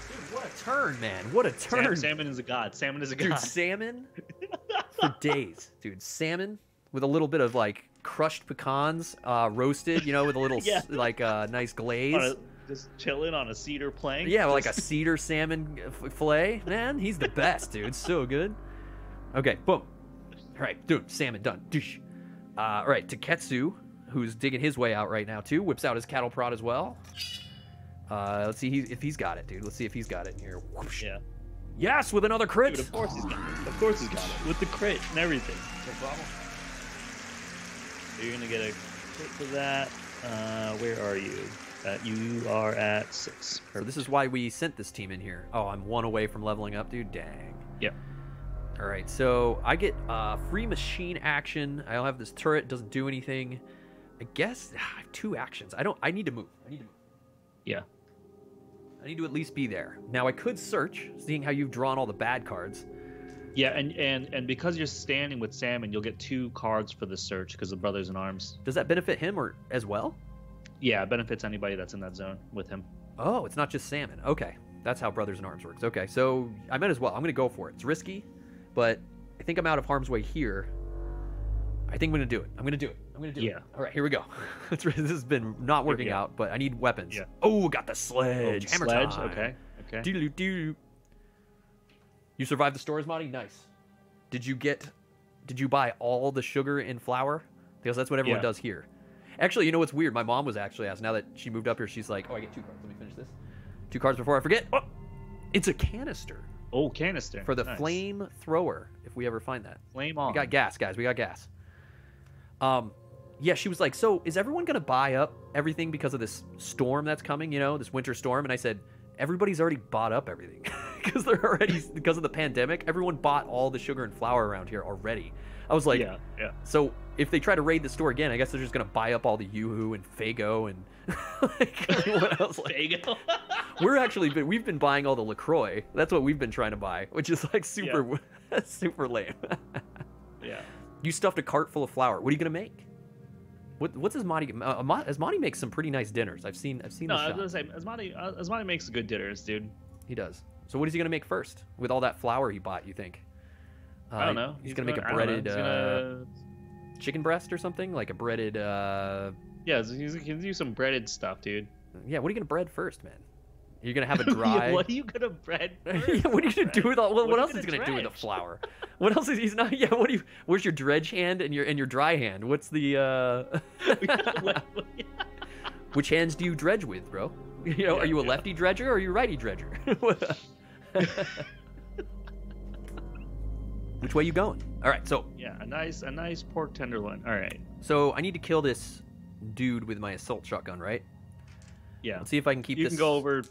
Dude, what a turn, man. What a Sam, turn. salmon is a god. Salmon is a god. Dude, god. salmon for days, dude. Salmon with a little bit of like crushed pecans, uh, roasted, you know, with a little s- Yeah. like uh, nice glaze. A- just chilling on a cedar plank. Yeah, like a cedar salmon fillet. Man, he's the best, dude. So good. Okay, boom. All right, dude, salmon done. Doosh. Uh, all right, Taketsu, who's digging his way out right now too, whips out his cattle prod as well. Uh, let's see if he's got it, dude. Let's see if he's got it in here. Whoosh. Yeah. Yes, with another crit. Dude, of course he's got it. Of course he's got it. With the crit and everything. No problem. So you're gonna get a crit for that. Uh, where are you? Uh, you are at six. So this is why we sent this team in here. Oh, I'm one away from leveling up, dude. Dang. Yep. All right, so I get uh, free machine action. I don't have this turret. Doesn't do anything. I guess I have two actions. I don't. I need to move. I need to move. Yeah. I need to at least be there. Now I could search, seeing how you've drawn all the bad cards. Yeah, and and and because you're standing with Salmon, you'll get two cards for the search because of Brothers in Arms. Does that benefit him or as well? Yeah, it benefits anybody that's in that zone with him. Oh, it's not just salmon. Okay, that's how Brothers in Arms works. Okay, so I might as well. I'm gonna go for it. It's risky, but I think I'm out of harm's way here. I think I'm gonna do it. I'm gonna do it. I'm gonna do it. Yeah. All right, here we go. This has been not working go. out, but I need weapons. Yeah. Oh, got the sledge. Oh, Hammer sledge. time. Okay. Okay. Doo-doo-doo. You survived the stores, Monty. Nice. Did you get? Did you buy all the sugar and flour? Because that's what everyone Yeah. does here. Actually, you know what's weird? My mom was actually asked. Now that she moved up here, she's like, "Oh, I get two cards. Let me finish this. Two cards before I forget. Oh, it's a canister Oh, canister for the Nice. flame thrower. If we ever find that, Flame on. we got gas, guys. We got gas. Um, yeah, she was like, "So is everyone gonna buy up everything because of this storm that's coming? You know, this winter storm?" And I said, "Everybody's already bought up everything because they're already because of the pandemic. Everyone bought all the sugar and flour around here already." I was like, yeah, yeah. "So if they try to raid the store again, I guess they're just gonna buy up all the YooHoo and Faygo and like what else? Like, Faygo. we're actually been, we've been buying all the Lacroix. That's what we've been trying to buy, which is like super super lame." yeah. You stuffed a cart full of flour. What are you gonna make? What, what's Asmadi? Uh, Asmadi makes some pretty nice dinners. I've seen. I've seen No, the I shop. was gonna say Asmadi. uh, makes good dinners, dude. He does. So what is he gonna make first with all that flour he bought? You think? Uh, I don't know. He's, gonna make a I don't know. breaded uh, gonna- chicken breast or something, like a breaded. Uh, Yeah, he's, he can do some breaded stuff, dude. yeah. What are you gonna bread first, man? You're gonna have a dry. what are you gonna bread? yeah, what are you gonna do with all? What, What what else is he gonna gonna do with the flour? What else is he's not? Yeah, what do you? Where's your dredge hand and your and your dry hand? What's the? uh Which hands do you dredge with, bro? You know, Yeah, are you a yeah. lefty dredger or are you a righty dredger? Which way you going? All right, so yeah, a nice, a nice pork tenderloin. All right. so I need to kill this dude with my assault shotgun, right? Yeah. Let's see if I can keep you this. can go over,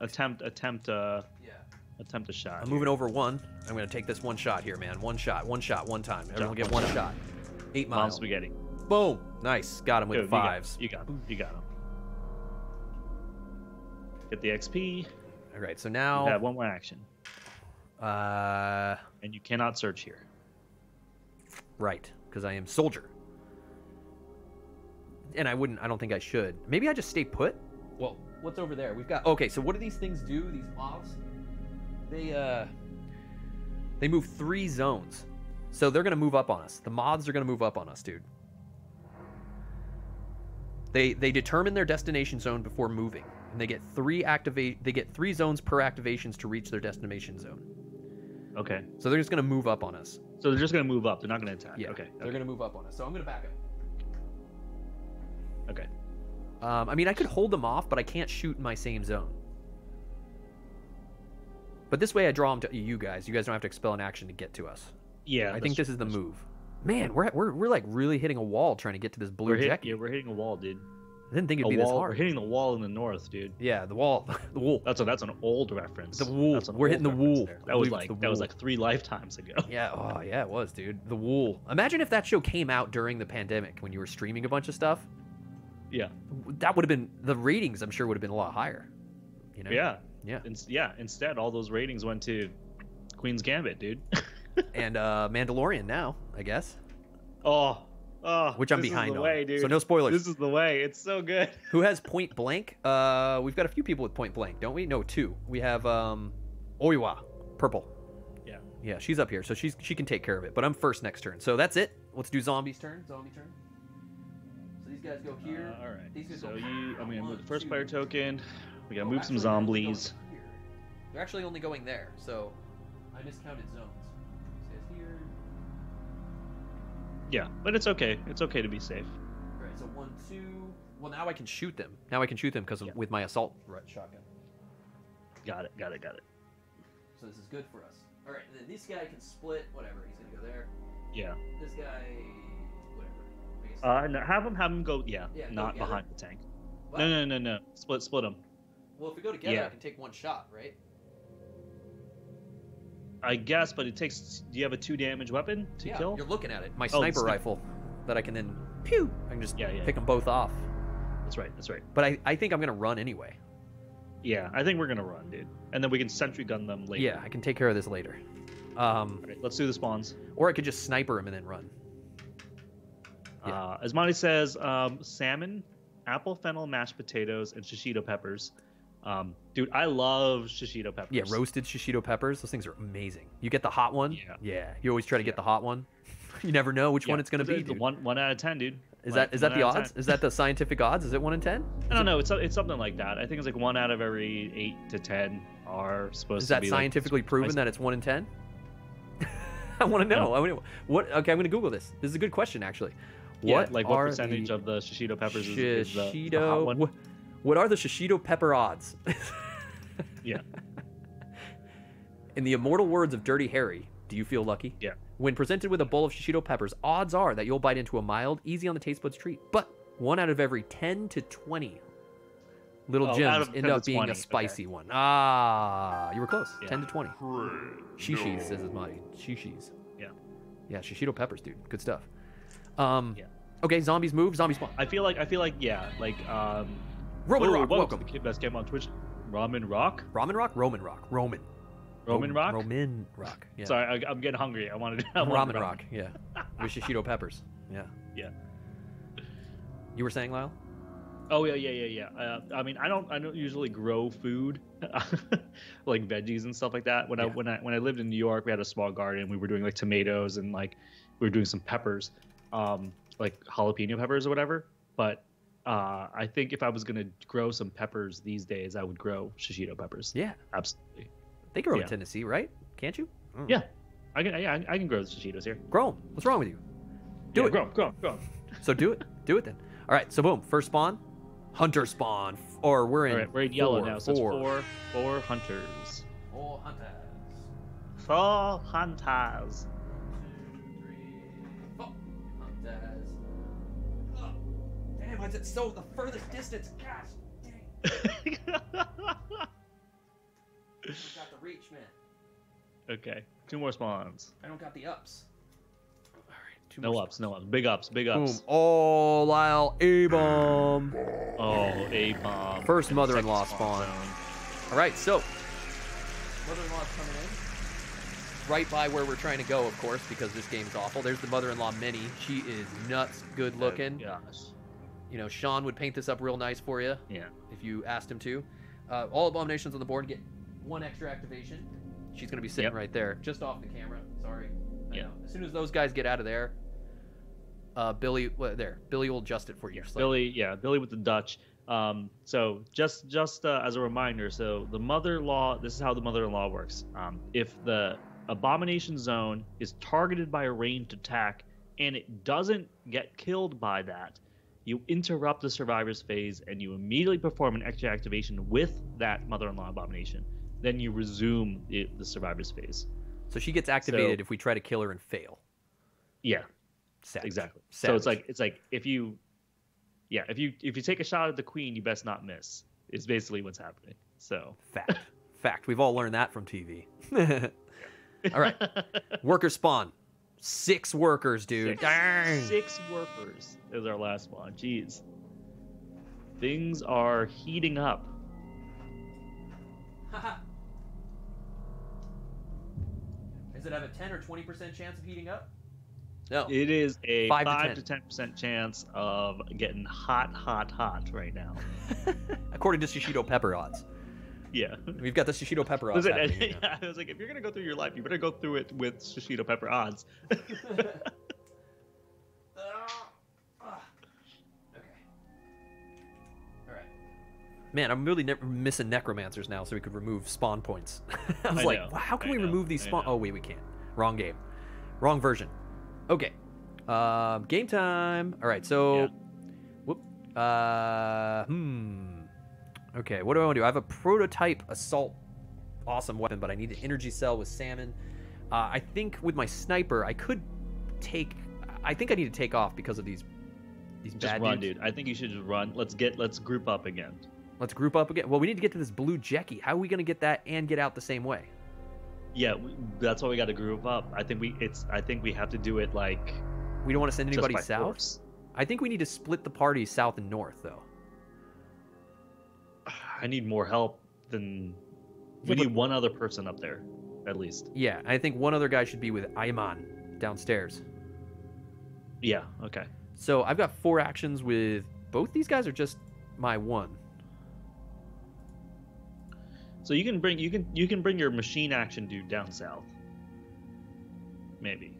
attempt, attempt, uh, Yeah. attempt a shot. I'm moving over one. I'm gonna take this one shot here, man. One shot, one shot, one time. Everyone get one one shot. Eight Mom miles. spaghetti. Boom. Nice. Got him with Good, you got- fives. You got, him. You got him. Get the XP. All right. So You now, have one more action, uh, and you cannot search here. right, because I am soldier. And I wouldn't. I don't think I should. Maybe I just stay put. Well, what's over there? We've got. Okay, so what do these things do? These mobs? They uh. They move three zones, so they're gonna move up on us. The moths are gonna move up on us, dude. They they determine their destination zone before moving, and they get three activate. They get three zones per activations to reach their destination zone. Okay. So they're just gonna move up on us. So they're just gonna move up. They're not gonna attack. Yeah. Okay. They're gonna move up on us. So I'm gonna back up. Okay. Um, I mean, I could hold them off, but I can't shoot in my same zone. But this way, I draw them to you guys. You guys don't have to expel an action to get to us. Yeah. I think this is the move. Man, we're, we're we're like really hitting a wall trying to get to this blue We're jacket. yeah, we're hitting a wall, dude. I didn't think it'd A be this wall. We're hard. hitting the wall in the north, dude. Yeah, the wall, the wool. That's a that's an old reference. The wool. We're hitting the wool. there. I That was like that was like three lifetimes ago. Yeah, oh yeah, it was, dude. The wool. Imagine if that show came out during the pandemic when you were streaming a bunch of stuff. Yeah. That would have been the ratings. I'm sure would have been a lot higher. You know. Yeah. Yeah. In, yeah. Instead, all those ratings went to Queen's Gambit, dude. And uh, Mandalorian now, I guess. oh. Oh. Which I'm behind the on. way, dude. So no spoilers. This is the way. It's so good. Who has Point Blank? Uh, we've got a few people with Point Blank, don't we? No, two. We have um, Oiwa, purple. Yeah. Yeah, she's up here, so she's she can take care of it. But I'm first next turn, so that's it. Let's do zombies turn. Zombie turn. Guys go here. Uh, all right. These guys So go. you, I'm gonna move the first two. player token. We gotta Oh, move some actually, they're only going zombies. They're actually only going there, so I miscounted zones. These guys here. Yeah, but it's okay. It's okay to be safe. Right. So one, two. Well, now I can shoot them. Now I can shoot them because Yeah. with my assault right, shotgun. Got it. Got it. Got it. So this is good for us. All right. And then this guy can split. Whatever. He's gonna go there. Yeah. This guy, whatever. I guess- Uh, no, have them. Have them go. Yeah. Yeah, not together? behind the tank. What? No, no, no, no. Split. Split them. Well, if we go together, I can take one shot, right? I guess, but it takes. Do you have a two damage weapon to yeah. kill? You're looking at it. My Oh, sniper sniper. rifle, that I can then pew. I can just Yeah, yeah, pick them both off. That's right. That's right. But I, I think I'm gonna run anyway. Yeah, I think we're gonna run, dude, and then we can sentry gun them later. Yeah, I can take care of this later. Um, All right, let's do the spawns. or I could just sniper him and then run. Yeah. Uh, as Monty says, um, salmon, apple fennel mashed potatoes, and shishito peppers. Um, dude, I love shishito peppers. Yeah, roasted shishito peppers. Those things are amazing. You get the hot one. Yeah. Yeah. You always try to get Yeah. the hot one. you never know which Yeah, one it's gonna be. the dude. One one out of ten, dude. Is Like, that is that the odds? 10. Is that the scientific odds? Is it one in ten? I don't know. It's it's something like that. I think it's like one out of every eight to ten are supposed Is to that be like, scientifically proven that it's one in ten? I want to know. I wanna, what? Okay, I'm gonna Google this. This is a good question, actually. Yeah, What like what percentage the of the shishito peppers is, is the, the hot one? what, what are the shishito pepper odds? Yeah. In the immortal words of Dirty Harry, do you feel lucky? Yeah. When presented with a bowl of shishito peppers, odds are that you'll bite into a mild, easy on the taste buds treat. But one out of every 10 to 20 little Oh, gems end up being 20, a okay. spicy one. Ah, you were close. Yeah. 10 to 20. Shishis, says his money. Shishis. Yeah. Yeah, shishito peppers, dude. Good stuff. Um, Yeah. Okay, zombies move, zombies spawn. I feel like I feel like yeah, like um. Roman whoa, Rock, welcome. The best game on Twitch, Ramen Rock. Ramen Rock? Roman Rock. Roman. Roman Rock. Roman Rock. Yeah. Sorry, I, I'm getting hungry. I wanted. I wanted Ramen Rock. Yeah. With shishito peppers. Yeah. Yeah. You were saying, Lyle? Oh yeah, yeah, yeah, yeah. Uh, I mean, I don't, I don't usually grow food, like veggies and stuff like that. When I, when I, when I lived in New York, we had a small garden. We were doing like tomatoes and like we were doing some peppers, um, like jalapeno peppers or whatever. But uh, I think if I was gonna grow some peppers these days, I would grow shishito peppers. Yeah. Absolutely. They grow Yeah. in Tennessee, right? Can't you? Mm. Yeah, I can, yeah, I, I can grow the shishitos here. Grow them. What's wrong with you? Do Yeah, it. Grow, 'em, grow, 'em, grow. 'em. So do it. Do it then. All right. So boom. First spawn, hunter spawn, f- or we're in. All right, we're in yellow four, now. So it's four. four, four hunters. Four hunters. Four hunters. Damn, why is it so the furthest distance? Gosh, dang. I got the reach, man. okay, two more spawns. I don't got the ups. All right. Two No more ups, no ups. Big ups, big Boom. ups. Oh, Lyle, A bomb. Oh, a bomb. First mother-in-law Second spawn. All right, so mother-in-law's coming in. Right by where we're trying to go, of course, because this game's awful. There's the mother-in-law mini. She is nuts, good looking. Oh, gosh. You know, Sean would paint this up real nice for you Yeah. if you asked him to. Uh, all abominations on the board get one extra activation. She's gonna be sitting Yep. right there, just off the camera. Sorry. Yeah. As soon as those guys get out of there, Uh, Billy, well, there. Billy will adjust it for you. like- Billy, yeah, Billy with the Dutch. Um, so just just uh, as a reminder, so the mother-in-law. This is how the mother-in-law works. Um, if the abomination zone is targeted by a ranged attack and it doesn't get killed by that, you interrupt the survivor's phase and you immediately perform an extra activation with that mother-in-law abomination. Then you resume the, the survivor's phase. So she gets activated if we try to kill her and fail. Yeah, Savage. exactly. So it's like it's like if you, yeah, if you if you take a shot at the queen, you best not miss. Is basically what's happening. So fact. fact. We've all learned that from TV. all right. Worker spawn. Six workers, dude. Six. Dang. Six workers is our last one. Jeez. Things are heating up. Does it have a 10 or 20% chance of heating up? No. It is a Five to five 10. to ten percent chance of getting hot, hot, hot right now. According to Shishito Pepper odds. Yeah. We've got the Shishito Pepper odds. Listen, happening right now. I was like, if you're gonna go through your life, you better go through it with Shishito Pepper odds. Man, I'm really ne- missing necromancers now, so we could remove spawn points. I was I like, know, how can I we know, remove these spawn? Oh wait, we can't. Wrong game, wrong version. Okay, um, game time. All right, so, Yeah. whoop. Uh, hmm. Okay, what do I want to do? I have a prototype assault, awesome weapon, but I need an energy cell with salmon. Uh, I think with my sniper, I could take. I think I need to take off because of these. These just bad run, dudes. dude. I think you should just run. Let's get let's group up again. Let's group up again. Well, we need to get to this blue Jackie. How are we going to get that and get out the same way? Yeah, we, that's why we got to group up. I think we it's I think we have to do it like We don't want to send anybody south. force. I think we need to split the party south and north, though. I need more help than we need one other person up there, at least. Yeah, I think one other guy should be with Ayman downstairs. Yeah. Okay. So I've got four actions with both these guys, or just my one. So you can bring you can you can bring your machine action dude down south. Maybe.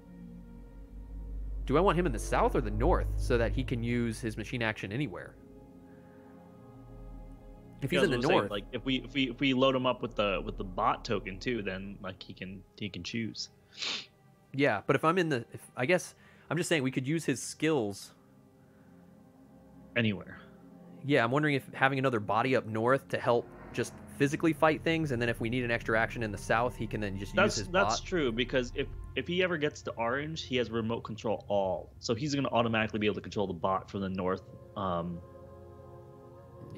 Do I want him in the south or the north so that he can use his machine action anywhere? If he's in the saying, north, like if we if we if we load him up with the with the bot token too, then like he can he can choose. yeah. But if I'm in the, if, I guess I'm just saying we could use his skills Anywhere. Yeah, I'm wondering if having another body up north to help just physically fight things, and then if we need an extra action in the south, he can then just That's use his that's bot. true because if if he ever gets to orange, he has remote control all, so he's gonna automatically be able to control the bot from the north. Um,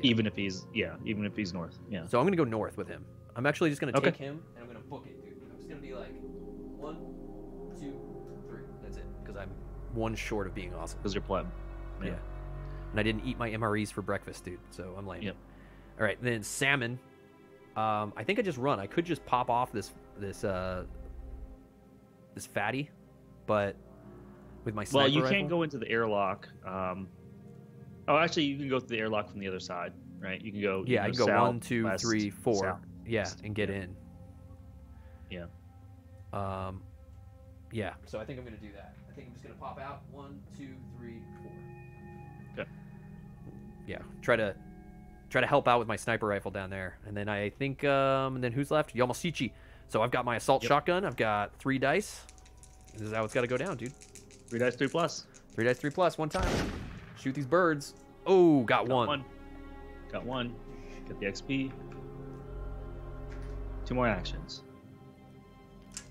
Yeah. even if he's yeah, even if he's north. Yeah. So I'm gonna go north with him. I'm actually just gonna Okay. take him and I'm gonna book it, dude. I'm just gonna be like one, two, three. That's it, because I'm one short of being awesome. Because you're pleb. Yeah. And I didn't eat my MREs for breakfast, dude. So I'm lame. Yep. All right, then salmon. Um, I think I just run. I could just pop off this this uh this fatty, but with my Well, you rifle, can't go into the airlock. Um, oh, actually, you can go through the airlock from the other side, right? You can go. you Yeah, I can can go south, one, two, west, three, four. south. Yeah, east. and get Yeah. in. Yeah. Um, yeah. So I think I'm gonna do that. I think I'm just gonna pop out one, two, three, four. Okay. Yeah. Try to try to help out with my sniper rifle down there, and then I think um, and then who's left? Yomoshichi. So I've got my assault Yep. shotgun. I've got three dice. This is how it's got to go down, dude. Three dice, three plus. Three dice, three plus, one time. Shoot these birds. Oh, got, Got one. one. Got one. Get the XP. Two more actions.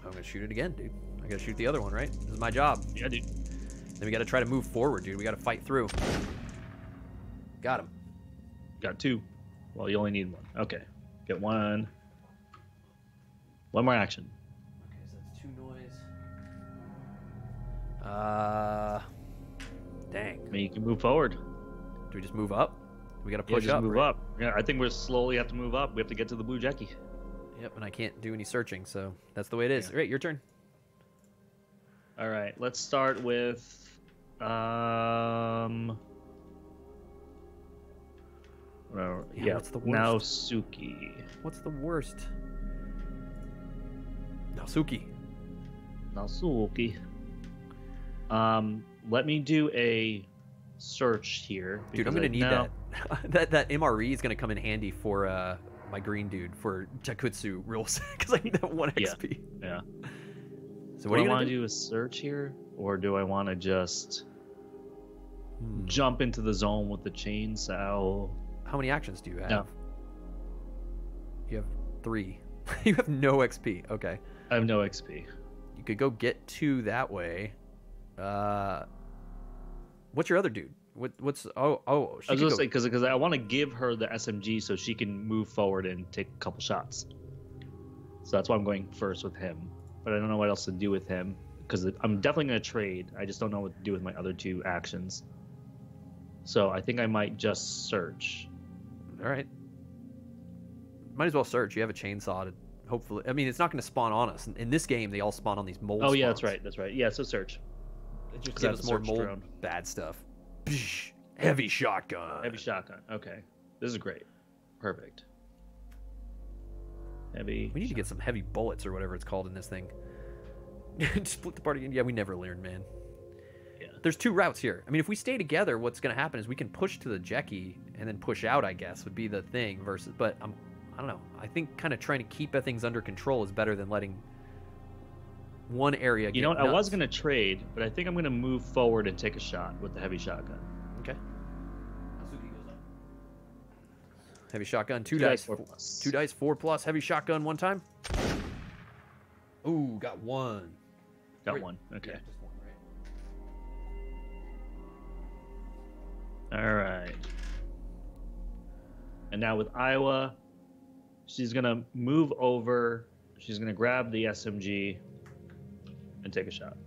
I'm gonna shoot it again, dude. I gotta shoot the other one, right? This is my job. Yeah, dude. Then we got to try to move forward, dude. We got to fight through. Got him. Got two. Well, you only need one. Okay. Get one. One more action. Okay, so that's two noise. Uh, dang. I mean, you can move forward. Do we just move up? We got to Yeah, push just up. move right? up. Yeah, I think we slowly have to move up. We have to get to the blue Jackie. Yep, and I can't do any searching, so that's the way it is. Yeah. All right, your turn. All right, let's start with um. well, Yeah, yeah, what's the worst? Naosuke. What's the worst? Naosuke. Um, let me do a search here. Dude, I'm gonna I- need that. that that MRE is gonna come in handy for uh my green dude for Jakutsu rules because I need that one Yeah. XP. Yeah. So Do what are I you want to do? do a search here, or do I want to just Hmm. jump into the zone with the chainsaw? How many actions do you have? No. You have three. you have no XP. Okay. I have no XP. You could go get two that way. Uh, what's your other dude? What what's oh oh? She I was gonna go- say because because I want to give her the SMG so she can move forward and take a couple shots. So that's why I'm going first with him. But I don't know what else to do with him because I'm definitely gonna trade. I just don't know what to do with my other two actions. So I think I might just search. All right. Might as well search. You have a chainsaw to hopefully. I mean, it's not going to spawn on us. In- this game, they all spawn on these mold. Oh yeah, that's right. That's right. Yeah, so search. It just gives us more mold drone. bad stuff. Psh, Heavy shotgun. Heavy shotgun. Okay, this is great. Perfect. Heavy. We need to get some heavy bullets or whatever it's called in this thing. Split the party. In. Yeah, we never learned, man. Yeah. There's two routes here. I mean, if we stay together, what's going to happen is we can push to the Jackie and then push out. I guess would be the thing. Versus, but I'm, I don't know. I think kind of trying to keep things under control is better than letting one area. You know what? I was gonna trade, but I think I'm gonna move forward and take a shot with the heavy shotgun. Okay. Heavy shotgun, two, Two dice, dice, four four- plus. two dice, four plus. Heavy shotgun, one time. Ooh, got one. Got Wait, one. Okay. Yeah, one, right? All right. And now with Oiwa, she's gonna move over. She's gonna grab the SMG and take a shot.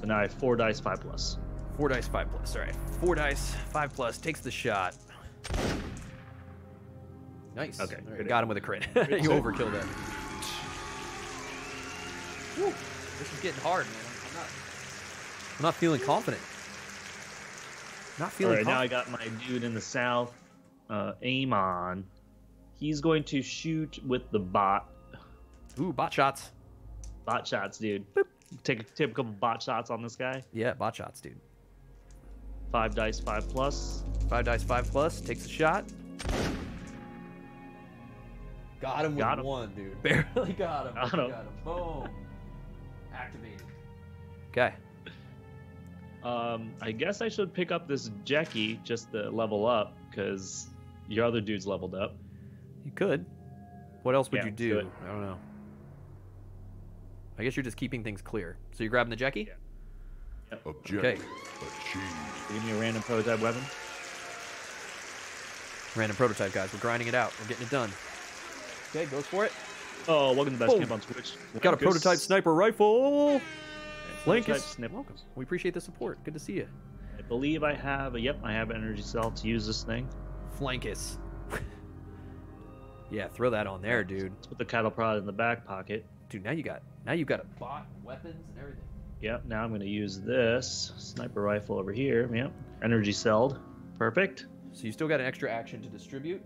So now I have four dice, five plus. Four dice, five plus. All right, four dice, five plus. Takes the shot. Nice. Okay, All right, got him with a crit. you overkill that. This is getting hard, man. I'm not. I'm not feeling confident. Not All feeling right, now I got my dude in the south, uh, Amon. He's going to shoot with the bot. Ooh, bot shots. Bot shots, dude. Take a, take a couple bot shots on this guy. Yeah, bot shots, dude. Five dice, five plus. Five dice, five plus. Takes a shot. Got him with Got him. one, dude. Barely got him. Got him. Got him. Boom. Activated. Okay. Um, I guess I should pick up this Jackie just to level up because your other dude's leveled up. You could. What else would Yeah, you do? do. I don't know. I guess you're just keeping things clear. So you're grabbing the Jackie? Yeah. Objective Okay. achieved. Give me a random prototype weapon. Random prototype, guys. We're grinding it out. We're getting it done. Okay, goes for it. Oh, welcome to the best Boom. camp on Twitch. Got a prototype sniper rifle. Yeah, prototype Flankus. snip. Welcome. We appreciate the support. Good to see you. I believe I have. A, yep, I have an energy cell to use this thing. Flankus. yeah, throw that on there, dude. Let's put the cattle prod in the back pocket. Dude, now you got now you got a bot, weapons, and everything. Yep. Now I'm going to use this sniper rifle over here. Yep. Energy celled. Perfect. So you still got an extra action to distribute.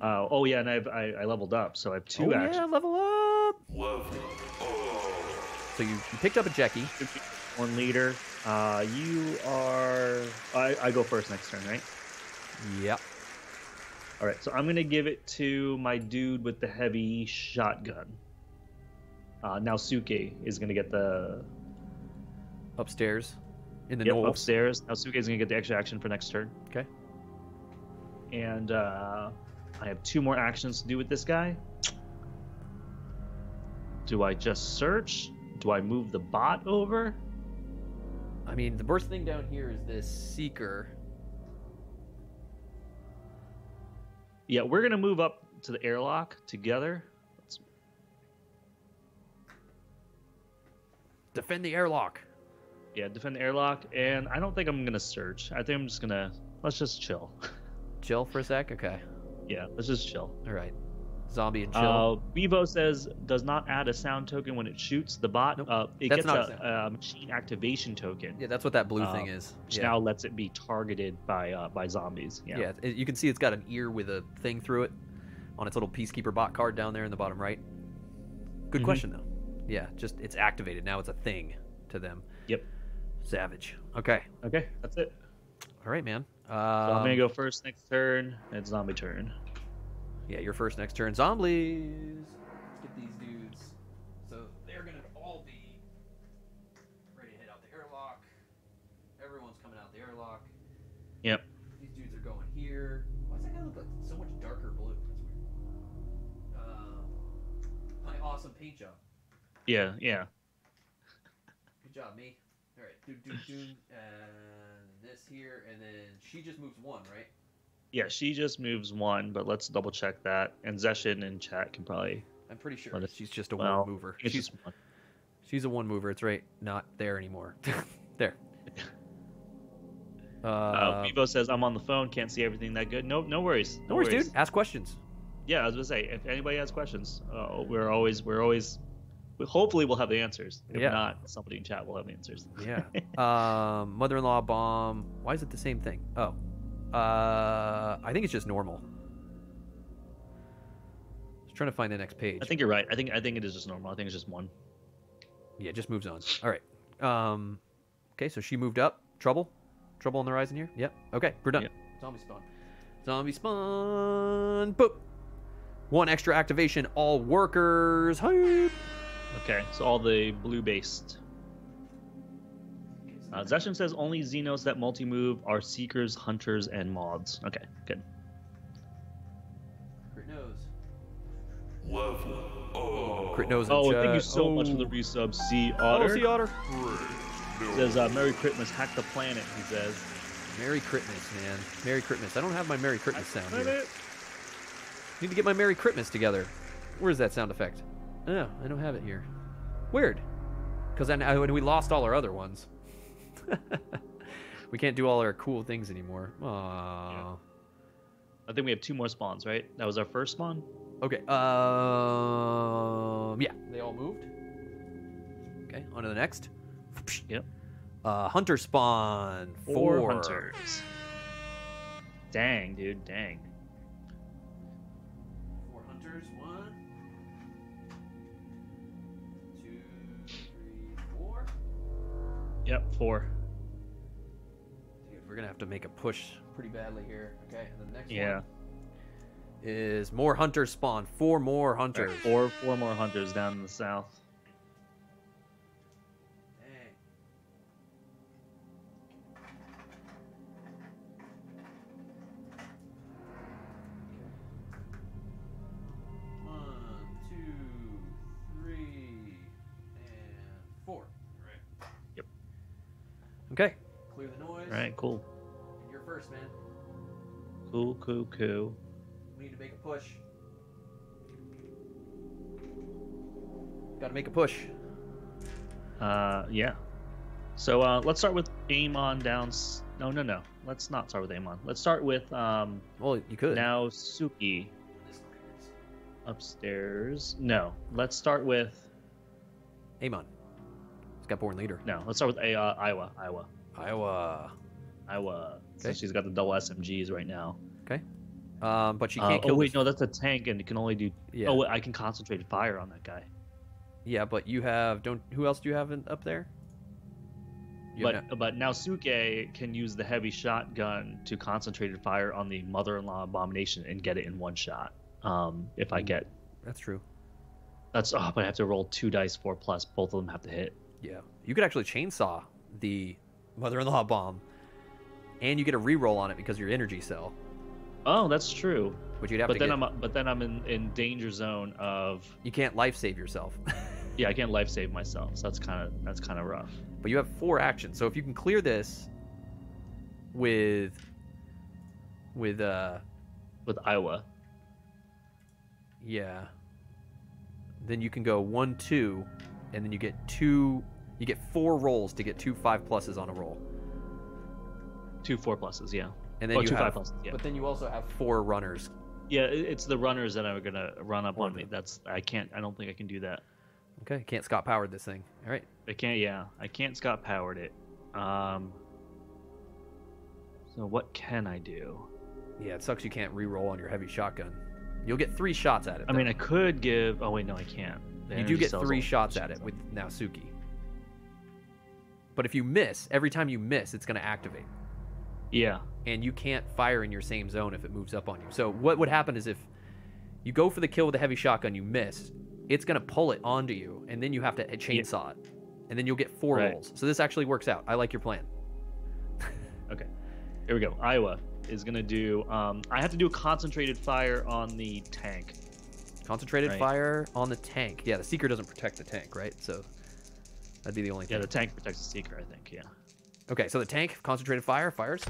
Uh, oh yeah, and I've, I I leveled up, so I have two oh, actions. yeah, level up. level. So you, you picked up a Jackie. One leader. Uh, you are. I, I go first next turn, right? Yep. All right. So I'm gonna give it to my dude with the heavy shotgun. Uh, Naosuke is gonna get the Upstairs, in the yep, knoll. upstairs. Now Suke is gonna get the extra action for next turn. Okay. And uh, I have two more actions to do with this guy. Do I just search? Do I move the bot over? I mean, the worst thing down here is this seeker. Yeah, we're gonna move up to the airlock together. Defend the airlock. yeah, defend the airlock, and I don't think I'm gonna search. I think I'm just gonna let's just chill. Chill for a sec. Okay. yeah, let's just chill. All right. Zombie and chill. Uh, Bevo says does not add a sound token when it shoots the bot. Nope. Uh, it That's gets not a, a machine activation token, yeah, that's what that blue uh, thing is. which Yeah. now lets it be targeted by uh, by zombies. Yeah. yeah. it- you can see it's got an ear with a thing through it on its little peacekeeper bot card down there in the bottom right. Good Mhm. question though. Yeah, just it's activated now. It's a thing to them. Yep. Savage. Okay. Okay, that's it. All right, man. So I'm Um, gonna go first next turn. It's zombie turn. Yeah, your first next turn. Zombies. Let's get these dudes. So they're gonna all be ready to head out the airlock. Everyone's coming out the airlock. Yep. These dudes are going here. Why does that guy look like so much darker blue? That's weird. Um, my awesome paint job. Yeah, yeah. Good job, me. All right, do do do, and this here, and then she just moves one, right? Yeah, she just moves one, but let's double check that. And Zeshin in chat can probably. I'm pretty sure Well, it's- she's just a well, one mover. She's just one. she's a one mover. It's right, not there anymore. there. Uh, Uh, Vivo says I'm on the phone, can't see everything that good. No, no worries. no worries, dude. Ask questions. Yeah, I was gonna say if anybody has questions, uh, we're always we're always. Hopefully, we'll have the answers. If Yeah. not, somebody in chat will have the answers. Yeah. um, mother-in-law bomb. Why is it the same thing? Oh, uh, I think it's just normal. Just trying to find the next page. I think you're right. I think I think it is just normal. I think it's just one. Yeah, just moves on. All right. Um, okay, so she moved up. Trouble? Trouble on the horizon here? Yep. Okay, we're done. Yep. Zombie spawn. Zombie spawn. Boop. One extra activation. All workers. Hype. Okay, so all the blue based. Uh, Zeshin says only Xenos that multi move are Seekers, Hunters, and Mods. Okay, good. Crit nose. Level up. Crit nose. Oh, thank you chat. so much for the Oh. resub, Sea Oh, Otter. sea otter. says uh, Merry Christmas, hack the planet. He says. Merry Christmas, man. Merry Christmas. I don't have my Merry Christmas sound here. Planet. Need to get my Merry Christmas together. Where's that sound effect? Oh, I don't have it here. Weird. Because then I, we lost all our other ones. we can't do all our cool things anymore. Aww. I think we have two more spawns, right? That was our first spawn. Okay. Um. Yeah, they all moved. Okay, on to the next. Yep. Uh, hunter spawn. Four, Four, hunters. Dang, dude, dang. Yep, four. Dude, we're gonna have to make a push pretty badly here. Okay, and the next Yeah. one is more hunters spawn. Four more hunters. Four, four more hunters down in the south. Okay. Clear the noise. All right, cool, You're first, man. cool, cool, cool. We need to make a push. Got to make a push. Uh, yeah. So uh, let's start with Amon down. s- No, no, no. Let's not start with Amon. Let's start with um Well, you could. Naosuke upstairs. No, let's start with Amon. He's got born leader. no. Let's start with A- uh, Oiwa. Oiwa. Oiwa. Oiwa. So Okay. she's got the double SMGs right now. Okay. Um, but she Uh, can't oh kill. wait, this- no, that's a tank, and it can only do. Yeah. Oh, wait, I can concentrate fire on that guy. Yeah, but you have don't. Who else do you have in, up there? You but no- but Naosuke can use the heavy shotgun to concentrated fire on the mother-in-law abomination and get it in one shot. Um, if I get that's true. that's oh, but I have to roll two dice, four plus. Both of them have to hit. Yeah, you could actually chainsaw the mother-in-law bomb, and you get a reroll on it because of your energy cell. Oh, that's true. But you'd have But to then get. I'm but then I'm in, in danger zone of You can't life save yourself. yeah I can't life save myself. So that's kind of that's kind of rough. but you have four actions, so if you can clear this with with uh With Oiwa, yeah, then you can go one two, and then you get two. You get four rolls to get two five pluses on a roll, two four pluses, yeah. and then oh, you two have. five pluses, yeah. But then you also have four runners. Yeah, it's the runners that are gonna run up One on me. That's I can't. I don't think I can do that. Okay, can't Scott powered this thing. All right. I can't. Yeah, I can't. Scott powered it. Um. So what can I do? Yeah, it sucks you can't re-roll on your heavy shotgun. You'll get three shots at it. I mean. I could give. Oh wait, no, I can't. You do get three shots at it with Naosuke. But if you miss, every time you miss, it's going to activate. Yeah. and you can't fire in your same zone if it moves up on you. So what would happen is if you go for the kill with a heavy shotgun, you miss, it's gonna pull it onto you, and then you have to chainsaw it, and then you'll get four Right. rolls. So this actually works out. I like your plan. Okay. Here we go. Oiwa is gonna do. Um, I have to do a concentrated fire on the tank. Concentrated Right. fire on the tank. Yeah, the seeker doesn't protect the tank, right? So that'd be the only Yeah, thing. the tank protects the seeker. I think. Yeah. Okay, so the tank concentrated fire fires.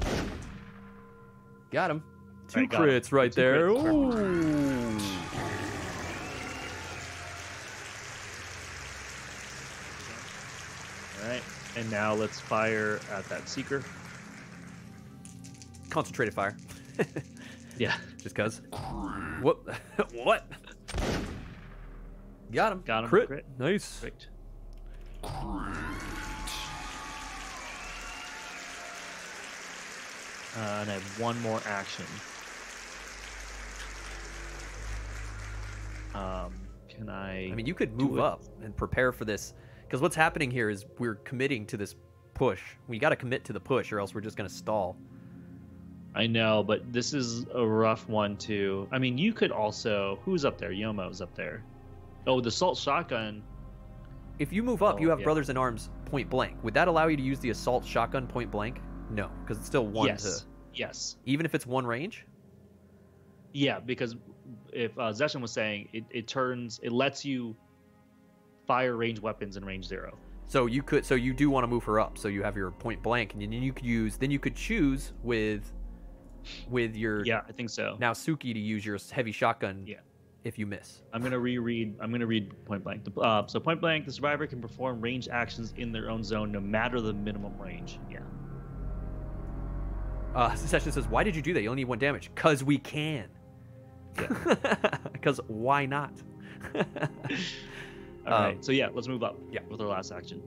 Got him. Two Right, got him. crits right Two there. crits. Ooh. All right. And now let's fire at that seeker. Concentrated fire. Yeah. Just cause. What? what? Got him. Got him. Crit. Crit. Nice. Perfect. Uh, and I have one more action. Um, can I? I mean, you could move up and prepare for this. Because what's happening here is we're committing to this push. We got to commit to the push, or else we're just gonna stall. I know, but this is a rough one too. I mean, you could also. Who's up there? Yomo's up there. Oh, the assault shotgun. If you move up, Oh, you have yeah. brothers in arms point blank. Would that allow you to use the assault shotgun point blank? No, because it's still one yes. to. Yes. Even if it's one range. Yeah, because if uh, Zeshan was saying it, it turns, it lets you fire range weapons in range zero. So you could. So you do want to move her up. So you have your point blank, and then you could use. Then you could choose with, with your Yeah, I think so. Naosuke to use your heavy shotgun. Yeah. If you miss. I'm gonna reread. I'm gonna read point blank. The- Uh, so point blank, the survivor can perform range actions in their own zone, no matter the minimum range. Yeah. Uh, Session says, "Why did you do that? You only need one damage. Cause we can. Because why not? All Um, right. So yeah, let's move up. yeah. With our last action.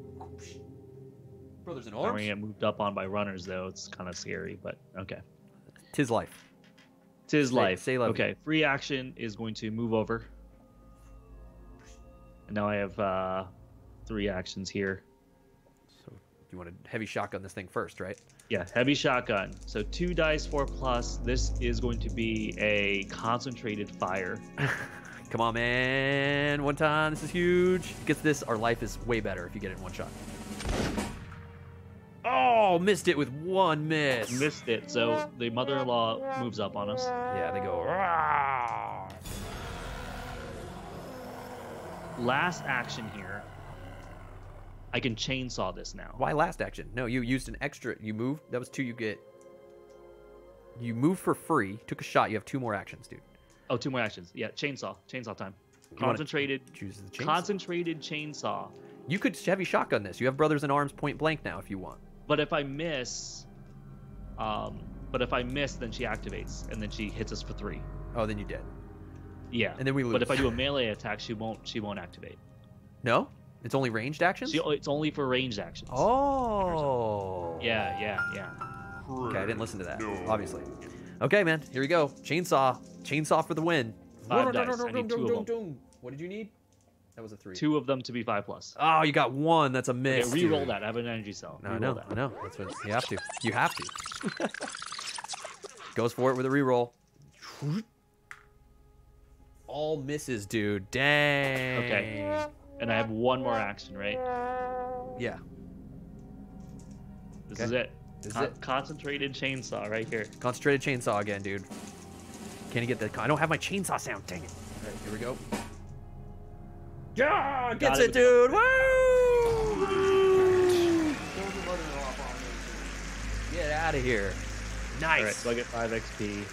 Brothers in I'm gonna get moved up on by runners though. It's kind of scary, but okay. Tis life. Tis Say- life. say love okay. Free action is going to move over. And now I have uh, three actions here. So you want to heavy shotgun this thing first, right? Yeah, heavy shotgun. So two dice, four plus. This is going to be a concentrated fire. Come on, man. One time. This is huge. Gets this. Our life is way better if you get it in one shot. Oh, missed it with one miss. Missed it. So the mother-in-law moves up on us. Yeah, they go. "Rah." Last action here. I can chainsaw this now. Why last action? No, you used an extra. You moved. That was two. You get. You moved for free. Took a shot. You have two more actions, dude. Oh, two more actions. Yeah, chainsaw. Chainsaw time. Concentrated. Choose the chainsaw. Concentrated chainsaw. You could heavy shotgun this. You have brothers in arms point blank now if you want. But if I miss, um, but if I miss, then she activates, and then she hits us for three. Oh, then you did. Yeah. And then we lose. But if I do a melee attack, she won't. She won't activate. No, it's only ranged actions. She, it's only for ranged actions. Oh. Yeah, yeah, yeah. Okay, I didn't listen to that. Obviously. Okay, man. Here we go. Chainsaw. Chainsaw for the win. Five dice. I need two of them. What did you need? That was a three. Two of them to be five plus. Oh, you got one. That's a Okay, miss. re-roll that. I have an energy cell. No, I Re-roll know. that. I know. That's what you have to. You have to. Goes for it with a re-roll. All misses, dude. Dang. Okay. And I have one more action, right? Yeah. This Okay. is it. This is it. Concentrated chainsaw right here. Concentrated chainsaw again, dude. Can you get the? I don't have my chainsaw sound. Dang it. All right, here we go. Yeah, gets it it, dude. Woo! Get out of here. Nice. All right, so I get five XP.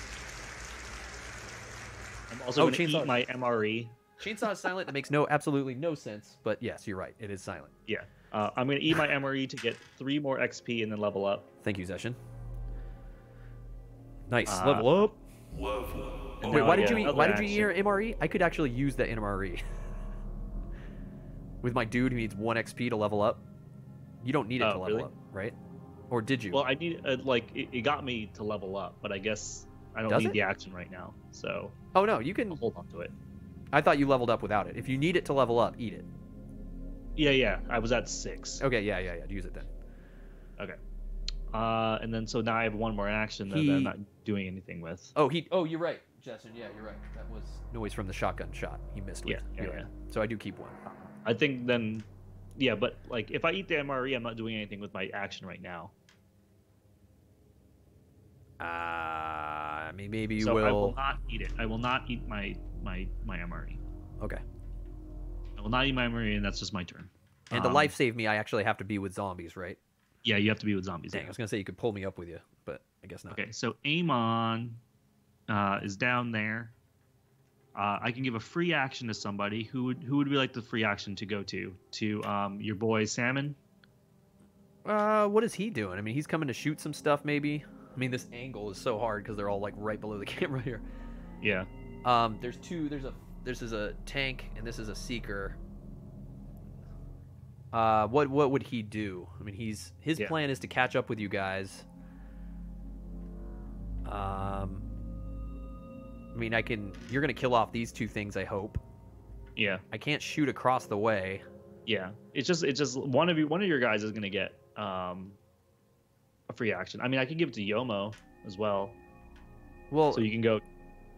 I'm also Oh, going to eat my MRE. Chainsaw is silent. That makes no absolutely no sense. But yes, you're right. It is silent. Yeah. Uh, I'm going to eat my MRE to get three more XP and then level up. Thank you, Zeshin. Nice. Uh, Level up. Level. And Wait, now why I did get you eat? Why did you eat your MRE? I could actually use that MRE with my dude who needs one XP to level up. You don't need it Oh, to level really? up, right? Or did you? Well, I need uh, like it, it got me to level up, but I guess I don't Does need it? the action right now, so oh no, you can. I'll hold on to it. I thought you leveled up without it. If you need it to level up, eat it. Yeah, yeah. I was at six. Okay, yeah, yeah, yeah. Use it then. Okay. Uh, and then so now I have one more action that, that I'm not doing anything with. Oh, he. Oh, you're right, Justin. Yeah, you're right. That was noise from the shotgun shot. He missed. With. Yeah, yeah, right. yeah. So I do keep one. I think then, yeah, but like if I eat the MRE, I'm not doing anything with my action right now. Uh, I mean, maybe you so will. I will not eat it. I will not eat my my my MRE. Okay. I will not eat my MRE, and that's just my turn. And to Um, life save me, I actually have to be with zombies, right? Yeah, you have to be with zombies. Dang, I was gonna say you could pull me up with you, but I guess not. Okay, so Amon uh, is down there. Uh, I can give a free action to somebody. Who would who would we like the free action to go to? To um, your boy Salmon. Uh, what is he doing? I mean, he's coming to shoot some stuff, maybe. I mean, this angle is so hard because they're all like right below the camera here. Yeah. Um, there's two. There's a. This is a tank, and this is a seeker. Uh, what what would he do? I mean, he's his Yeah. plan is to catch up with you guys. Um, I mean, I can. You're gonna kill off these two things, I hope. Yeah. I can't shoot across the way. Yeah. It's just it's just one of you one of your guys is gonna get um, a free action. I mean, I could give it to Yomo as well. Well, So you can go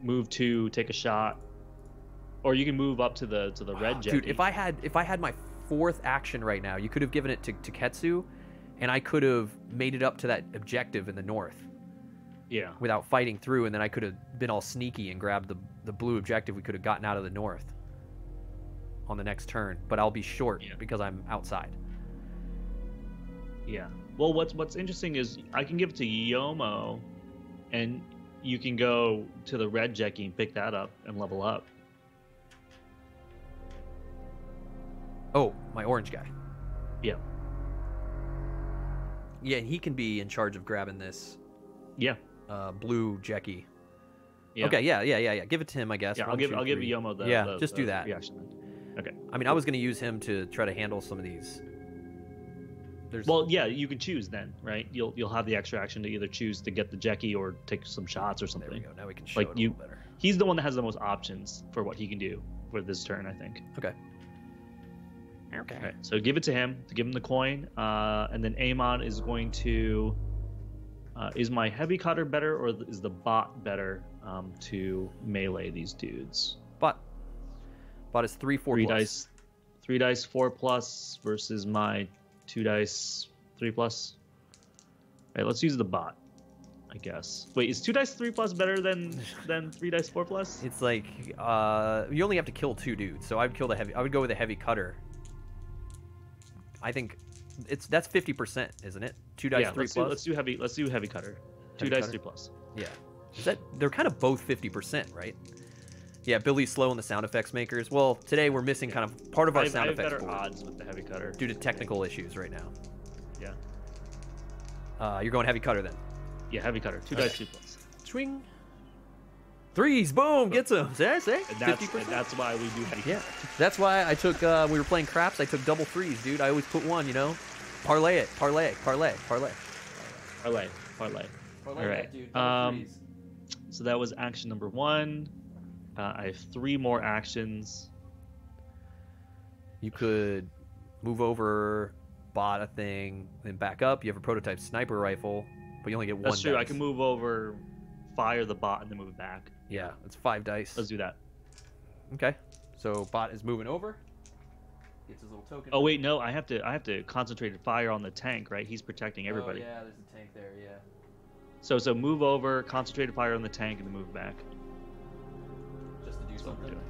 move two, take a shot, or you can move up to the to the red jet. Dude, if I had if I had my fourth action right now, you could have given it to, to Ketsu, and I could have made it up to that objective in the north yeah without fighting through, and then I could have been all sneaky and grabbed the the blue objective we could have gotten out of the north on the next turn. But I'll be short Yeah. because I'm outside. Yeah. Well, what's what's interesting is I can give it to Yomo, and you can go to the red Jackie and pick that up and level up. Oh, my orange guy. Yeah. Yeah, and he can be in charge of grabbing this Yeah. Uh, blue Jackie. Yeah. Okay, yeah, yeah, yeah, yeah. Give it to him, I guess. Yeah, I'll give two, I'll give. Yomo the Yeah, the- just the do that. reaction. Okay. I mean, I was going to use him to try to handle some of these. There's Well, yeah, you can choose then, right? You'll you'll have the extra action to either choose to get the Jackie or take some shots or something. there we go. Now we can show Like it you- better. He's the one that has the most options for what he can do for this turn, I think. Okay. Okay. So give it to him to give him the coin, uh, and then Amon is going to. Uh, is my heavy cutter better, or is the bot better um, to melee these dudes? But bot is three four three plus. dice, three dice four plus versus my two dice three plus. All right, let's use the bot, I guess. Wait, is two dice three plus better than than three dice four plus? It's like uh, you only have to kill two dudes, so I would kill the heavy. I would go with a heavy cutter. I think it's that's fifty percent, isn't it? Two dice yeah, three let's plus. do, let's do heavy. Let's do heavy cutter. Two Heavy dice cutter? three plus. Yeah. Is that they're kind of both fifty percent, right? Yeah, Billy's slow and the sound effects makers. Well, today we're missing kind of part of I our I sound have effects better board odds with the heavy cutter. due to technical issues right now. Yeah, Uh, you're going heavy cutter then. yeah, heavy cutter. Two Okay. dice three plus. Swing. Threes, boom, gets them. I say And that's, 50%. that's why we do heavy. Yeah, that's why I took. Uh, we were playing craps. I took double threes, dude. I always put one. You know, parlay it, parlay, parlay, parlay. Parlay, parlay. parlay All right. Um, So that was action number one. Uh, I have three more actions. You could move over, bot a thing, then back up. You have a prototype sniper rifle, but you only get one. That's true. I can move over, fire the bot, and then move it back. Yeah, it's five dice. Let's do that. Okay, so bot is moving over. Gets his little token. Oh wait, no, I have to. I have to concentrate fire on the tank, right? He's protecting Oh, everybody. yeah, there's a tank there. Yeah. So so move over, concentrated fire on the tank, and then move back. Just to do That's what we're something. doing.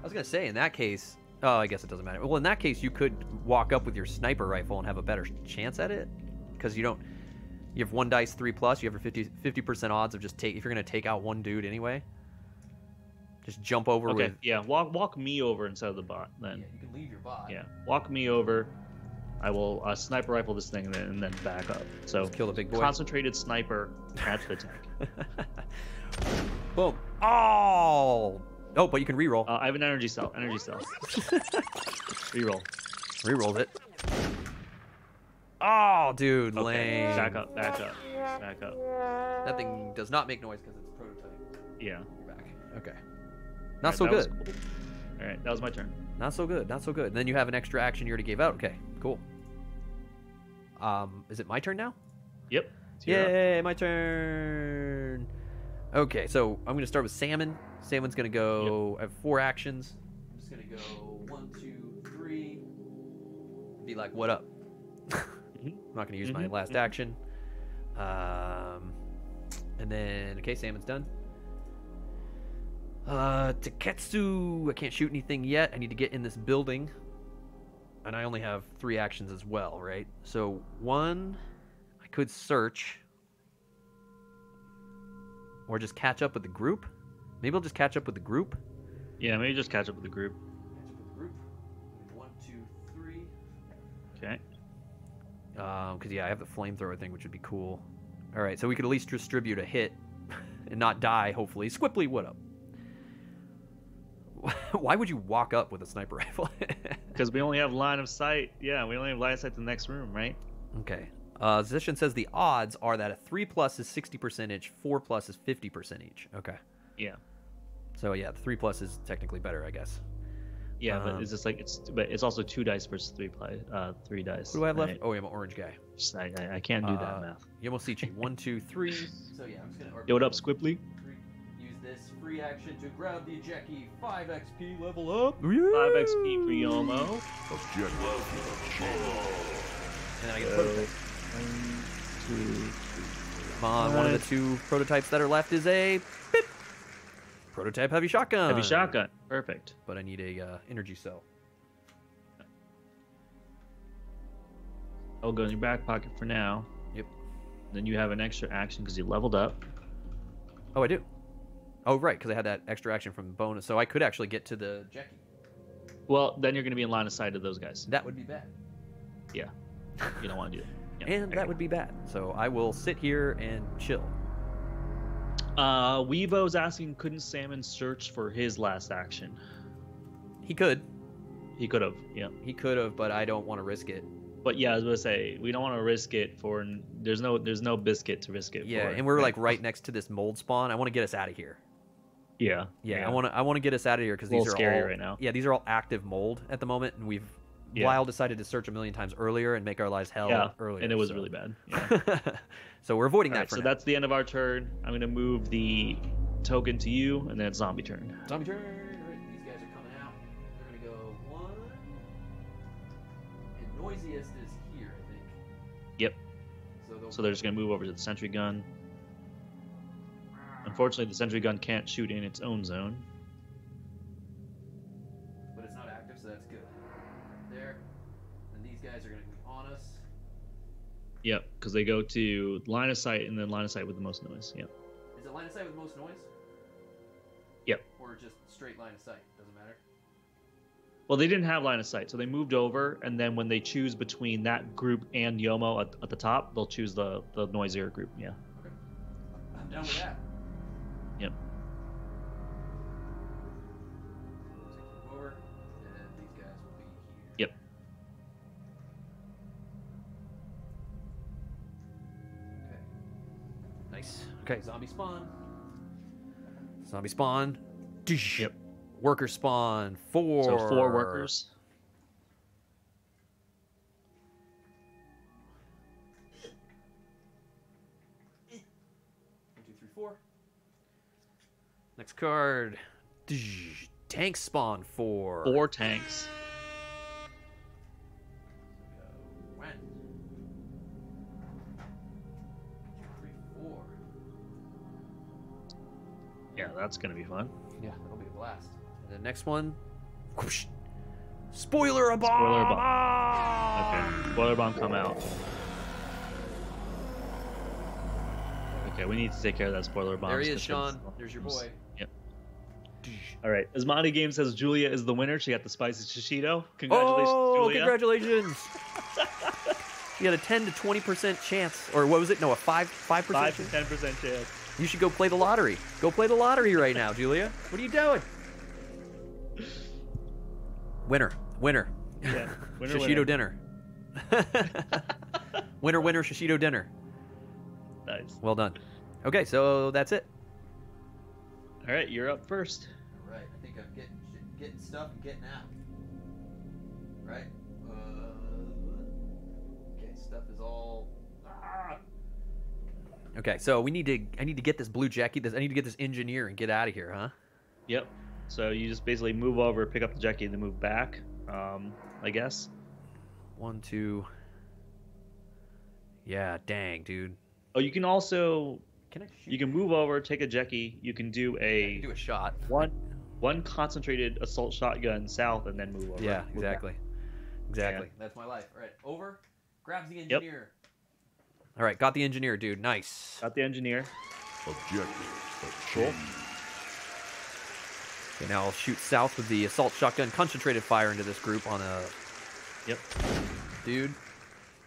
I was gonna say in that case. Oh, I guess it doesn't matter. Well, in that case, you could walk up with your sniper rifle and have a better chance at it, because you don't. You have one dice three plus. You have your 50 percent odds of just take if you're gonna take out one dude anyway. Just jump over Okay, with. yeah. Walk walk me over instead of the bot. Then Yeah, you can leave your bot. yeah, walk me over. I will uh, sniper rifle this thing and then, and then back up. So Just kill the big boy. concentrated sniper at the tank. Boom. Oh. Oh, but you can reroll. Uh, I have an energy cell. Energy cell. Reroll. Rerolled it. Oh, dude, Okay. lame. Back up. Back up. Back up. That thing does not make noise because it's prototype. Yeah. You're back. Okay. Not so good. cool. All right, that was my turn. Not so good. Not so good. And then you have an extra action you already gave out. Okay, cool. Um, is it my turn now? Yep. your up. Yay, my turn. Okay, so I'm gonna start with salmon. Salmon's gonna go. I have four actions. I'm just gonna go one, two, three. Be like, what up? I'm not gonna use my Mhm, last mhm. action. Um, and then okay, salmon's done. Uh, Taketsu. I can't shoot anything yet. I need to get in this building. And I only have three actions as well, right? So one, I could search. Or just catch up with the group. Maybe I'll just catch up with the group. Yeah, maybe just catch up with the group. Catch up with the group. One, two, three. Okay. Um, because yeah, I have the flamethrower thing, which would be cool. All right, so we could at least distribute a hit and not die. Hopefully, Squipply, what up? Why would you walk up with a sniper rifle? Because we only have line of sight. Yeah, we only have line of sight to the next room, right? okay. Uh, Zishan says the odds are that a three plus is sixty percent each, four plus is fifty percent each. Okay. Yeah. So yeah, the three plus is technically better, I guess. Yeah, Um, but it's just like it's but it's also two dice versus three play uh three dice. What do I have left? right? Oh, yeah, I'm an orange guy. Just- I, I, I can't do Uh, that math. Yomoshichi, one, two, three. So yeah, I'm just gonna. Yo, what up, Squipply? Use this free action to grab the Jackie. Five XP level up. Five XP for Yomo. And then I get a Uh, prototype. one, two, Come on, one of the two prototypes that are left is a beep. prototype heavy shotgun. heavy shotgun. Perfect. But I need a uh, energy cell. I'll go in your back pocket for now. Yep. Then you have an extra action because you leveled up. Oh, I do. Oh, right, because I had that extra action from bonus, so I could actually get to the Jackie. Well, then you're going to be in line of sight of those guys. That would be bad. Yeah. You don't want to do that. Yeah, and that would be bad. So I will sit here and chill. Uh, Weevo's asking, couldn't Salmon search for his last action? He could. He could have, yeah. He could have, but I don't want to risk it. But yeah, I was gonna say we don't want to risk it for. There's no, there's no biscuit to risk it. Yeah, for. and we're like right next to this mold spawn. I want to get us out of here. Yeah, Yeah, I want to. I want to get us out of here because these are little scary all right now. Yeah, these are all active mold at the moment, and we've Yeah. Lyle decided to search a million times earlier and make our lives hell yeah, earlier. and it was so. really bad. Yeah. so we're avoiding All that right, for so now. that's the end of our turn. I'm gonna move the token to you, and then it's zombie turn. Zombie turn. Alright, these guys are coming out. They're gonna go one. And noisiest is here, I think. Yep. So, So they're just gonna move over to the sentry gun. Unfortunately, the sentry gun can't shoot in its own zone. But it's not active, so that's good. There. And these guys are gonna be on us. Yep, because they go to line of sight and then line of sight with the most noise. Yep. Is it line of sight with most noise? Yep. Or just straight line of sight? Doesn't matter. Well, they didn't have line of sight, so they moved over, and then when they choose between that group and Yomo at, at the top, they'll choose the the noisier group. Yeah. Okay. I'm down with that. Nice. Okay, zombie spawn. Zombie spawn. Yep. Worker spawn. Four. So four workers. One, two, three, four. Next card. Tank spawn four. Four tanks. Yeah, that's gonna be fun. Yeah, that'll be a blast. And the next one. Whoosh. Spoiler a bomb. Spoiler bomb. Okay. Spoiler bomb come out. Okay, we need to take care of that spoiler bomb. There he is, Sean. There's your boy. Yep. All right. Asmadi Game says Julia is the winner. She got the spicy shishito. Congratulations, oh, Julia. congratulations! you had a 10 to 20 percent chance, or what was it? No, a five five percent. Five to ten percent chance. You should go play the lottery. Go play the lottery right now, Julia. What are you doing? Winner, winner. Yeah. Winner, Shishito winner. dinner. winner, winner, Shishito dinner. Nice. Well done. Okay, so that's it. All right, you're up first. Right. I think I'm getting getting stuff and getting out. Right? Uh, okay, stuff is all. Okay, so we need to. I need to get this blue Jackie. This I need to get this engineer and get out of here, huh? Yep. So you just basically move over, pick up the Jackie, and then move back. Um, I guess. One, two. Yeah, dang, dude. Oh, you can also Can I shoot? you can move over, take a Jackie. You can do a do a shot. one one concentrated assault shotgun south, and then move over. Yeah, exactly. Exactly. That's my life. All right, over. Grabs the Yep. Engineer. All right, got the engineer, dude. Nice. Got the engineer. Objective Cool. Okay, now I'll shoot south with the assault shotgun, concentrated fire into this group on a Yep. dude.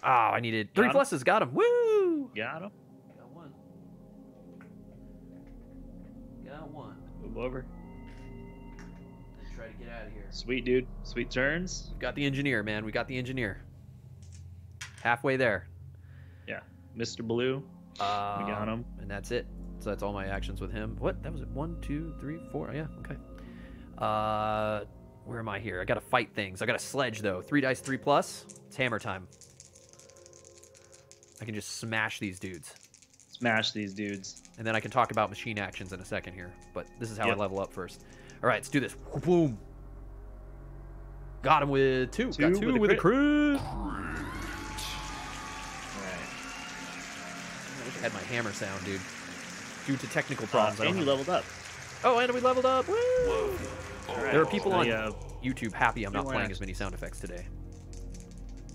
Ah, I needed three Got him. pluses. Got him. Woo! Got him. Got one. Got one. Move over. Let's try to get out of here. Sweet dude. Sweet turns. We got the engineer, man. We got the engineer. Halfway there. Mr. Blue. Uh, We got him. And that's it. So that's all my actions with him. What? That was it. One, two, three, four. Yeah, okay. Uh, where am I here? I gotta fight things. I got a sledge though. Three dice, three plus. It's hammer time. I can just smash these dudes, Smash these dudes. and then I can talk about machine actions in a second here. But this is how Yep. I level up first. All right, let's do this. Boom. Got him with two. Two got two with a with a crit. Had my hammer sound, dude. Due to technical Uh, problems. I don't and you have- leveled up. Oh, and we leveled up. Woo! There are people So, on yeah, YouTube happy I'm not playing as many sound effects today.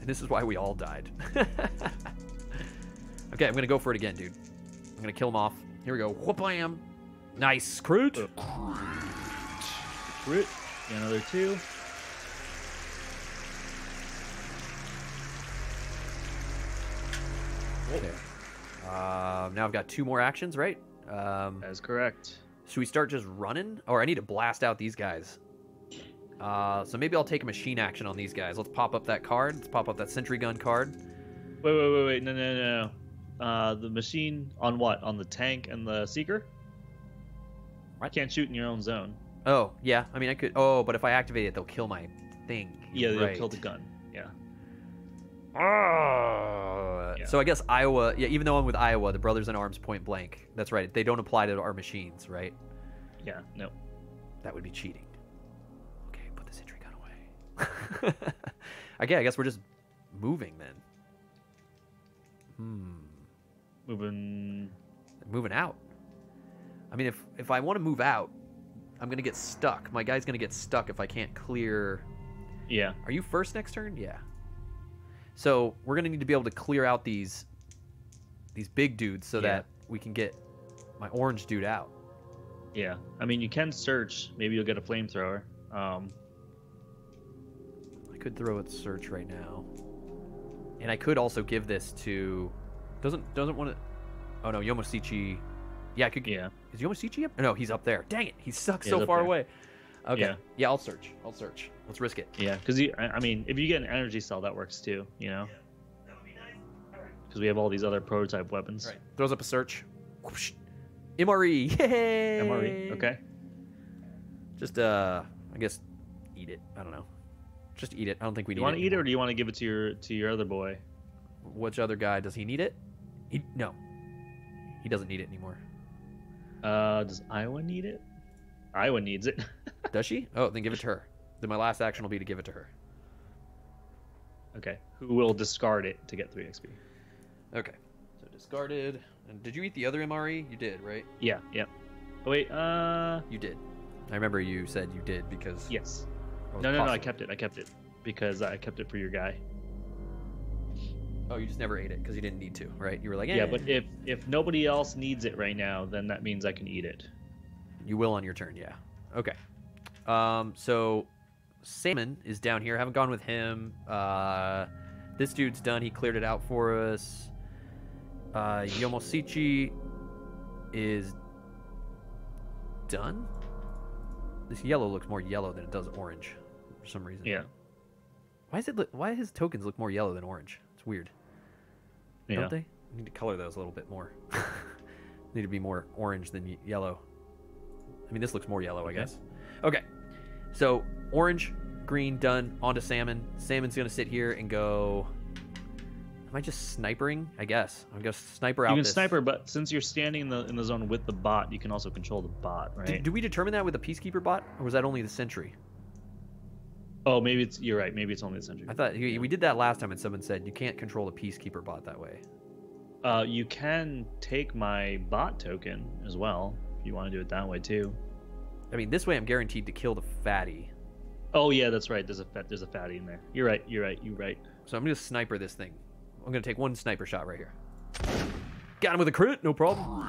And this is why we all died. okay, I'm gonna go for it again, dude. I'm gonna kill him off. Here we go. Whoop-bam! Nice crit. Uh, Crit. Another two. Okay. Um, now I've got two more actions, right? Um, That is correct. should we start just running? Or I need to blast out these guys. Uh, so maybe I'll take a machine action on these guys. Let's pop up that card. Let's pop up that sentry gun card. Wait, wait, wait, wait. No, no, no. no. Uh, the machine on what? On the tank and the seeker? I can't shoot in your own zone. Oh, yeah. I mean, I could. Oh, but if I activate it, they'll kill my thing. Yeah, they'll right. kill the gun. Ah. Yeah. So I guess Oiwa. Yeah, even though I'm with Oiwa, the Brothers in Arms point blank. That's right. They don't apply to our machines, right? Yeah. No. That would be cheating. Okay, put the sentry gun away. okay, I guess we're just moving then. Hmm. Moving. Moving out. I mean, if if I want to move out, I'm gonna get stuck. My guy's gonna get stuck if I can't clear. Yeah. Are you first next turn? Yeah. So we're gonna need to be able to clear out these these big dudes so Yeah. that we can get my orange dude out. Yeah. I mean, you can search. Maybe you'll get a flamethrower. Um. I could throw it search right now, and I could also give this to doesn't doesn't want to. Oh no, Yomoshichi. Yeah, I could. Yeah. Is Yomoshichi up? No, he's up there. Dang it, he's stuck Yeah, so far there. away. Okay. Yeah. Yeah. I'll search. I'll search. Let's risk it. Yeah. Because you. I, I mean, if you get an energy cell, that works too. You know. Because we have all these other prototype weapons. Right. Throws up a search. Whoosh. MRE. Yay! MRE. E, Okay. Just uh, I guess eat it. I don't know. Just eat it. I don't think we Do need you want to eat it, or do you want to give it to your to your other boy? Which other guy does he need it? He no. He doesn't need it anymore. Uh, does Oiwa need it? Oiwa needs it. Does she? Oh, then give it to her. Then my last action will be to give it to her. okay. Who will discard it to get three XP? Okay. So discarded. And did you eat the other MRE? You did, right? Yeah. Yeah. Oh, wait. Uh. You did. I remember you said you did because Yes. No, no, no. I kept it. I kept it because I kept it for your guy. Oh, you just never ate it because you didn't need to, right? You were like, Yeah, "Eh." but if if nobody else needs it right now, then that means I can eat it. You will on your turn, yeah. Okay. Um, so Salmon is down here. Haven't gone with him. Uh, this dude's done. He cleared it out for us. Uh, Yomoshichi is done. This yellow looks more yellow than it does orange for some reason. Yeah. Why is it? Look, why his tokens look more yellow than orange? It's weird. Yeah. Don't they? I need to color those a little bit more. need to be more orange than yellow. I mean, this looks more yellow, I guess. Okay. So orange, green, done. On to salmon. Salmon's gonna sit here and go. Am I just snipering? I guess I'm gonna sniper out. You can this. sniper, but since you're standing in the in the zone with the bot, you can also control the bot, right? do we determine that with the peacekeeper bot, or was that only the sentry? oh, maybe it's you're right. Maybe it's only the sentry. I thought we we did that last time, and someone said you can't control the peacekeeper bot that way. Uh, you can take my bot token as well if you want to do it that way too. I mean, this way I'm guaranteed to kill the fatty. Oh yeah, that's right. There's a fat, there's a fatty in there. You're right. You're right. You're right. So I'm gonna sniper this thing. I'm gonna take one sniper shot right here. Got him with a crit, no problem.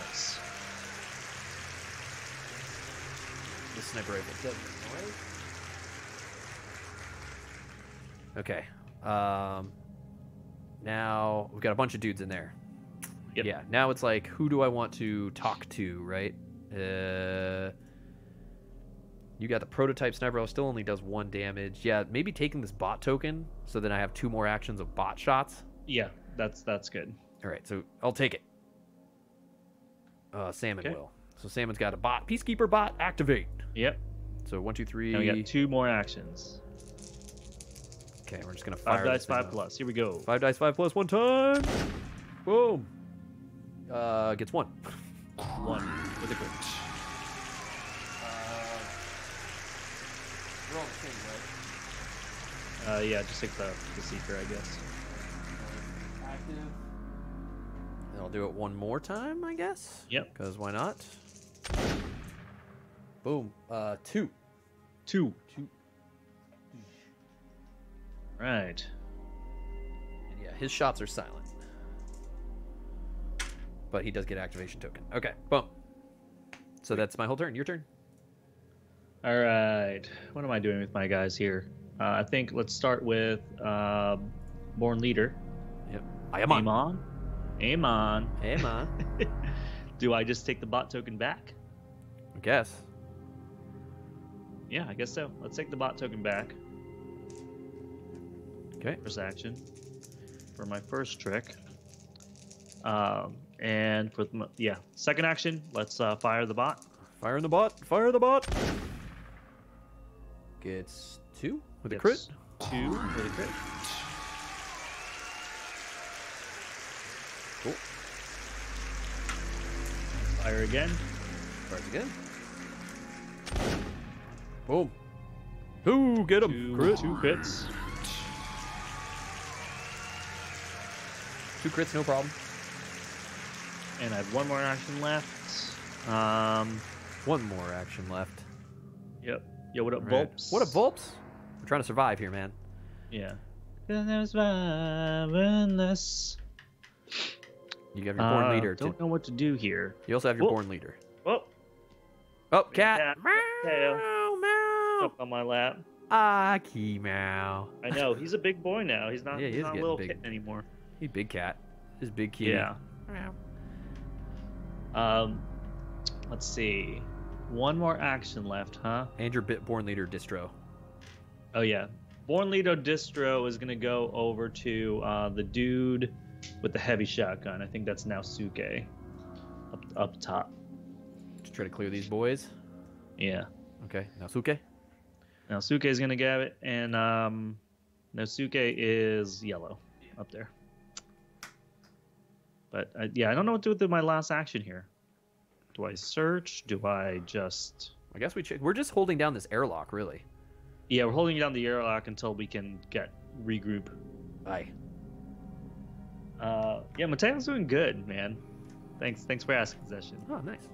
Nice. Sniper rifle. Okay. Um. Now we've got a bunch of dudes in there. Yep. Yeah. Now it's like, who do I want to talk to? Right. Uh. You got the prototype sniper rifle. Still only does one damage. Yeah. Maybe taking this bot token so then I have two more actions of bot shots. Yeah, that's that's good. All right, so I'll take it. Uh, Salmon Okay. will. So Salmon's got a bot. Peacekeeper bot, activate. Yep. So one, two, three. Now we got two more actions. Okay, we're just gonna fire. Five dice, five up. plus. Here we go. Five dice, five plus, one time. Boom. Uh, gets one. One with a crit. We're all the same, right? Uh, yeah, just take the, the seeker, I guess. Active. And I'll do it one more time, I guess. Yep. Because why not? Boom. Uh, two. Two. Two. Right. And yeah, his shots are silent. But he does get activation token. Okay, boom. So that's my whole turn. Your turn. All right. What am I doing with my guys here? Uh, I think let's start with uh, Born Leader. Yep. I am on. Amon. Amon. Aim on. Hey, man. Do I just take the bot token back? I guess. Yeah, I guess so. Let's take the bot token back. Okay. First action for my first trick. Um, and for the, yeah, second action, let's uh, fire the bot. Fire in the bot. Fire the bot. Gets two with a crit. Two with a crit. Cool. Fire again. Fires again. Boom. Who get him? Two, Crit. two crits. Two crits, no problem. And I have one more action left. Um, One more action left. yep. Yo, what up, right. Volps? What up, Volps? We're trying to survive here, man. Yeah. Unless You have your born uh, leader. Don't know what to do here. you also have your Whoa. born leader. Oh, Oh, cat. cat, Meow, tail. meow. up on my lap. Aki meow. I know he's a big boy now. He's not. Yeah, he he's not a little big. kitten anymore. He big cat. This big kitty. Yeah. Meow. Um, let's see. One more action left, huh? And your bit born leader distro. Oh yeah. Born Leader Distro is gonna go over to uh, the dude with the heavy shotgun. I think that's Naosuke. Up up top. Just try to clear these boys. Yeah. Okay. Now Suke. Naosuke is gonna grab it, and um, Naosuke is yellow up there. But uh, yeah, I don't know what to do with my last action here. Do I search? Do I just? I guess we check. We're just holding down this airlock, really. Yeah, we're holding down the airlock until we can get regroup. Aye. Uh, yeah, Mateo's doing good, man. Thanks, thanks for asking, Possession. Oh, nice.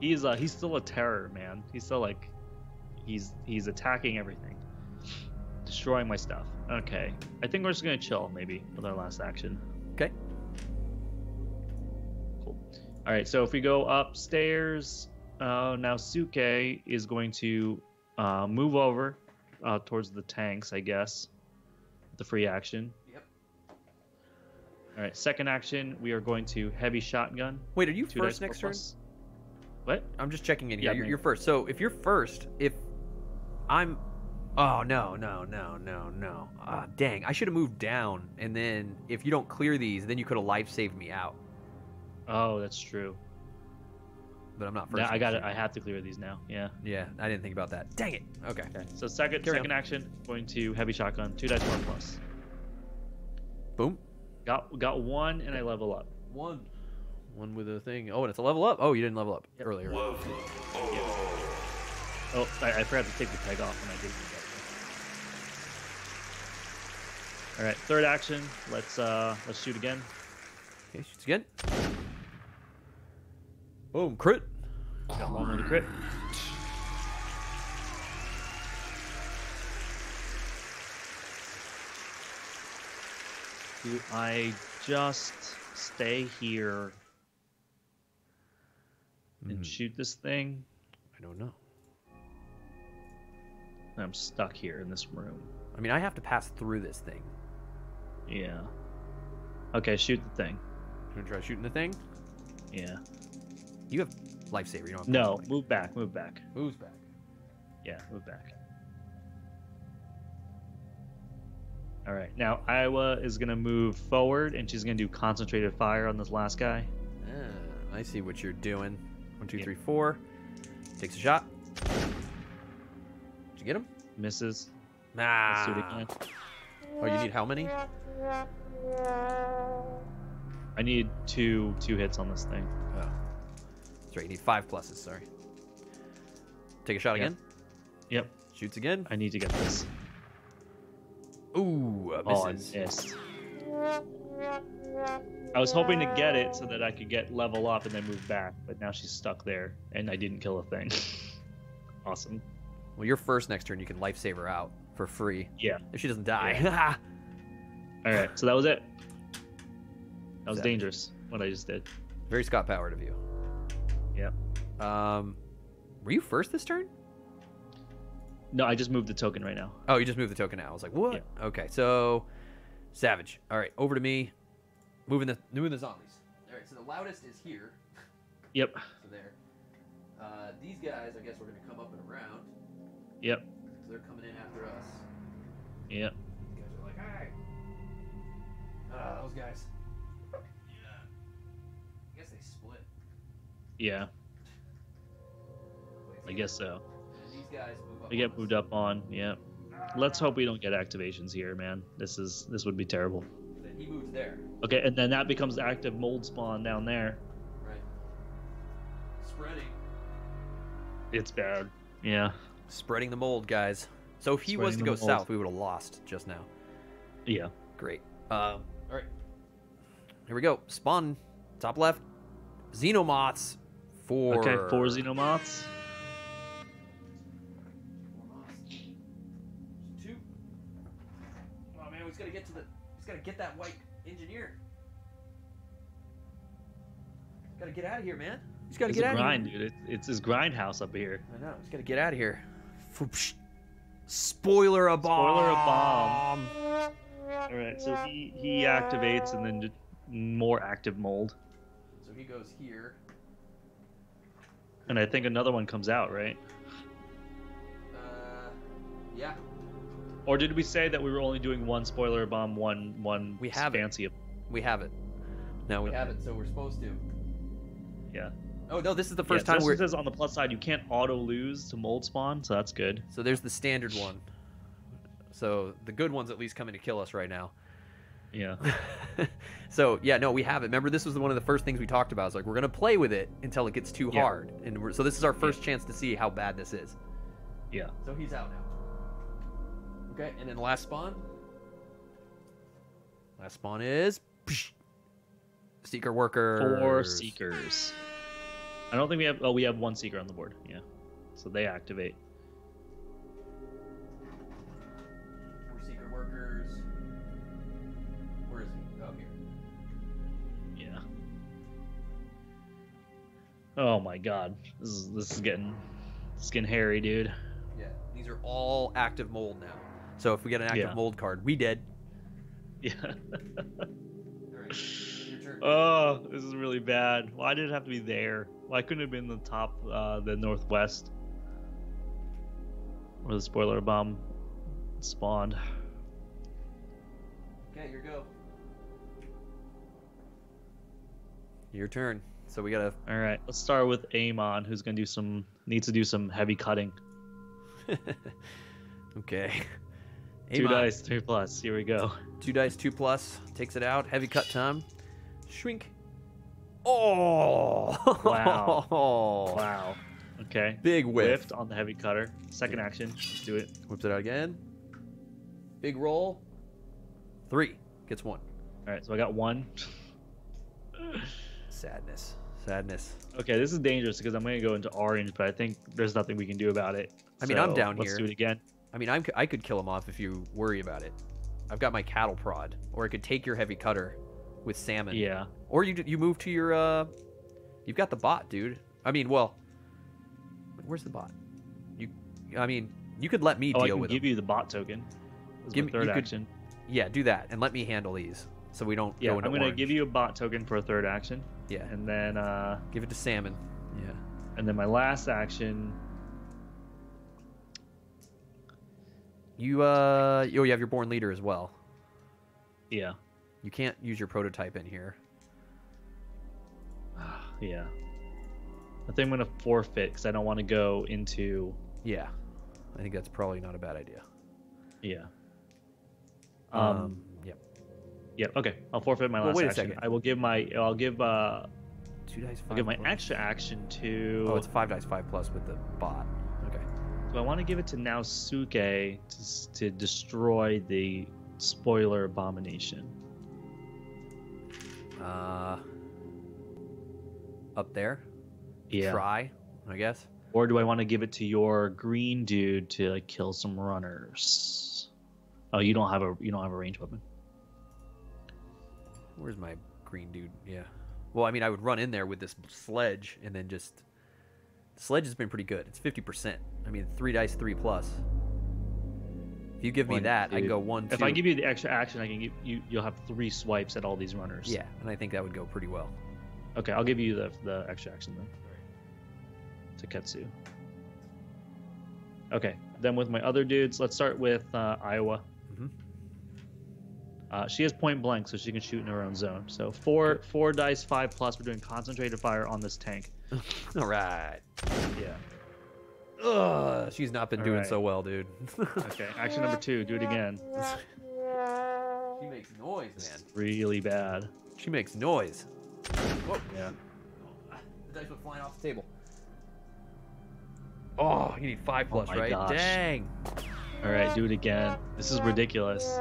He's uh, he's still a terror, man. He's still like, he's he's attacking everything, destroying my stuff. Okay, I think we're just gonna chill maybe with our last action. All right, so if we go upstairs, uh, Naosuke is going to uh, move over uh, towards the tanks, I guess. The free action. Yep. All right, second action, we are going to heavy shotgun. Wait, are you Two first next turn? plus. What? I'm just checking in Yeah, here. You're, you're first. So if you're first, if I'm, oh no, no, no, no, no. Ah, dang! I should have moved down, and then if you don't clear these, then you could have life saved me out. Oh, that's true. but I'm not first. Now I got it. I have to clear these now. Yeah. Yeah, I didn't think about that. Dang it. Okay. Okay. So second Carry second action, going to heavy shotgun, two dice more plus. Boom. Got got one, and I level up. One. One with a thing. Oh, and it's a level up. Oh, you didn't level up Yep. earlier. Level. Oh, I, I forgot to take the peg off when I did that. All right, third action. Let's uh let's shoot again. Okay, shoots again. Boom. Crit. Got one with a crit. Do I just stay here and Hmm. shoot this thing? I don't know. I'm stuck here in this room. I mean, I have to pass through this thing. Yeah. Okay, shoot the thing. You want to try shooting the thing? Yeah. You have lifesaver. You don't have No, lifelink. move back, move back. Moves back. Yeah, move back. All right, now Oiwa is gonna move forward, and she's gonna do concentrated fire on this last guy. Ah, I see what you're doing. One, two, Yeah. three, four. Takes a shot. Did you get him? Misses. Nah. Let's do it again. Oh, you need how many? I need two two hits on this thing. Oh. That's right. You need five pluses. Sorry. Take a shot Yeah. again. Yep, Shoots again. I need to get this. Ooh, uh, Oh, I missed. I was hoping to get it so that I could get level up and then move back, but now she's stuck there, and I didn't kill a thing. awesome. Well, you're first next turn. You can lifesaver out for free Yeah. if she doesn't die. All right, so that was it. That was dangerous. What I just did. Very Scott Powered of you. Yeah. Um, were you first this turn? No, I just moved the token right now. Oh, you just moved the token out. I was like, what? Okay, so Savage. All right, over to me. Moving the moving the zombies. All right, so the loudest is here. Yep. So there. Uh, these guys, I guess, we're gonna come up and around. Yep. So they're coming in after us. Yep. These guys are like, hey. Ah, those guys. Yeah. I guess so. And these guys move. I get moved up on. Yeah. Let's hope we don't get activations here, man. This is this would be terrible. Then he moves there. Okay, and then that becomes active mold spawn down there. Right. Spreading. It's bad. Yeah. Spreading the mold, guys. So if he was to go the mold. south, we would have lost just now. Yeah. Great. Um, all right. Here we go. Spawn, top left. Xenomoths. Four. Okay, four xenomoths. Two. Oh man, we just gotta get to the. Just gotta get that white engineer. Gotta get out of here, man. Just gotta It's get out grind, of here. dude. It's, it's his grindhouse up here. I know. Just gotta get out of here. Spoiler a bomb. Spoiler a bomb. All right, so he he activates and then d- more active mold, So he goes here. And I think another one comes out, right? Uh, yeah. Or did we say that we were only doing one spoiler bomb, one one We have it. fancy? We have it. No, we have it, so we're supposed to. Yeah. Oh no, this is the first yeah, time so we're. It says on the plus side you can't auto lose to mold spawn, so that's good. So there's the standard one. So the good ones at least coming to kill us right now. Yeah. so yeah, no, we have it. Remember, this was one of the first things we talked about. It's like we're gonna play with it until it gets too Yeah. hard, and we're, so this is our first chance to see how bad this is. Yeah. So he's out now. Okay, and then last spawn. Last spawn is seeker worker. Four seekers. I don't think we have. Oh, we have one seeker on the board. Yeah. So they activate. Four seeker workers. Oh my god, this is this is getting this is getting hairy, dude. Yeah, these are all active mold now. So if we get an active Yeah. mold card, we dead. Yeah. All right, your turn. oh, this is really bad. Why did it have to be there? Why couldn't it have been the top, uh, the northwest, where the spoiler bomb spawned? Okay, your go. Your turn. So we gotta. All right, let's start with Amon, who's gonna do some needs to do some heavy cutting. okay. Two Amon, dice, three plus. Here we go. Two dice, two plus. Takes it out. Heavy cut time. Shrink. Oh! Wow. Wow. Okay. Big whiff. Whiffed on the heavy cutter. Second action. Let's do it. Whips it out again. Big roll. Three. Gets one. All right, so I got one. Sadness. Sadness. Okay, this is dangerous because I'm gonna go into orange, but I think there's nothing we can do about it. I mean, I'm So, down let's here. do it again. I mean, I'm, I could kill him off if you worry about it. I've got my cattle prod, or I could take your heavy cutter with salmon. Yeah. Or you you move to your uh, you've got the bot, dude. I mean, well, where's the bot? You, I mean, you could let me Oh, I deal can with give him. you the bot token. As Give my me- third you could- action. Yeah, do that and let me handle these, so we don't Yeah, go I'm gonna orange. give you a bot token for a third action, Yeah, and then uh, give it to salmon. Yeah. and then my last action. You uh, oh, you have your born leader as well. Yeah. You can't use your prototype in here. Yeah. I think I'm gonna forfeit because I don't want to go into. Yeah, I think that's probably not a bad idea. Yeah. Um, Um. Yep. Yeah. Okay. I'll forfeit my Well, last wait a second. I will give my. I'll give. Uh. Two dice. I'll give my plus. extra action to. Oh, it's five dice, five plus with the bot. Okay. So I want to give it to Naosuke to, to destroy the spoiler abomination. Uh, up there. Yeah. Try, I guess. Or do I want to give it to your green dude to like kill some runners? Oh, you don't have a you don't have a range weapon. Where's my green dude? Yeah. Well, I mean, I would run in there with this sledge and then just. The sledge has been pretty good. It's fifty percent. I mean, three dice, three plus. If you give me One, that, I can go one, two. If I give you the extra action, I can give you you'll have three swipes at all these runners. Yeah, and I think that would go pretty well. Okay, I'll give you the the extra action then. To Ketsu. Okay, then with my other dudes, let's start with uh, Oiwa. Uh, she has point blank, so she can shoot in her own zone. So four four dice, five plus. We're doing concentrated fire on this tank. All right. Yeah. Ugh, she's not been All doing right. so well, dude. Okay. Action number two. Do it again. she makes noise, man. Really bad. She makes noise. Whoa. Yeah. The dice went flying off the table. Oh, you need five plus, my right? gosh. Dang. All right. Do it again. This is ridiculous.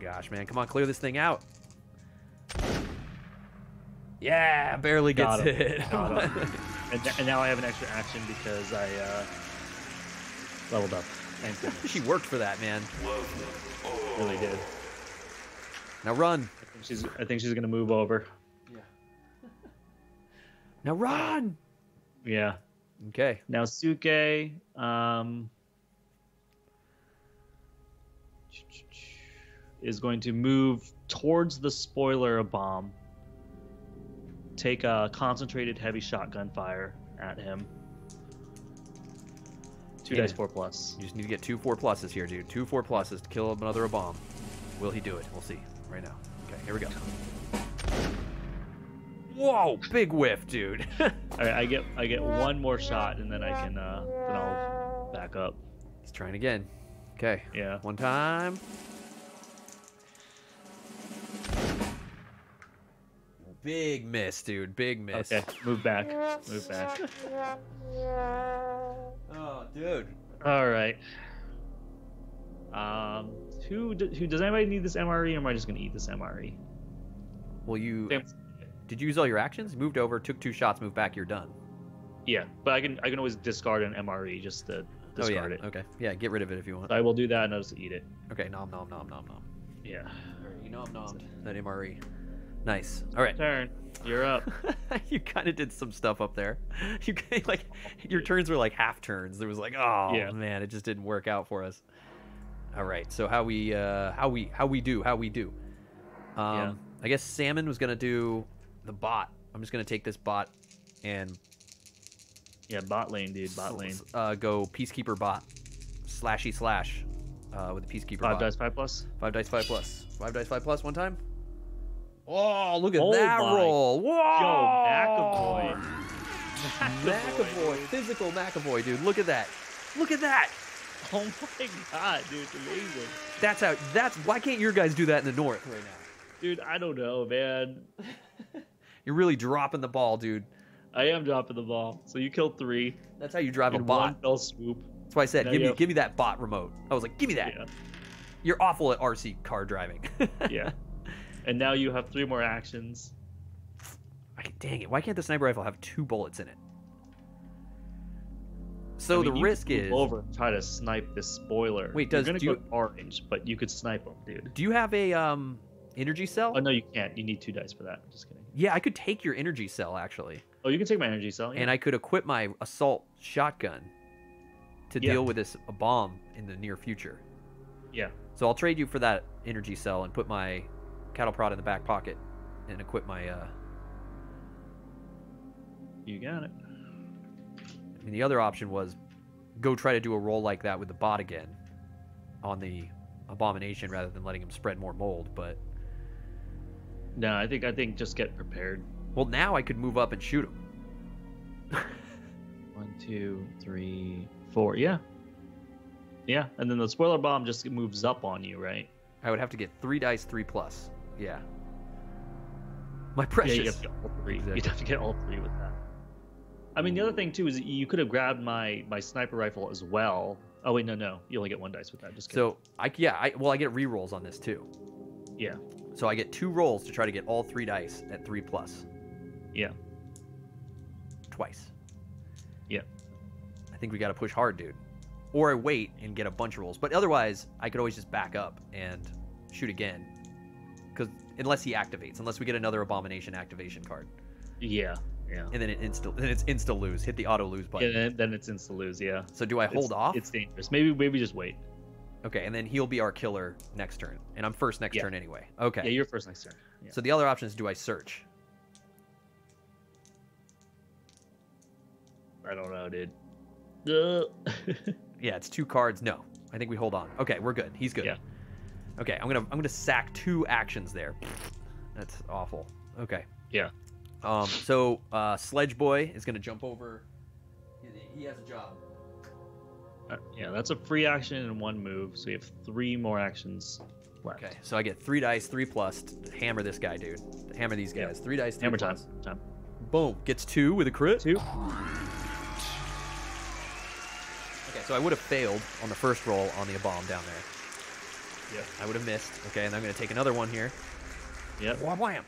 Oh gosh, man. Come on, clear this thing out. Yeah, barely gets Got him. hit. Got him. And, and now I have an extra action because I uh, leveled up. She worked for that, man. really did. Now run. I think she's. I think she's gonna move over. Yeah. now run. Yeah. Okay. Naosuke um, is going to move towards the spoiler a bomb. Take a concentrated heavy shotgun fire at him. Two Yeah. dice four plus. You just need to get two four pluses here, dude. Two four pluses to kill another a bomb. Will he do it? We'll see right now. Okay, here we go. Whoa, big whiff, dude. All right, I get I get one more shot and then I can uh then I'll back up. He's trying again. Okay, Yeah. one time. Big miss, dude. Big miss. Okay, move back. Move back. Oh, dude. All right. Um, who who does anybody need this MRE, or am I just gonna eat this MRE? Well, you Same- did you use all your actions? Moved over, took two shots, moved back. You're done. Yeah, but I can I can always discard an MRE just to oh yeah. discard it. Okay. Yeah, get rid of it if you want. So I will do that and I'll just eat it. Okay. Nom nom nom nom nom. Yeah. All right, You nom nommed that MRE. Nice. All right. Turn. You're up. you kind of did some stuff up there. You like your turns were like half turns. There was like, oh Yeah. man, it just didn't work out for us. All right, so how we uh, how we how we do how we do. Um, Yeah. I guess Salmon was gonna do the bot. I'm just gonna take this bot and yeah, bot lane, dude. Bot lane. uh, go Peacekeeper bot, slashy slash, uh, with the Peacekeeper Five bot. dice, five plus. Five dice, five plus. Five dice, five plus. One time. Oh, look at Oh that my- roll! Whoa! Yo, McAvoy. McAvoy, physical McAvoy, dude. Look at that. Look at that. Oh my god, dude, it's amazing. That's how. That's why can't your guys do that in the north right now? Dude, I don't know, man. You're really dropping the ball, dude. I am dropping the ball. So you killed three That's how you drive a bot. one fell swoop. That's why I said, Now give me, have- give me that bot remote. I was like, give me that. Yeah, You're awful at RC car driving. yeah. And now you have three more actions. I Dang it! Why can't the sniper rifle have two bullets in it? So I mean, the risk is. over try to snipe this spoiler. Wait, You're does- gonna do you- go orange, but you could snipe him, dude. Do you have a um energy cell? Oh no, you can't. You need two dice for that. I'm just kidding. Yeah, I could take your energy cell actually, Oh, you can take my energy cell. Yeah. and I could equip my assault shotgun to Yeah. deal with this a bomb in the near future. yeah. So I'll trade you for that energy cell and put my cattle prod in the back pocket and equip my. uh You got it. I mean, the other option was go try to do a roll like that with the bot again on the abomination rather than letting him spread more mold. But No, I think I think just get prepared. well, now I could move up and shoot him. One, two, three, four. Yeah. Yeah, and then the spoiler bomb just moves up on you, right? I would have to get three dice, three plus. Yeah. My precious. Yeah, you have to get all three. Exactly. You'd have to get all three with that. I mean, the other thing too is you could have grabbed my my sniper rifle as well. Oh wait, no, no, you only get one dice with that. Just kidding. So I yeah I well I get re rolls on this too. yeah, So I get two rolls to try to get all three dice at three plus yeah, twice. Yeah. I think we got to push hard, dude. Or I wait and get a bunch of rolls. But otherwise, I could always just back up and shoot again. Unless he activates, unless we get another abomination activation card, yeah, yeah. and then it insta then it's insta lose. Hit the auto lose button. And then, it's insta lose. Yeah. So do I hold It's- off? It's dangerous. Maybe maybe just wait. Okay, and then he'll be our killer next turn, and I'm first next Yeah. turn anyway. Okay. Yeah, you're first next turn. Yeah. So the other option is do I search? I don't know, dude. Yeah, it's two cards. No, I think we hold on. Okay, we're good. He's good. Yeah. Okay, I'm gonna I'm gonna sack two actions there. That's awful. Okay. Yeah. Um. So uh, Sledge Boy is gonna jump over. He- has a job. Uh, yeah, that's a free action and one move, so you have three more actions left. Okay. So I get three dice, three plus. To hammer this guy, dude. Hammer these guys. Three dice, three Hammer time. Time. Boom. Gets two with a crit. Two. Okay. So I would have failed on the first roll on the bomb down there. Yep. I would have missed. Okay, and I'm gonna take another one here. Yep. Wham wham.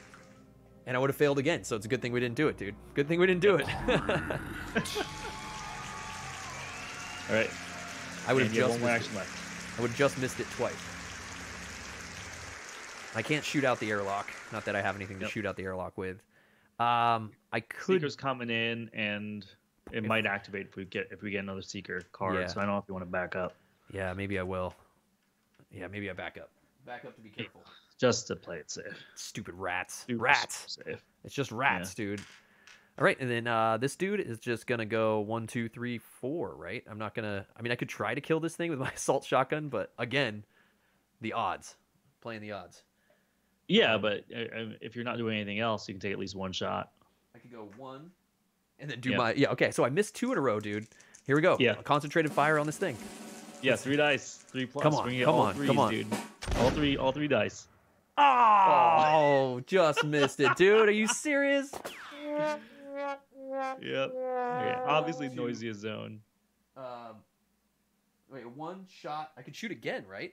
And I would have failed again, so it's a good thing we didn't do it, dude. Good thing we didn't do it. All right. I would And have just one more missed action it. left. I would have just missed it twice. I can't shoot out the airlock. Not that I have anything to Yep. shoot out the airlock with. Um, I could. Seeker's coming in, and it If- might activate if we get if we get another seeker card. Yeah. So I don't know if you want to back up Yeah, maybe I will. Yeah, maybe I back up. Back up to be careful. just to play it safe. Stupid rats. Super rats. safe. It's just rats, dude. All right, and then uh, this dude is just gonna go one, two, three, four. Right? I'm not gonna. I mean, I could try to kill this thing with my assault shotgun, but again, the odds. Playing the odds. Yeah, but uh, uh, if you're not doing anything else, you can take at least one shot. I could go one, and then do Yeah. my yeah. Okay, so I missed two in a row, dude. Here we go. Yeah. A concentrated fire on this thing. Yeah, three dice, three plus. Come on, Bring come all on, threes, come on. dude. All three, all three dice. Oh, just missed it, dude. Are you serious? Yep. Okay, obviously noisiest zone. Um, wait, one shot. I could shoot again, right?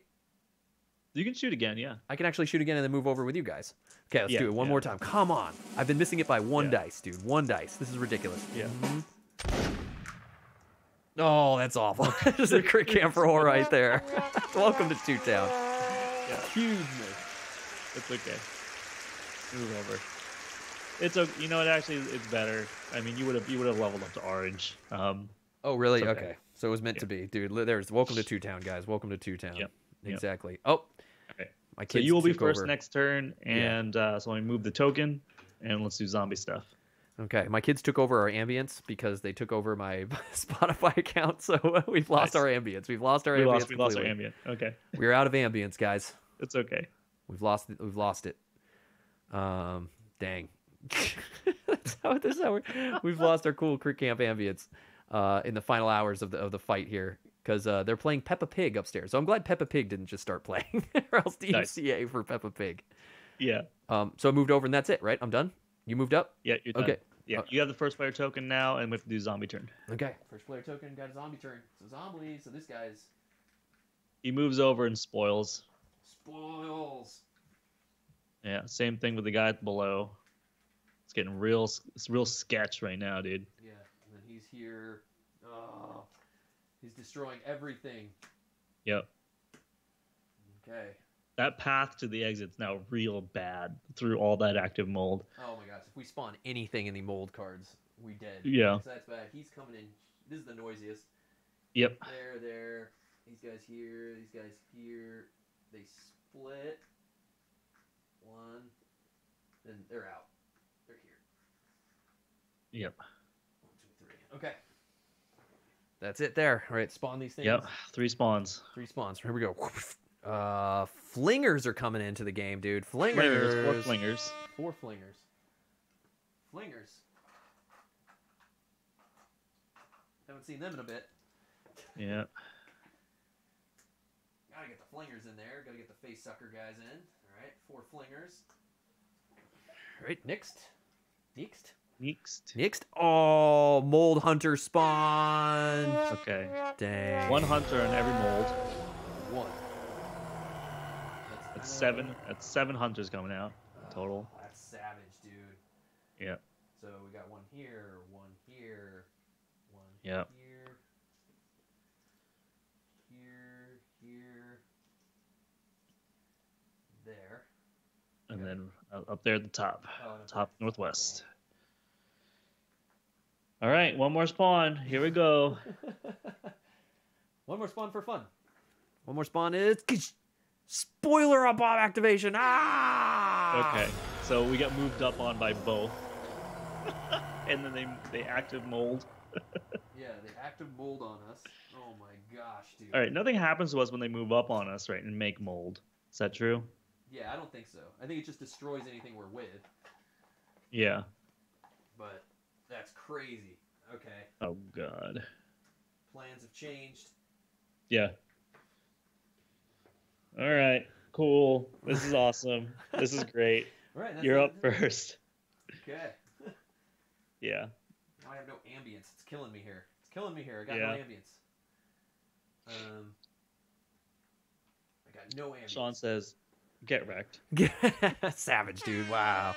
You can shoot again, yeah. I can actually shoot again and then move over with you guys. Okay, let's Yeah, do it one yeah. more time. Come on. I've been missing it by one Yeah. dice, dude. One dice. This is ridiculous. Yeah. Mhm. Oh, that's awful. Just a crit camper hole right there. Welcome to Two Town. Yeah. Huge miss. It's okay. Move over. It's okay. You know, it actually it's better. I mean, you would have you would have leveled up to orange. Um, Oh, really? Okay. okay. So it was meant to be, dude. There's welcome to Two Town, guys. Welcome to Two Town. Yep. Yep. Exactly. Oh, Okay. my so you will be first over. next turn, Yeah. and uh, so let me move the token, and let's do zombie stuff. Okay, my kids took over our ambience because they took over my Spotify account. So we've lost Nice. our ambience. We've lost our We ambience. lost, we lost our ambient. Okay, We're out of ambience, guys. it's okay. We've lost. It. We've lost it. Um, dang. that's how, that's how we're, we've lost our cool Crit Camp ambience uh, in the final hours of the of the fight here because uh, they're playing Peppa Pig upstairs. So I'm glad Peppa Pig didn't just start playing, or else Nice. DMCA for Peppa Pig. Yeah. Um, so I moved over and that's it, right? I'm done. You moved up. Yeah. You're done. Okay. Yeah. Uh, You have the first player token now, and we have to do zombie turn. Okay. First player token got a zombie turn. So zombie. So this guy's He moves over and spoils. spoils. Yeah. Same thing with the guy below. It's getting real. It's real sketch right now, dude. Yeah, and then he's here. Oh, he's destroying everything. Yep. Okay. That path to the exit's now real bad through all that active mold. Oh my gosh, if we spawn anything in the mold cards, we dead. Yeah. So that's bad. He's coming in. This is the noisiest. Yep. There, there. These guys here. These guys here. They split. One. Then they're out. They're here. Yep. One, two, three. Okay. That's it there. All right, spawn these things. Yep. Three spawns. Three spawns. Here we go. Uh, flingers are coming into the game, dude. Flingers. Flingers. Four flingers. Four flingers. Flingers. Haven't seen them in a bit. Yeah. Gotta get the flingers in there. Gotta get the face sucker guys in. All right, four flingers. All right, next. Next. Next. Next. Oh, mold hunter spawn. Okay. Dang. One hunter in every mold. One. That's seven. That's seven hunters coming out total. Oh, that's savage, dude. Yeah. So we got one here, one here, one Yep. here, here, here, there. And Okay. then uh, up there at the top, Oh, and top there. northwest. All right, one more spawn. Here we go. one more spawn for fun. One more spawn is spoiler on bomb activation. Ah. Okay, so we got moved up on by both, and then they they active mold. Yeah, they active mold on us. Oh my gosh, dude. All right, nothing happens to us when they move up on us, right, and make mold. Is that true? Yeah, I don't think so. I think it just destroys anything we're with. Yeah. But that's crazy. Okay. Oh God. Plans have changed. Yeah. All right. Cool. This is awesome. this is great. All right. That's You're up first. Okay. Yeah. Now I have no ambience. It's killing me here. It's killing me here. I got Yeah. no ambience. Um. I got no ambience. Sean says, "Get wrecked." Savage, dude. Wow.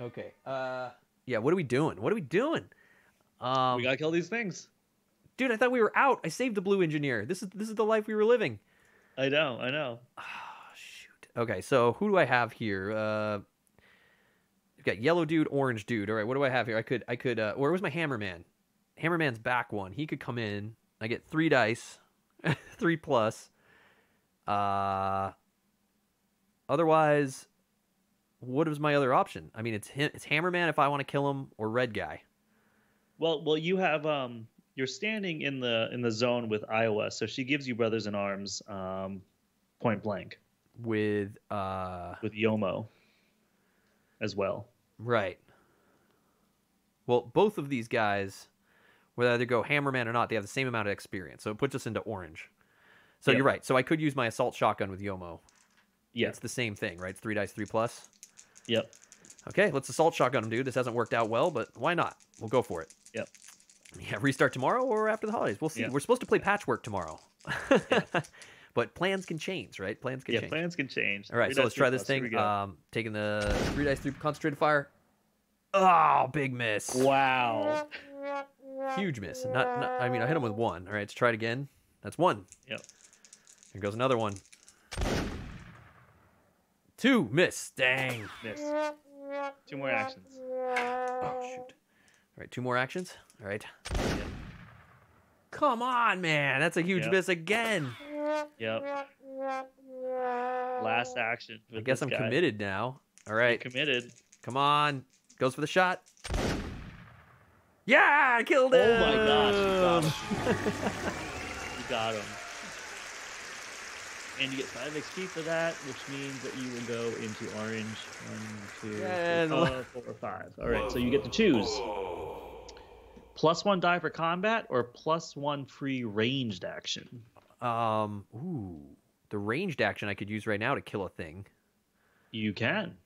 Okay. Uh. Yeah. What are we doing? What are we doing? Um. we gotta kill these things. Dude, I thought we were out. I saved the blue engineer. This is this is the life we were living. I know. I know. Oh, shoot. Okay, so who do I have here? Uh, you've got yellow dude, orange dude. All right, what do I have here? I could, I could. Uh, where was my hammerman? Hammerman's back one. He could come in. I get three dice, three plus. Uh, otherwise, what was my other option? I mean, it's him, it's Hammerman if I want to kill him, or Red Guy. Well, well, you have um, you're standing in the in the zone with Oiwa, so she gives you brothers in arms, um, point blank With uh, with Yomo, as well. Right. Well, both of these guys, whether either go Hammerman or not, they have the same amount of experience. So it puts us into orange. So Yep. you're right. So I could use my assault shotgun with Yomo. Yeah. It's the same thing, right? It's three dice, three plus. Yep. Okay, let's assault shotgun him, dude. This hasn't worked out well, but why not? We'll go for it. Yep. Yeah, restart tomorrow or after the holidays. We'll see. Yeah. We're supposed to play patchwork tomorrow. but plans can change, right? Plans can change. Yeah. change. Plans can change. All right, Three so let's try this. Thing. Um, taking the three dice, three concentrated fire. Oh, big miss. wow. Huge miss. Not, not. I mean, I hit him with one. All right, let's try it again. That's one. Yep. Here goes another one. Two miss. Dang. Miss. Two more actions. Oh shoot. All right, two more actions. All right. Come on, man. That's a huge Yep. miss again. Yep. Last action. I guess I'm guy. committed now. All right. You're committed. Come on. Goes for the shot. Yeah, I killed oh him. Oh my gosh, you got him. You got him. and you get five XP for that, which means that you will go into orange. One, two, And three, le- four, four, five. All right, so you get to choose plus one die for combat or plus one free ranged action. Um, ooh, the ranged action I could use right now to kill a thing. You can.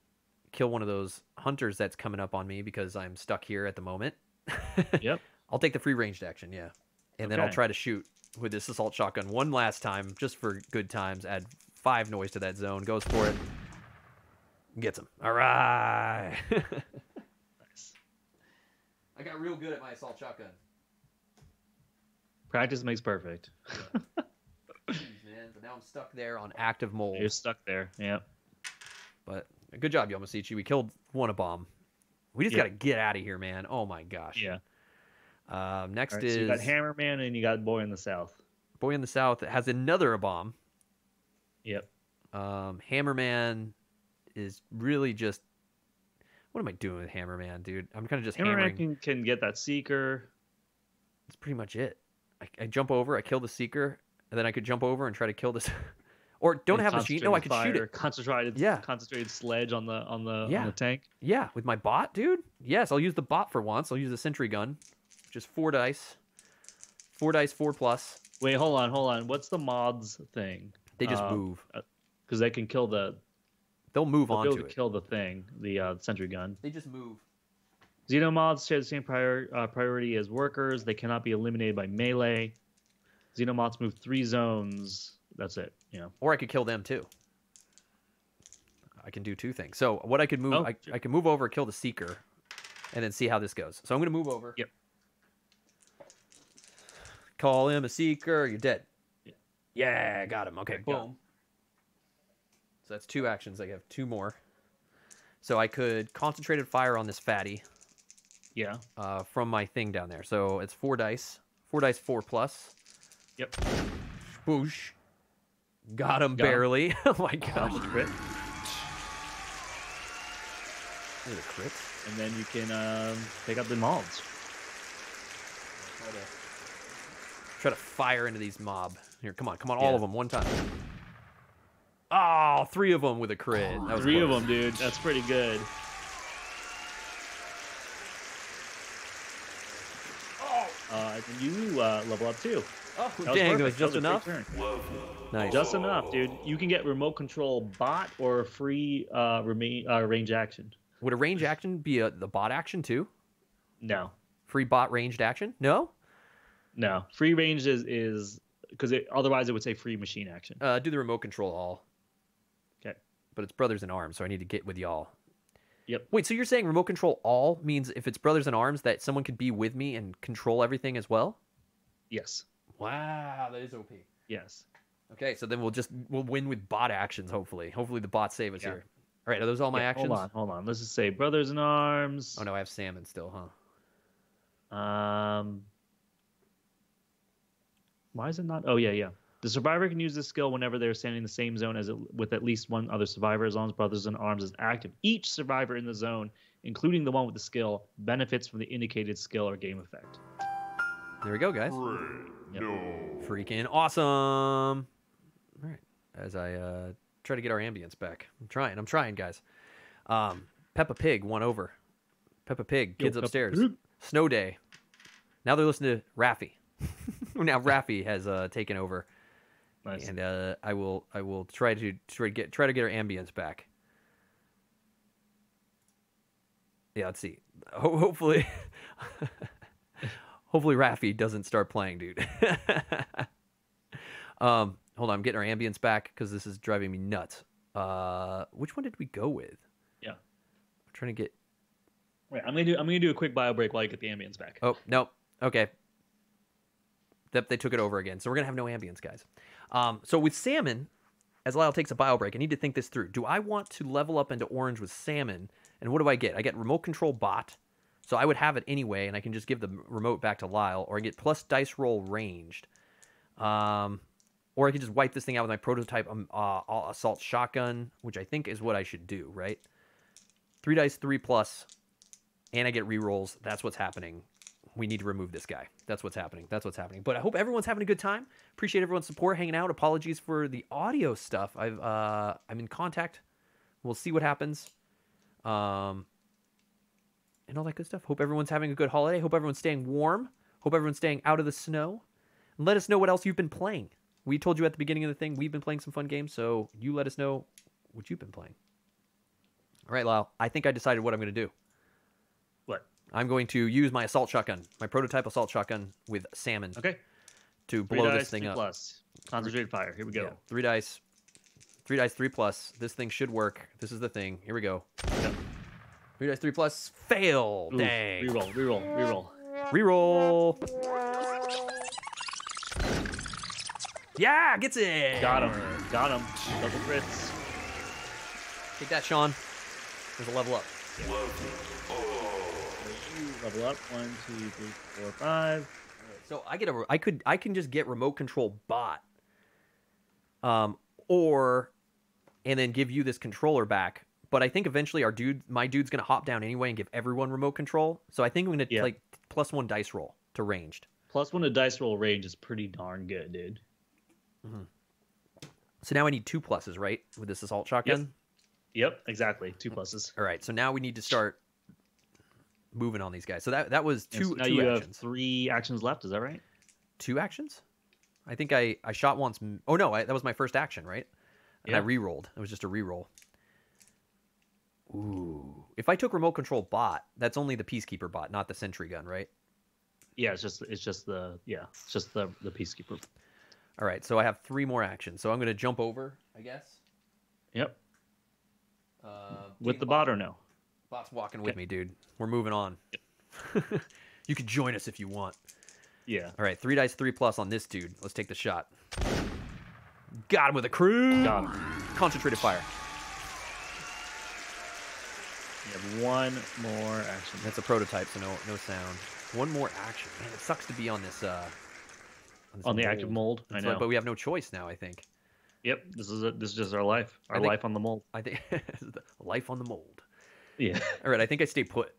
Kill one of those hunters that's coming up on me because I'm stuck here at the moment. Yep. I'll take the free ranged action, yeah. And then I'll try to shoot with this assault shotgun one last time, just for good times. Add five noise to that zone. Goes for it. Gets him. All right. I got real good at my assault shotgun. Practice makes perfect. Jeez, man. But now I'm stuck there on active mold. You're stuck there. Yep. But good job, Yomoshichi. We killed one a bomb. We just Yeah. got to get out of here, man. Oh my gosh. Yeah. Um, next right, is so you got Hammerman and you got Boy in the South. Boy in the South has another a bomb. Yep. Um, Hammerman is really just. What am I doing with Hammerman, dude? I'm kind of just hammering. Hammerman can, can get that Seeker. That's pretty much it. I, I jump over, I kill the Seeker, and then I could jump over and try to kill this. or don't and have machine. No, I could concentrated shoot it. Concentrated, Yeah. concentrated sledge on the on the Yeah. on the tank. Yeah, with my bot, dude. Yes, I'll use the bot for once. I'll use the sentry gun, just four dice, four dice, four plus. Wait, hold on, hold on. What's the mods thing? They just Uh, move. Because they can kill the They'll move on to. they'll be onto to it. kill the thing, the uh, sentry gun. They just move. Xenomoths share the same prior, uh, priority as workers. They cannot be eliminated by melee. Xenomoths move three zones. That's it. Yeah. Or I could kill them too. I can do two things. So what I could move, Oh, I, sure. I can move over, kill the seeker, and then see how this goes. So I'm gonna move over. Yep. Call him a seeker. You're dead. Yeah. Yeah, got him. Okay, Okay, got boom. So that's two actions. I have two more. So I could concentrated fire on this fatty Yeah. uh, from my thing down there. So it's four dice. Four dice, four plus. Yep. Boosh. Got him Got him. barely. oh my gosh. Crit. The crit. And then you can um, pick up the mobs. Try to, try to fire into these mob. Here, come on, come on, all of them, one time. Oh, three of them with a crit. That was Three of them, dude. That's pretty good. Uh, you uh, level up too. Oh, That dang, that was just a enough. Nice. Just enough, dude. You can get remote control bot or free uh, remain, uh, range action. Would a range action be a, the bot action too? No, Free bot ranged action? No? no. Free range is is because it, otherwise it would say free machine action. Uh, do the remote control all. But it's brothers in arms, so I need to get with y'all. Yep. Wait, so you're saying remote control all means if it's brothers in arms that someone could be with me and control everything as well? Yes. Wow, that is OP. Yes. Okay, so then we'll just we'll win with bot actions. Hopefully, hopefully the bots save us Yeah. here. All right, are those all my Yeah, actions? Hold on, hold on. Let's just say brothers in arms. Oh no, I have salmon still, huh? Um, why is it not? Oh yeah, yeah. The survivor can use this skill whenever they're standing in the same zone as it, with at least one other survivor, as long as brothers in arms is active. Each survivor in the zone, including the one with the skill, benefits from the indicated skill or game effect. There we go, guys. Yep. Freaking awesome! All right, as I uh, try to get our ambience back, I'm trying. I'm trying, guys. Um, Peppa Pig won over. Peppa Pig, kids Peppa upstairs. Pig. Snow Day. Now they're listening to Raffi. now Raffi has uh, taken over. Nice. and uh, I will I will try to try to get try to get our ambience back. Yeah, let's see. Ho- hopefully, hopefully Raffi doesn't start playing, dude. um, hold on, I'm getting our ambience back because this is driving me nuts. Uh, which one did we go with? Yeah. I'm trying to get. Wait, I'm gonna do. I'm gonna do a quick bio break while I get the ambience back. Oh no. Okay. That they took it over again, so we're gonna have no ambience, guys. Um, so with salmon, as Lyle takes a bio break, I need to think this through. Do I want to level up into orange with salmon? And what do I get? I get remote control bot, so I would have it anyway, and I can just give the remote back to Lyle, or I get plus dice roll ranged. Um, or I could just wipe this thing out with my prototype um, uh, assault shotgun, which I think is what I should do, right? Three dice, three plus, and I get rerolls. That's what's happening. We need to remove this guy. That's what's happening. That's what's happening. But I hope everyone's having a good time. Appreciate everyone's support, hanging out. Apologies for the audio stuff. I've uh, I'm in contact. We'll see what happens. Um, and all that good stuff. Hope everyone's having a good holiday. Hope everyone's staying warm. Hope everyone's staying out of the snow. And let us know what else you've been playing. We told you at the beginning of the thing we've been playing some fun games, so you let us know what you've been playing. All right, Lyle. I think I decided what I'm going to do. I'm going to use my assault shotgun, my prototype assault shotgun with salmon Okay. to Three blow dice, this thing three up. plus. Concentrated fire. Here we go. Yeah, three dice, three dice, three plus. This thing should work. This is the thing. Here we go. Yep. Three dice, three plus. Fail. Oof, Dang. Reroll, reroll, reroll. Reroll. Yeah, gets it. Got him. Got him. Double crits. Take that, Sean. There's a level up. Level up. One, two, three, four, five. So I get a, I could, I can just get remote control bot, um, or, and then give you this controller back. But I think eventually our dude, my dude's gonna hop down anyway and give everyone remote control. So I think I'm gonna Yeah. like plus one dice roll to ranged. Plus one to dice roll range is pretty darn good, dude. So now I need two pluses, right, with this assault shotgun. Yep, exactly. Two pluses. All right. So now we need to start moving on these guys. So that that was And so two now two you have three actions left. Is that right? Two actions. I think I I shot once. Oh no, I, that was my first action, right? And I Yeah. re-rolled. It was just a re-roll. Ooh. If I took remote control bot, that's only the peacekeeper bot, not the sentry gun, right? Yeah, it's just it's just the yeah, it's just the the peacekeeper. All right. So I have three more actions. So I'm going to jump over, I guess. Yep. Uh, With the bot or no? Bot's walking with Okay. me, dude. We're moving on. you can join us if you want. Yeah. All right, three dice, three plus on this dude. Let's take the shot. Got him with a crew. Got him. Concentrated fire. You have one more action. That's a prototype, so no no sound. One more action. Man, it sucks to be on this. uh this on the active mold. I know. why- but we have no choice now. I think. Yep. This is it. This is just our life. Our think- life on the mold. I think life on the mold. Yeah. All right, I think I stay put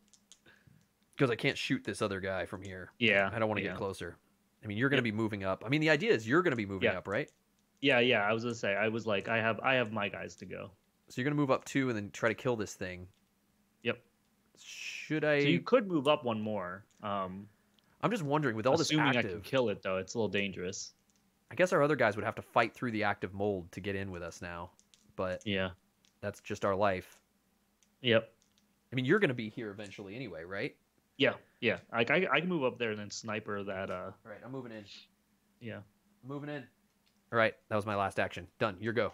because I can't shoot this other guy from here. Yeah. I don't want to yeah. get closer. I mean, you're going to Yep. be moving up. I mean, the idea is you're going to be moving Yeah. up, right? Yeah, yeah. I was gonna say. I was like, I have, I have my guys to go. So you're going to move up two and then try to kill this thing. Yep. Should I? So you could move up one more. Um, I'm just wondering with all this assuming I active. can kill it though, it's a little dangerous. I guess our other guys would have to fight through the active mold to get in with us now, but Yeah. that's just our life. Yep. I mean, you're going to be here eventually anyway, right? Yeah. Yeah. I, I, I can move up there and then sniper that. Uh. All right, I'm moving in. Yeah. moving in. All right, that was my last action. Done. Your go.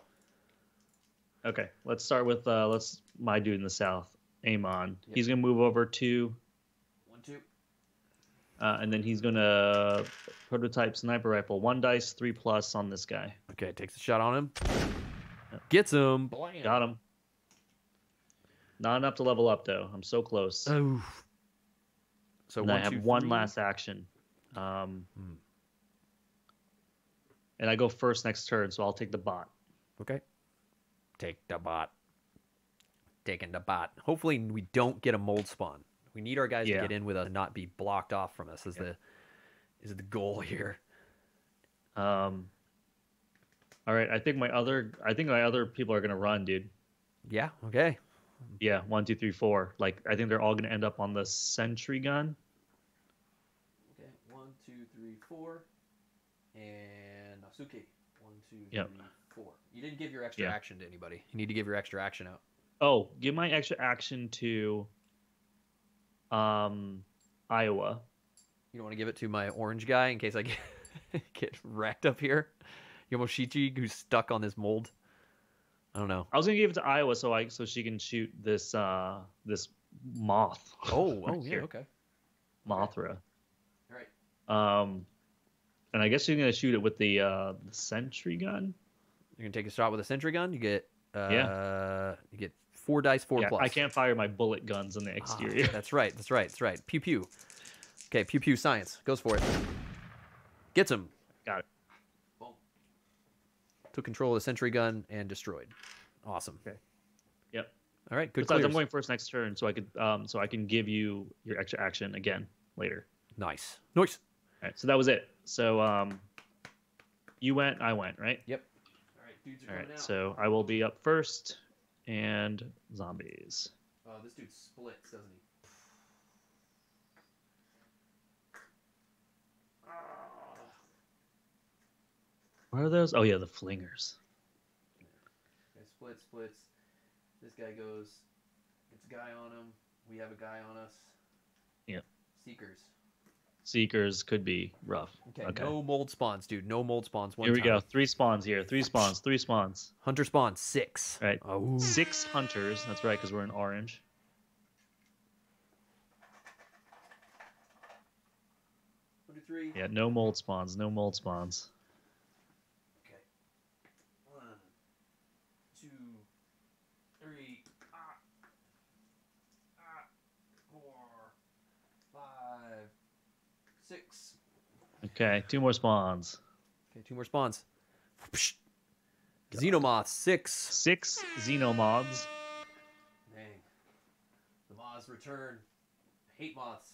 Okay. Let's start with uh. Let's my dude in the south, Amon. Yep. He's gonna move over to, One, two. uh, and then he's gonna prototype sniper rifle. One dice, three plus on this guy. Okay, takes a shot on him. Yep. Gets him. Blam. Got him. Not enough to level up though. I'm so close. Oh. So one, I have two, one three. last action. Um, Hmm. And I go first next turn, so I'll take the bot. Okay. Take the bot. Taking the bot. Hopefully we don't get a mold spawn. We need our guys Yeah. to get in with us and not be blocked off from us. Is Yeah. the is the goal here? Um, all right, I think my other, I think my other people are gonna run, dude. Yeah. Okay. Yeah, one, two, three, four. Like I think they're all gonna end up on the sentry gun. Okay. One, two, three, four, and Naosuke. One, two, Yep. three, four. You didn't give your extra Yeah. action to anybody. You need to give your extra action out. Oh, give my extra action to, um, Oiwa. You don't want to give it to my orange guy in case I get get wrecked up here. Yomoshichi, who's stuck on this mold. I don't know. I was gonna give it to Oiwa so I so she can shoot this uh this moth. Oh, oh right yeah, here. okay. Mothra. All right. Um, and I guess she's gonna shoot it with the uh the sentry gun. You're gonna take a shot with a sentry gun. You get uh, Yeah. You get four dice, four yeah, plus. I can't fire my bullet guns on the Ah, exterior. that's right. That's right. That's right. Pew pew. Okay, pew pew. Science goes for it. Gets him. Got it. Boom. Took control of the sentry gun and destroyed. Awesome. Okay. Yep. All right. Good. Besides, I'm going first next turn, so I could um so I can give you your extra action again later. Nice. Nice. All right, so that was it. So um, you went, I went, right? Yep. All right, dudes are All right, so I will be up first, and zombies. Oh, this dude splits, doesn't he? What are those? Oh yeah, the flingers. Okay, split, splits. This guy goes, It's a guy on him. We have a guy on us. Yeah. Seekers. Seekers could be rough. Okay, no mold spawns, dude. No mold spawns. One Here we time. go. Three spawns here. Three spawns. Three spawns. Hunter spawn six. Right. Oh. Six hunters. That's right, because we're in orange. Three. Yeah, no mold spawns. No mold spawns. Okay. One, two, three. Ah. Ah. Four, five, six. Okay, two more spawns. Okay, two more spawns. Xenomoth six. Six xenomoths. Dang. The moths return. Hate moths.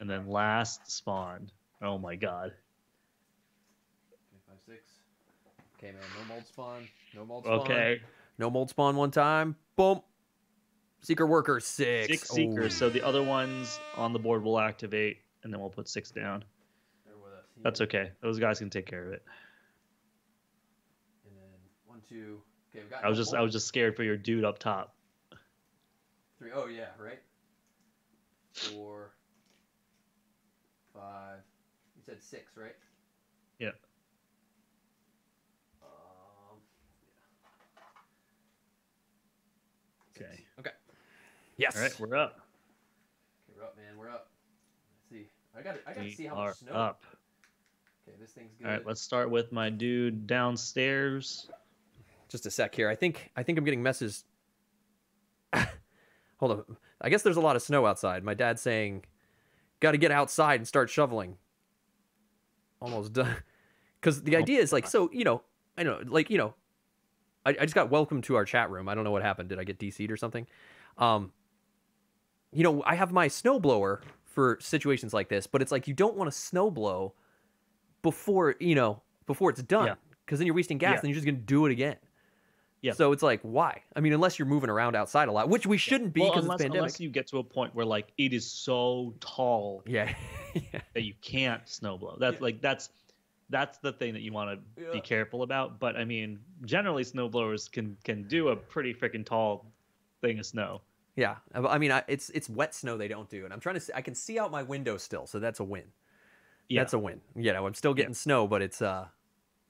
And then last spawn. Oh my god. Okay, five, six. Okay, man. No mold spawn. No mold spawn. Okay. No mold spawn one time. Boom. Seeker worker six. Six seekers. Oh. So the other ones on the board will activate, and then we'll put six down. They're with us. That's okay. Those guys can take care of it. And then one, two. Okay, we got. I was just I was just scared for your dude up top. Three. Oh yeah, right. Four. Five. You said six, right? Yeah. Um. Yeah. Okay. Okay. Yes. All right, we're up. Okay, we're up, man. We're up. Let's see. I got. I got to We see how are much snow. up. Okay, this thing's good. All right, let's start with my dude downstairs. Just a sec here. I think. I think I'm getting messages. Hold on. I guess there's a lot of snow outside. My dad's saying, "Got to get outside and start shoveling." Almost done. Because the Oh idea is like, so you know, I know, like you know, I, I just got welcome to our chat room. I don't know what happened. Did I get DC'd or something? Um, you know, I have my snowblower for situations like this, but it's like you don't want to snowblow before you know before it's done, Yeah. because then you're wasting gas Yeah. and you're just gonna do it again. Yeah. So it's like, why? I mean, unless you're moving around outside a lot, which we shouldn't be because unless, it's pandemic. unless you get to a point where like it is so tall Yeah. yeah. that you can't snowblow. That's Yeah. like that's that's the thing that you want to Yeah. be careful about. But I mean, generally snowblowers can can do a pretty freaking tall thing of snow. Yeah. I I mean, I, it's it's wet snow they don't do, and I'm trying to. See, I can see out my window still, so that's a win. Yeah. That's a win. You know, I'm still getting snow, but it's uh,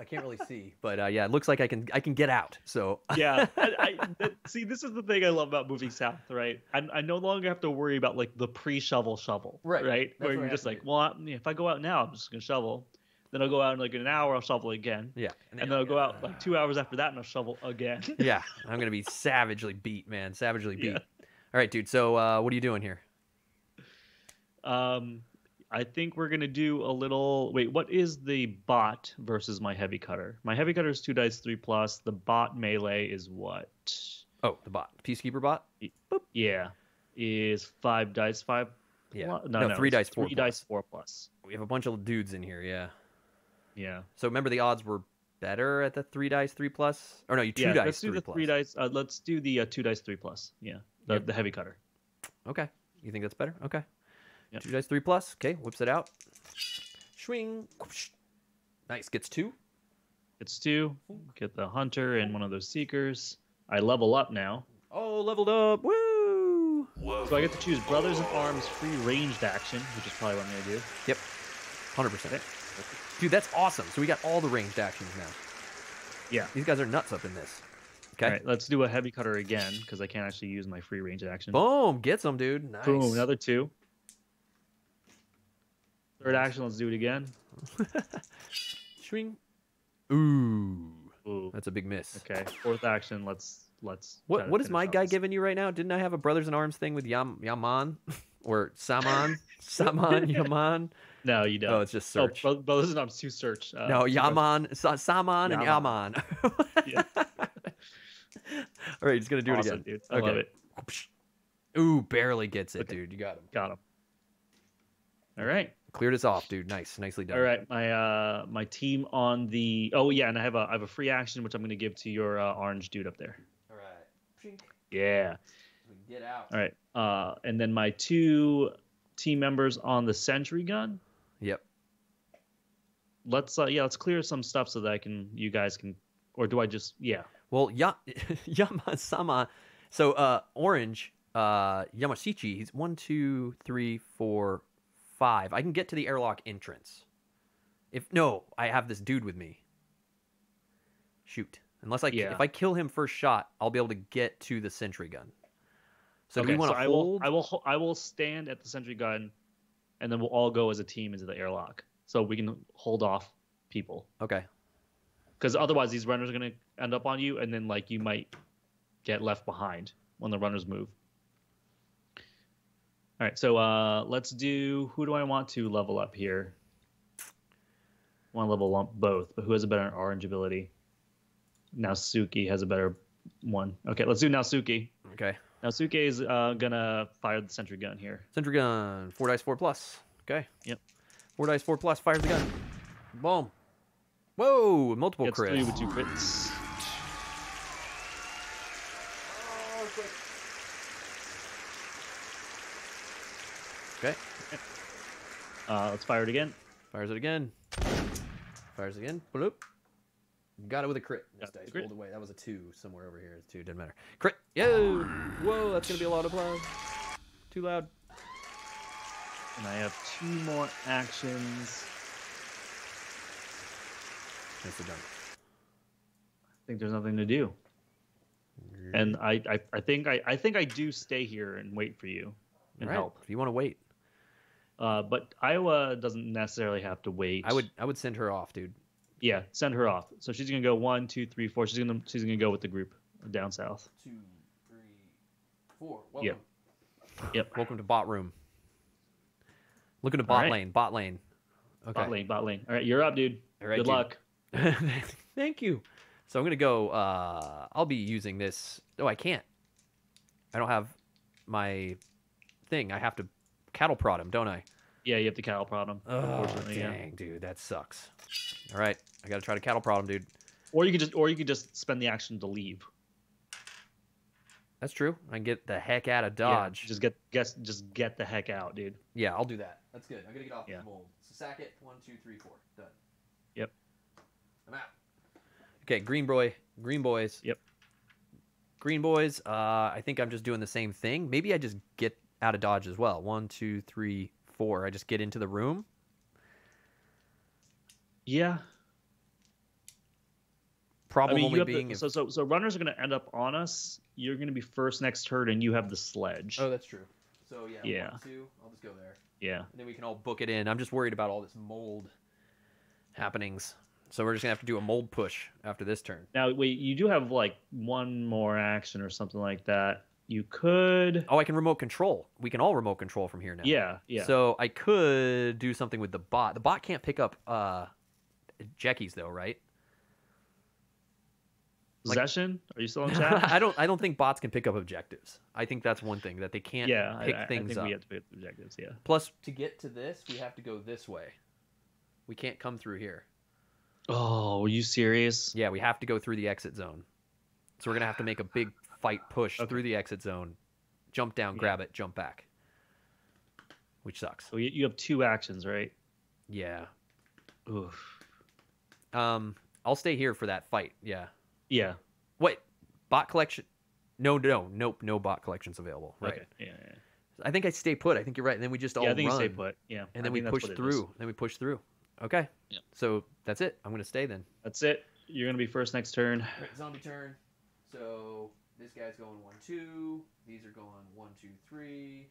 I can't really see. But uh, yeah, it looks like I can I can get out. So yeah. I, I, see, this is the thing I love about moving south, right? I, I no longer have to worry about like the pre-shovel shovel, Right. Right, That's where you're just like, well, I- if I go out now, I'm just gonna shovel. Then I'll go out in like an hour, I'll shovel again, yeah, and then I'll go out like two hours after that, and I'll shovel again. yeah, I'm gonna be savagely beat, man. Savagely beat. Yeah. All right, dude. So uh, what are you doing here? Um, I think we're gonna do a little. Wait, what is the bot versus my heavy cutter? My heavy cutter is two dice three plus. The bot melee is what? Oh, the bot, peacekeeper bot. Boop. Yeah, is five dice five. Yeah. plu- No, no, no, three dice, four Three plus. dice four plus. We have a bunch of dudes in here. Yeah. Yeah. So remember the odds were better at the three dice three plus, or no, you two yeah. dice let's do three the plus. three dice. Uh, let's do the uh, two dice three plus. Yeah. The, Yep. the heavy cutter. Okay. You think that's better? Okay. Yep. Two dice, three plus. Okay, whips it out. Swing. Nice. Gets two. Gets two. Get the hunter and one of those seekers. I level up now, Oh, leveled up. Woo! so I get to choose brothers in arms free ranged action, which is probably what I'm gonna do. Yep. 100%. Dude, that's awesome. So we got all the ranged actions now. Yeah. These guys are nuts up in this. Okay. All right, let's do a heavy cutter again because I can't actually use my free range action. Boom. Gets them, dude. Nice. Boom, another two. Third action, let's do it again. Swing. Ooh. Ooh, That's a big miss. okay. Fourth action, let's let's. What what is my guy this. giving you right now? Didn't I have a brothers in arms thing with Yam Yaman or Saman? Saman Yaman? No, you don't. Oh, it's just search. Oh, bro- brothers in arms to search. Uh, no, Yaman, Sa- Saman, and Yaman. Yaman. Yeah. All right, he's gonna do Awesome, it again. dude. I love it. Ooh, barely gets it, Okay. dude. You got him. Got him. All right. Cleared us off, dude. Nice, nicely done. All right. My uh my team on the oh yeah, and I have a I have a free action which I'm gonna give to your uh, orange dude up there. All right. Yeah. Get out. All right. Uh, and then my two team members on the sentry gun. Yep. Let's uh, yeah, let's clear some stuff so that I can you guys can or do I just yeah. Well, ya- Yama-sama. So, uh, orange, uh, Yomoshichi. He's one, two, three, four, five. I can get to the airlock entrance. If no, I have this dude with me. Shoot. Unless I Yeah. if I kill him first shot, I'll be able to get to the sentry gun. So do okay, you want so to I will hold? I will I will stand at the sentry gun, and then we'll all go as a team into the airlock so we can hold off people Okay. Because otherwise these runners are gonna end up on you and then like you might get left behind when the runners move. All right, so uh, let's do. Who do I want to level up here? Want to level up both, but who has a better orange ability? Naosuke has a better one. Okay, let's do Naosuke. Okay. Naosuke is uh, gonna fire the sentry gun here. Sentry gun. Four dice, four plus. Okay. Yep. Four dice, four plus. Fires the gun. Boom. Whoa! Multiple Gets crits. three with two crits. Okay. Uh, let's fire it again. Fires it again. Fires again. Bloop. Got it with a crit. This dice crit. rolled away. That was a two somewhere over here. It's two. Didn't matter. Crit. Yo. Whoa. That's gonna be a lot of applause. Too loud. And I have two more actions. Nicely done. I think there's nothing to do. And I, I, I think I, I think I do stay here and wait for you and All right. help. If you want to wait, Uh, but Oiwa doesn't necessarily have to wait. I would. I would send her off, dude. Yeah, send her off. So she's gonna go one, two, three, four. She's gonna she's gonna go with the group down south. Two, three, four. Yep. Yep. Welcome to bot room. Looking to bot right. lane. Bot lane. Okay. Bot lane, bot lane. All right, you're up, dude. All right, Good dude. luck. Thank you. So I'm gonna go. Uh, I'll be using this. Oh, I can't. I don't have my thing. I have to cattle prod him, don't I? Yeah, you have to cattle prod him. Oh, unfortunately, yeah. dang, dude, that sucks. All right, I gotta try to cattle prod him, dude. Or you could just or you could just spend the action to leave. That's true. I can get the heck out of Yeah, dodge. just get guess just get the heck out, dude. Yeah, I'll do that. That's good. I'm gonna get off Yeah. this mold. So sack it. One, two, three, four. Done. Yep. I'm out. Okay, green boy, green boys. Yep. Green boys. Uh, I think I'm just doing the same thing. Maybe I just get out of dodge as well. One, two, three, four. I just get into the room. Yeah. Problem I mean, only being the, if- so so so runners are gonna end up on us. You're gonna be first next turn, and you have the sledge. Oh, that's true. So yeah. Yeah. One, two. I'll just go there. yeah. And then we can all book it in. I'm just worried about all this mold happenings. So we're just gonna have to do a mold push after this turn. Now wait, you do have like one more action or something like that. You could. Oh, I can remote control. We can all remote control from here now. Yeah, yeah. So I could do something with the bot. The bot can't pick up uh Jackies though, right? like- Possession? Are you still in chat? I don't I don't think bots can pick up objectives. I think that's one thing that they can't yeah, pick I, I things think up. we have to pick objectives. Yeah. Plus to get to this, we have to go this way. We can't come through here. Oh, are you serious? Yeah, we have to go through the exit zone. So we're gonna have to make a big fight push Okay. through the exit zone, jump down, Yeah. grab it, jump back. Which sucks. So you, have two actions, right? Yeah. Oof. Um, I'll stay here for that fight. Yeah. Yeah. Wait, bot collection? No, no, nope, no bot collections available. Right. Okay. Yeah. yeah. I think I stay put. I think you're right. And then we just all yeah I think run, you stay put. Yeah. and I then we push what through. Then we push through. Okay. Yeah. So that's it. I'm gonna stay then. That's it. You're gonna be first next turn. zombie turn. So this guy's going one, two. These are going one, two, three.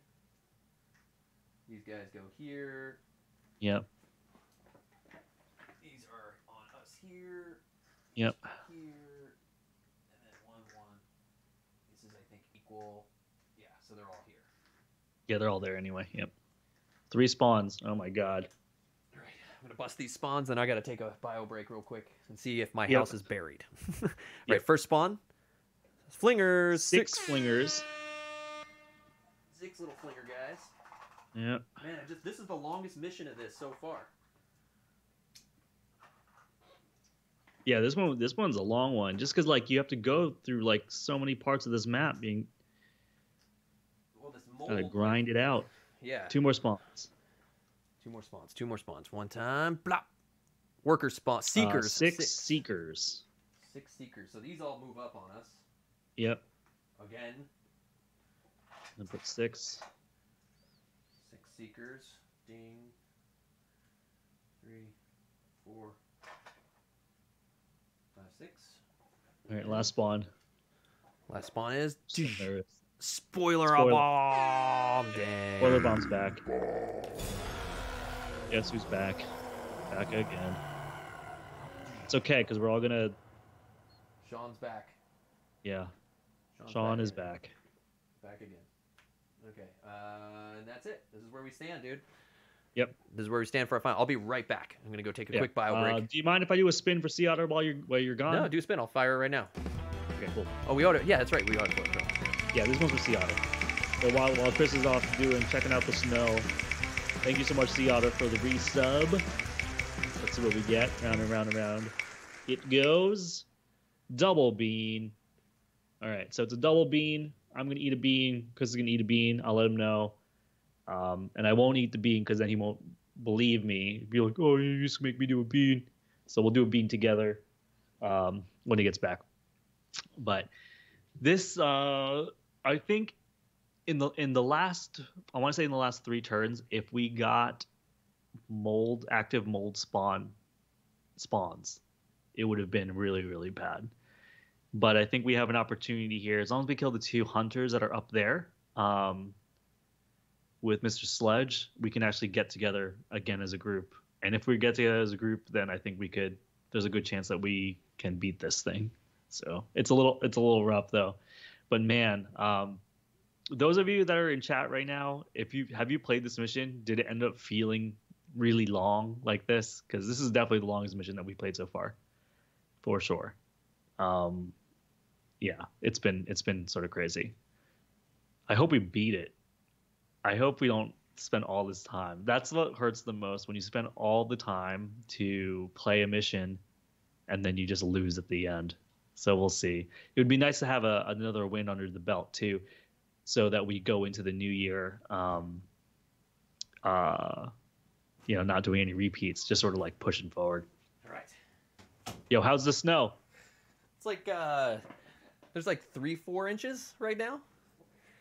These guys go here. Yep. These are on us here. Yep. Here. And then one, one. This is, I think, equal. Yeah, so they're all here. Yeah, they're all there anyway. Yep. Three spawns. Oh my god. I'm gonna bust these spawns, and I gotta take a bio break real quick and see if my Yep. house is buried. Right, Yep. first spawn. Flingers. Six flingers. Six little flinger guys. Yep. Man, just this is the longest mission of this so far. Yeah, this one this one's a long one. Just because like you have to go through like so many parts of this map, being Well, this gotta grind it out. Yeah. Two more spawns. Two more spawns. Two more spawns. One time. Blop. Worker spawn. Uh, Seekers. six, Six. seekers. Six seekers. So these all move up on us Yep. again. And put six. Six seekers. Ding. Three, four, five, six. All right, last spawn. Last spawn is There spoiler, Spoiler. bomb. Dang. Spoiler bomb's back. Guess who's back? Back again. It's okay because we're all gonna. Sean's back. Yeah, Sean's Sean is again. back. Back again. Okay. Uh, and that's it. This is where we stand, dude. Yep. This is where we stand for our final. I'll be right back. I'm gonna go take a Yeah. quick bio Uh, break. do you mind if I do a spin for Sea Otter while you're while you're gone? no, do a spin. I'll fire it right now. Okay, cool. Oh, we ought to. Yeah, that's right. We ought to. Yeah, this one's for Sea Otter. So while while Chris is off doing checking out the snow, thank you so much, Sea Otter, for the resub. Let's see what we get. Round and round and round. It goes double bean. All right, so it's a double bean. I'm gonna eat a bean. Chris is gonna eat a bean. I'll let him know. Um, and I won't eat the bean because then he won't believe me. He'd be like, "Oh, you used to make me do a bean." So we'll do a bean together um, when he gets back. But this, uh, I think, in the in the last, I want to say in the last three turns, if we got mold active mold spawn spawns, it would have been really really bad. But I think we have an opportunity here as long as we kill the two hunters that are up there. Um, with Mr. Sledge, we can actually get together again as a group. And if we get together as a group, then I think we could. There's a good chance that we can beat this thing. So it's a little it's a little rough though. But man, um, those of you that are in chat right now, if you have you played this mission, did it end up feeling really long like this? Because this is definitely the longest mission that we played so far, for sure. Um, yeah, it's been it's been sort of crazy. I hope we beat it. I hope we don't spend all this time. That's what hurts the most when you spend all the time to play a mission and then you just lose at the end. So we'll see. It would be nice to have a, another win under the belt too, so that we go into the new year, um, uh, you know, not doing any repeats, just sort of like pushing forward. All right. Yo, how's the snow? It's like uh, there's like three, four inches right now.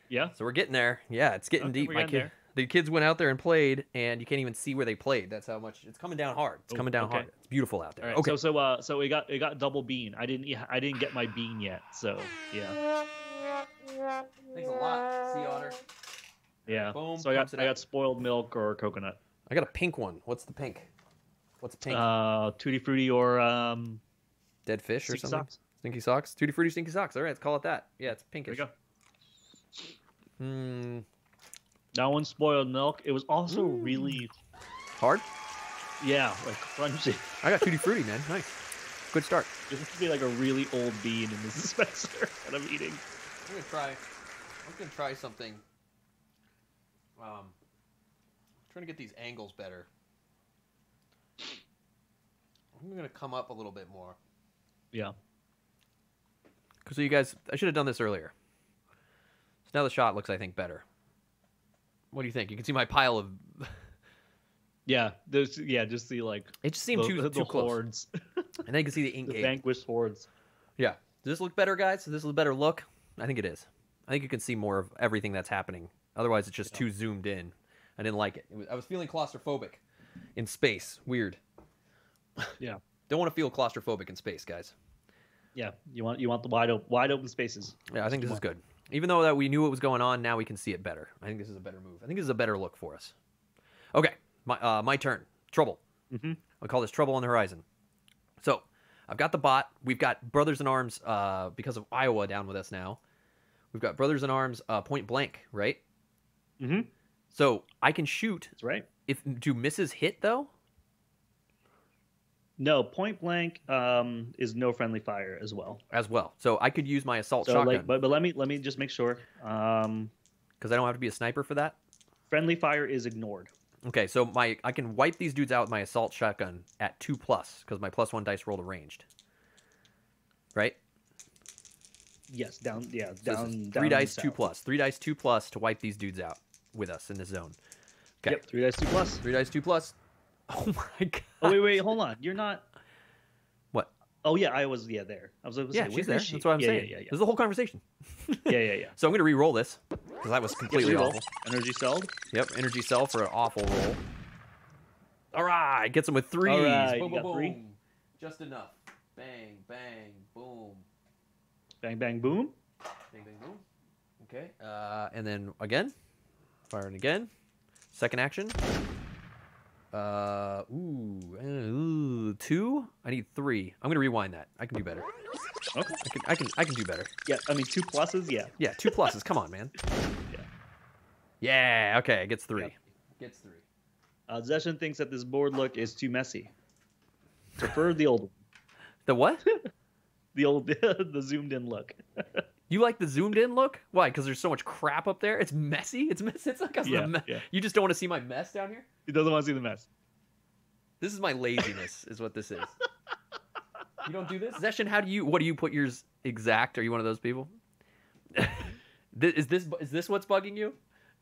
Yeah, So we're getting there. Yeah, it's getting Okay, deep. My getting kid, there. the kids went out there and played, and you can't even see where they played. That's how much it's coming down hard. It's Oh, coming down okay. hard. It's beautiful out there. Right. okay. So so uh so we got it got double bean. I didn't I didn't get my bean yet. So yeah Thanks a lot, sea otter. yeah. Boom, so I got it I got spoiled milk or coconut. I got a pink one. What's the pink? What's pink? Uh, tutti frutti or um. Dead fish or Stinky something? socks. Stinky socks. Tutti frutti, stinky socks. All right, let's call it that. Yeah, it's pinkish. There pinkish. we go. Hmm. That one spoiled milk. It was also Mm. really Hard. yeah like crunchy. I got tutti frutti, man. Nice. Good start. This could be like a really old bean in this dispenser that I'm eating. I'm gonna try. I'm gonna try something. Um, trying to get these angles better. I'm gonna come up a little bit more. Yeah. Cause so you guys, I should have done this earlier. So now the shot looks, I think, better. What do you think? You can see my pile of. Yeah. There's yeah. Just see like It just seemed the, too the too close. hordes, And then you can see the ink the vanquished hordes. Yeah. Does this look better, guys? Does this look a better look? I think it is. I think you can see more of everything that's happening. Otherwise, it's just too zoomed in. I didn't like it. it was, I was feeling claustrophobic in space. Weird. Yeah. Don't want to feel claustrophobic in space, guys. Yeah. You want you want the wide open wide open spaces. Yeah, I think this is good. Even though that we knew what was going on, now we can see it better. I think this is a better move. I think this is a better look for us. Okay, my uh, my turn. Trouble. Mhm. I call this trouble on the horizon. So I've got the bot. We've got Brothers in Arms uh, because of Oiwa down with us now. We've got Brothers in Arms uh, point blank, right? Mm-hmm. So I can shoot. That's right. If do misses hit though? No, point blank um, is no friendly fire as well. As well. So I could use my assault So shotgun like, but, but let me let me just make sure. Um, because I don't have to be a sniper for that. Friendly fire is ignored. Okay, so my I can wipe these dudes out with my assault shotgun at two plus because my plus one dice rolled a ranged. Right? Yes, down. Yeah, So down. three down dice, two plus. Three dice, two plus to wipe these dudes out with us in the zone. Okay. Yep, three dice, two plus. Three dice, two plus. Oh my god. Oh wait, wait, hold on. You're not. What? Oh yeah, I was. Yeah, there. I was like, Yeah, say, she's where there. is she? That's what I'm yeah, saying. Yeah, This yeah, is the whole conversation. yeah, yeah, yeah, yeah. So I'm gonna re-roll this because that was completely awful. Energy cell. Yep, energy cell for an awful roll. All right, gets him with threes. right, boom, you boom, got three? boom. Just enough. Bang, bang, boom. Bang, bang, boom. Bang, bang, boom. Okay. Uh, and then again, firing again. Second action. Uh, ooh, uh, ooh, two. I need three. I'm gonna rewind that. I can do better. Okay. I can, I can, I can do better. Yeah, I mean two pluses. Yeah. Yeah, two pluses. Come on, man. Yeah. Yeah. Okay, gets three. Yep. Gets three. Uh, Zeshin thinks that this board look is too messy. Prefer the old, one. The what? the old, the zoomed in look. You like the zoomed in look? Why? Because there's so much crap up there. It's messy. It's messy. It's like a Yeah, me- yeah. You just don't want to see my mess down here. He doesn't want to see the mess. This is my laziness, is what this is. You don't do this, Zeshin. How do you? What do you put yours exact? Are you one of those people? Is this is this what's bugging you?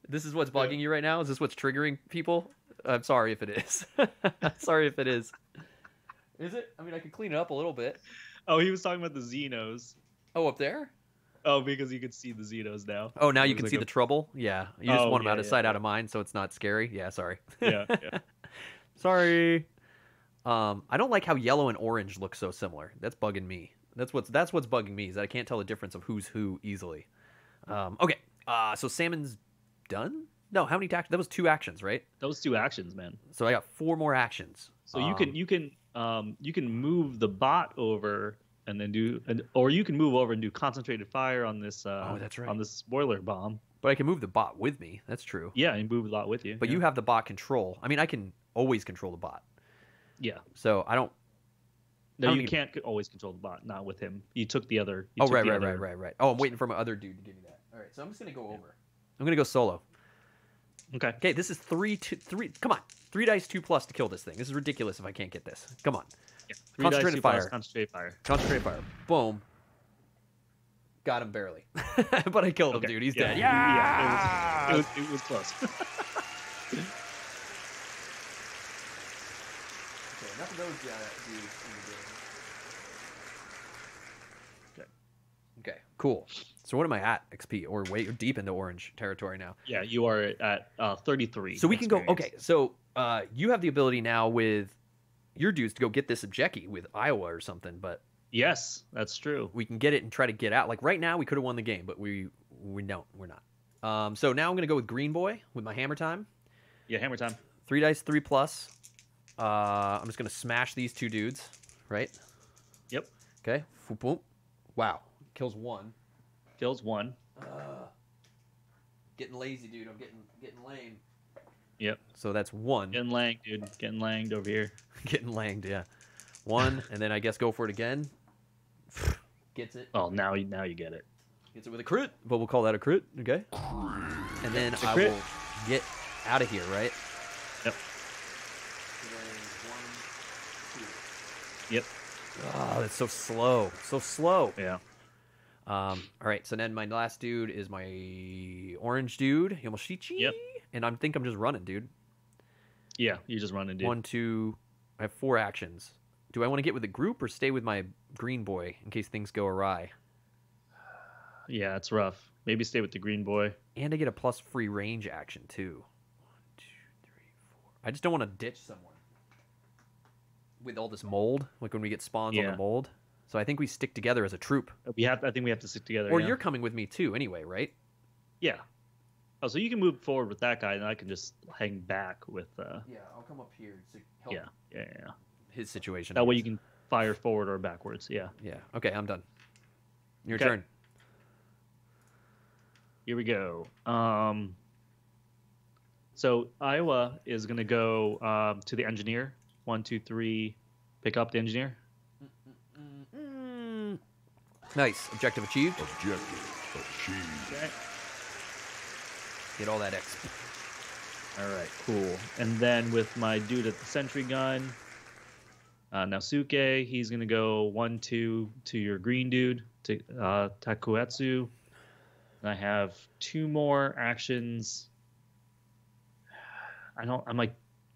This is what's Yeah. bugging you right now. Is this what's triggering people? I'm sorry if it is. sorry if it is. Is it? I mean, I could clean it up a little bit. Oh, he was talking about the Xenos. Oh, up there. Oh, because you can see the Xenos now. Oh, now you can like see a- the trouble. Yeah, you just Oh, want them yeah, out of yeah, sight, out of mind, so it's not scary. Yeah, sorry. Yeah, yeah. Sorry. Um, I don't like how yellow and orange look so similar. That's bugging me. That's what's that's what's bugging me is that I can't tell the difference of who's who easily. Um, okay. Uh, so salmon's done. No, how many actions? That was two actions, right? Those two actions, man. So I got four more actions. So you can Um, you can um you can move the bot over and then do and, or you can move over and do concentrated fire on this uh Oh, that's right. on this spoiler bomb. but I can move the bot with me. That's true. Yeah, and move a lot with you. But yeah. you have the bot control. I mean, I can always control the bot. yeah. So I don't. No, don't you can't always control the bot. Not with him. You took the other. Oh right, the right, other- right, right, right. Oh, I'm waiting for my other dude to give me that. All right, so I'm just gonna go over. I'm gonna go solo. Okay. Okay, this is three, two, three. Come on, three dice, two plus to kill this thing. This is ridiculous if I can't get this. Come on, Yeah. Three dice, Concentrated plus, fire. Concentrated fire. concentrate fire. Boom. Got him barely, but I killed him, Okay, dude. He's yeah, dead. yeah, Yeah. It was, it was, it was close. Okay, enough of those uh, dudes in the game. Okay. Okay, cool. So what am I at XP or way or deep into orange territory now? yeah, you are at uh, 33. So we can go. Okay, so uh, you have the ability now with your dudes to go get this objective with Oiwa or something, but Yes, that's true. we can get it and try to get out. Like right now, we could have won the game, but we we don't. We're not. Um, so now I'm gonna go with Green Boy with my hammer time. Yeah, hammer time. Three dice, three plus. Uh, I'm just gonna smash these two dudes, right? Yep. Okay. Boom. Wow. Kills one. Kills one. Uh, getting lazy, dude. I'm getting getting lame. Yep. So that's one. Getting langed, dude. Getting langed over here. getting langed, yeah. One, and then I guess go for it again. Gets it. Oh, now you now you get it. Gets it with a crit, but we'll call that a crit, okay? And then I crit. will get out of here, right? Yep. Yep. Oh, that's so slow. So slow. Yeah. Um, all right, so then my last dude is my orange dude, Yomoshichi. Yep. And I think I'm just running, dude. Yeah. You just running, dude. One, two, I have four actions. Do I want to get with the group or stay with my green boy in case things go awry? Yeah, it's rough. Maybe stay with the green boy. And I get a plus free range action too. One, two, three, four. I just don't want to ditch someone with all this mold, like when we get spawns on the mold. So I think we stick together as a troop. We have. I think we have to stick together. Or yeah. you're coming with me too, anyway, right? Yeah. Oh, so you can move forward with that guy, and I can just hang back with. uh Yeah, I'll come up here to help Yeah. Yeah. Yeah. his situation. That way you can fire forward or backwards. Yeah. Yeah. Okay, I'm done. Your Okay. turn. Here we go. Um. So Oiwa is gonna go um, to the engineer. One, two, three. Pick up the engineer. Nice. Objective achieved. Objective achieved. Okay. Get all that XP. All right, cool. And then with my dude at the sentry gun, uh, Naosuke, he's gonna go one two to your green dude to uh, Takuetsu. And I have two more actions. I don't. I'm like,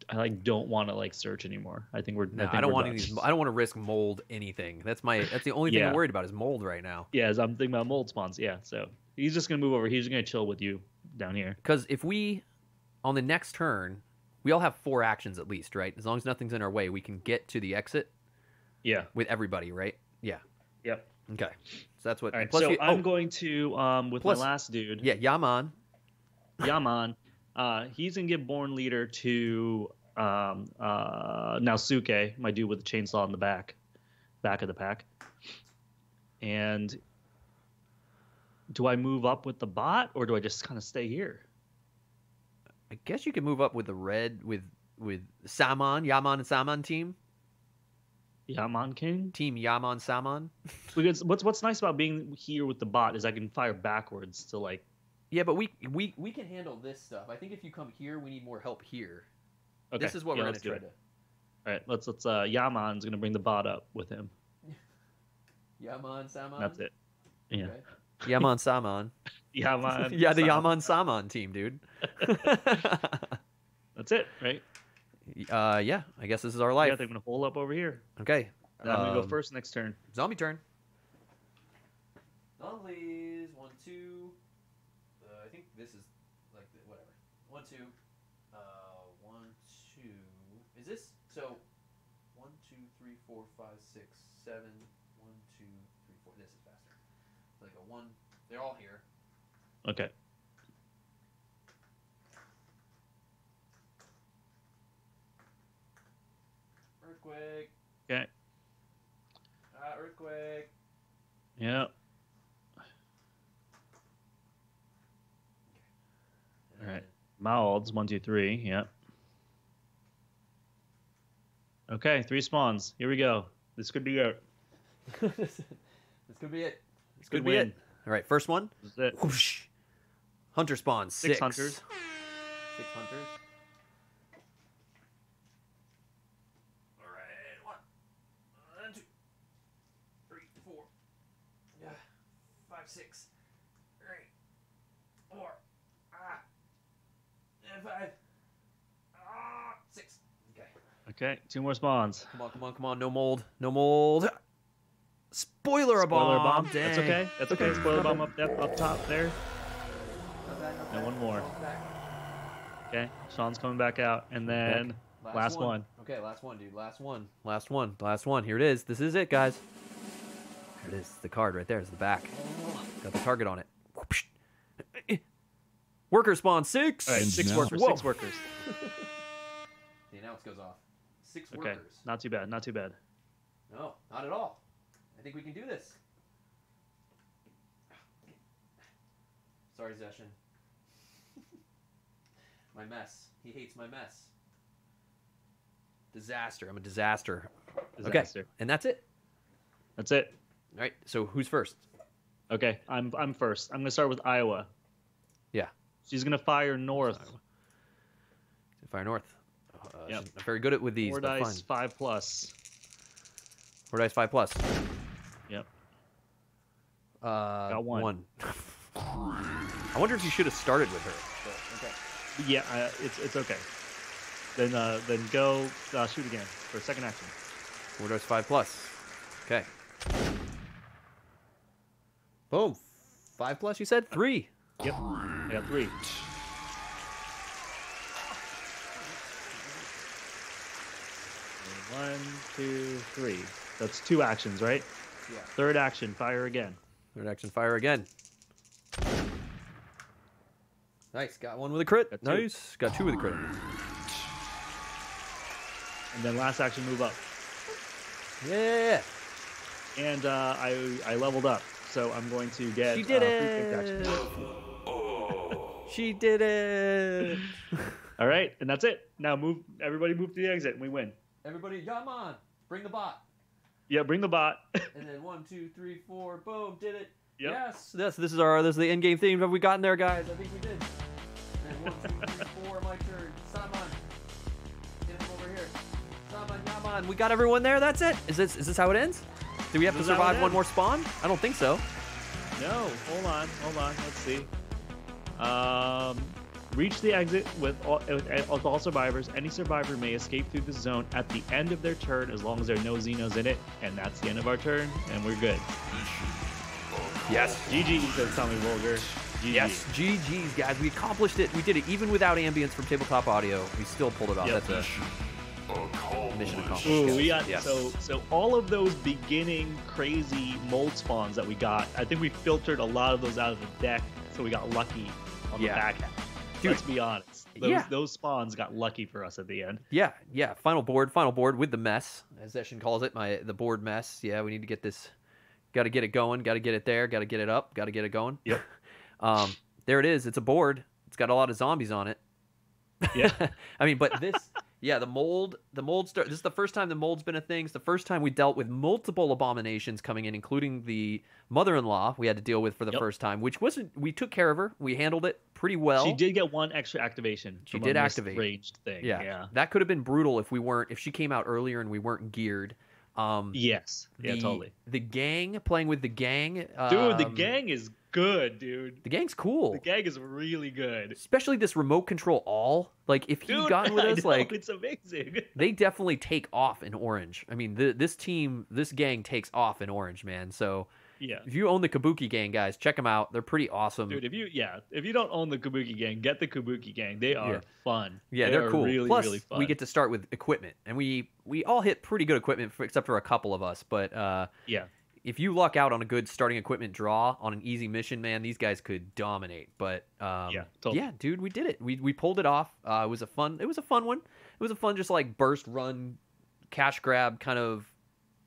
I like don't want to like search anymore. I think we're. No, I, think I don't want done. any. I don't want to risk mold anything. That's my. That's the only thing Yeah. I'm worried about is mold right now. Yeah, as I'm thinking about mold spawns. Yeah, so he's just gonna move over. He's just gonna chill with you down here. Because if we, on the next turn, we all have four actions at least, right? As long as nothing's in our way, we can get to the exit Yeah. with everybody, right? Yeah. Yep. Okay. So that's what. All right. so you- I'm oh, going to um with Plus- my last dude. Yeah, Yaman. Yaman. Uh, he's gonna give born leader to um uh Naosuke, my dude with the chainsaw in the back, back of the pack. And do I move up with the bot or do I just kind of stay here? I guess you can move up with the red with with Saman, Yaman and Saman team. Yaman King. Team Yaman Saman. Because what's what's nice about being here with the bot is I can fire backwards to like Yeah, but we we we can handle this stuff. I think if you come here, we need more help here. okay. This is what yeah, we're gonna do try it. All right, let's let's uh Yaman's gonna bring the bot up with him. to. Yaman Saman. That's it. Yeah. Okay. Yaman Saman. Yaman. yeah, the. Yaman Saman team, dude. That's it, right? uh, yeah, I guess this is our Yeah, life. they're gonna hole up over here. Okay. And I'm gonna go um, first next turn. Zombie turn. Zombies, one, two. Uh, I think this is like the, whatever. One, two. Uh, one, two. Is this so? One, two, three, four, five, six, seven. One, two, three, four. This is faster. Like a one. They're all here. Okay. Earthquake. Okay. Ah, earthquake. Yeah. And All right. then- Mold's one, two, three. Yep. Okay, three spawns. Here we go. This could be it. this could be it. This Good could be win. it. All right, first one. This is it. Whoosh. Hunter spawns Six Six, hunters. Six hunters. All right, one, one, two, three, four, yeah, five, six, three, four, ah, and five, ah, six. Okay. Okay, two more spawns. Come on, come on, come on. No mold. No mold. Spoiler, Spoiler bomb. bomb. That's okay. That's okay. Spoiler bomb up there, up top there. Not And one more. Okay, Sean's coming back out, and then last one. Okay, last one, dude. Last one. Last one. Last one. Here it is. This is it, guys. Here it is. The card right there is the back. Got the target on it. Worker spawn six. All right, And six workers. Whoa. Six workers. The announce goes off. Six Okay, workers. not too bad. Not too bad. No, not at all. I think we can do this. Sorry, Zeshin. my mess. He hates my mess. Disaster. I'm a disaster. Disaster. Okay, and that's it. That's it. All right. So who's first? Okay, I'm I'm first. I'm gonna start with Oiwa. Yeah. She's gonna fire north. Oiwa. Fire North. Uh, Yep. she's not very good at with these. Four but dice, fine. five plus. Four dice, five plus. Yep. Uh, Got one. I wonder if you should have started with her. Okay. Yeah, uh, it's it's okay. Then uh, then go uh, shoot again for a second action. Four dice, five plus. Okay. Boom. Five plus, you said? Three. Yep. I got three. One, two, three. That's two actions, right? Yeah. Third action, fire again. Third action, fire again. Nice. Got one with a crit. Got nice. Got two with a crit. And then last action, move up. Yeah. And uh, I I leveled up, so I'm going to get She did uh, free pick action. it. She did it. All right, and that's it. Now move. Everybody move to the exit, and we win. Everybody, come on. Bring the bot. Yeah, bring the bot. and then one, two, three, four, boom, did it. Yep. Yes. Yes, this is our this is the end game theme. Have we gotten there, guys? I think we did. And one, two, three, four, my turn. Simon, Get him over here. Simon, come on. We got everyone there, that's it. Is this is this how it ends? Do we have this to survive one more spawn? I don't think so. No. Hold on, hold on, let's see. Um reach the exit with all, with, with all survivors. Any survivor may escape through the zone at the end of their turn as long as there are no Xenos in it, and that's the end of our turn, and we're good. Yes. GG says Tommy Vulgar. GG. Yes. GG's guys. We accomplished it. We did it even without ambience from tabletop audio. We still pulled it off. Yep. That's a mission accomplished. Ooh, guys. we got Yes. so so all of those beginning crazy mold spawns that we got. I think we filtered a lot of those out of the deck, so we got lucky on Yeah. the back half. Dude. Let's be honest. Those, Yeah. those spawns got lucky for us at the end. Yeah, yeah. Final board, final board with the mess, as Zeshin calls it, my the board mess. Yeah, we need to get this. Got to get it going. Got to get it there. Got to get it up. Got to get it going. Yep. um, there it is. It's a board. It's got a lot of zombies on it. Yeah. I mean, but this, yeah, the mold, the mold start. This is the first time the mold's been a thing. It's the first time we dealt with multiple abominations coming in, including the mother-in-law we had to deal with for the Yep. first time, which wasn't. We took care of her. We handled it pretty well. she did get one extra activation. She did activate. Ranged thing. Yeah. Yeah. that could have been brutal if we weren't. If she came out earlier and we weren't geared. Um, Yes. Yeah. the, Totally. The gang playing with the gang. Dude, the um, gang is good, dude. The gang's cool. The gang is really good. Especially this remote control all. Like if he Dude, gotten with us, know, like it's amazing. they definitely take off in orange. I mean, the, this team, this gang takes off in orange, man. So Yeah. if you own the Kabuki gang, guys, check them out. They're pretty awesome. Dude, if you yeah, if you don't own the Kabuki gang, get the Kabuki gang. They are Yeah. fun. yeah, They they're are cool. Really, Plus, really fun. we get to start with equipment, and we we all hit pretty good equipment, for, except for a couple of us. But uh, yeah. if you luck out on a good starting equipment draw on an easy mission, man, these guys could dominate. But um, Yeah, totally. yeah, dude, we did it. We we pulled it off. Uh, it was a fun. It was a fun one. It was a fun, just like burst run, cash grab kind of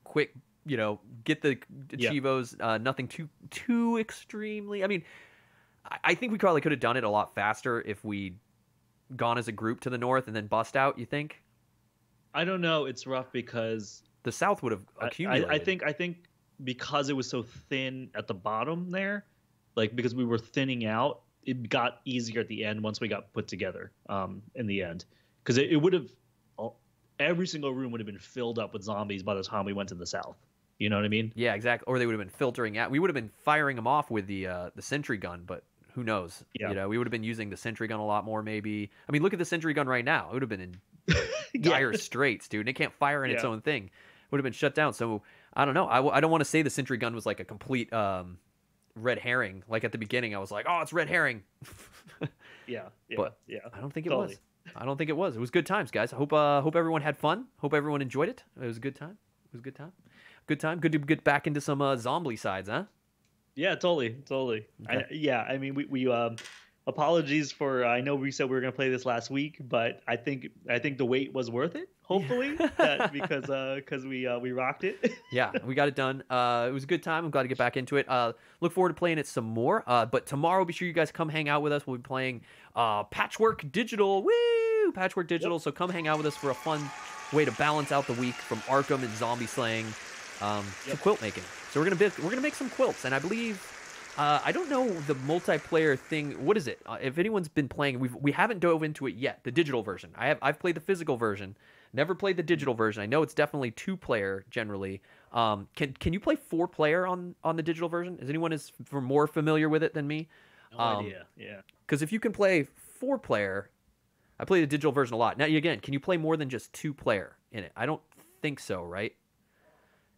quick. You know, get the Yeah. Uh, nothing too too extremely. I mean, I, I think we probably could have done it a lot faster if we'd gone as a group to the north and then bust out. You think I don't know. It's rough because the south would have accumulated? I, I think I think because it was so thin at the bottom there, like because we were thinning out, it got easier at the end once we got put together. Um, in the end, because it, it would have every single room would have been filled up with zombies by the time we went to the south. You know what I mean? Yeah, exactly. Or they would have been filtering out. We would have been firing them off with the uh, the sentry gun, but who knows? Yeah. You know, we would have been using the sentry gun a lot more. Maybe. I mean, look at the sentry gun right now. It would have been in dire straits, dude. And it can't fire in its own thing. It Would have been shut down. So I don't know. I, w- I don't want to say the sentry gun was like a complete um, red herring. Like at the beginning, I was like, oh, it's red herring. Yeah, yeah, But- yeah. I don't think it Totally. was. I don't think it was. It was good times, guys. I hope uh, hope everyone had fun. Hope everyone enjoyed it. It was a good time. It was a good time. Good time. Good to get back into some uh, Zombicides, huh? Yeah, totally, totally. I, yeah, I mean, we we um, apologies for. I know we said we were gonna play this last week, but I think I think the wait was worth it. Hopefully, that, because uh, because we uh, we rocked it. yeah, we got it done. Uh, it was a good time. I'm glad to get back into it. Uh, look forward to playing it some more. Uh, but tomorrow, be sure you guys come hang out with us. We'll be playing uh, Patchwork Digital. Woo! Patchwork Digital. So come hang out with us for a fun way to balance out the week from Arkham and zombie slaying um, to quilt making. So we're gonna be, we're gonna make some quilts, and I believe. Uh, I don't know the multiplayer thing. What is it? Uh, if anyone's been playing, we've we haven't dove into it yet. The digital version. I have I've played the physical version. Never played the digital version. I know it's definitely two player generally. Um, can can you play four player on on the digital version? Is anyone is f- more familiar with it than me? No Um, idea. Yeah. Because if you can play four player, I play the digital version a lot. Now again, can you play more than just two player in it? I don't think so. Right?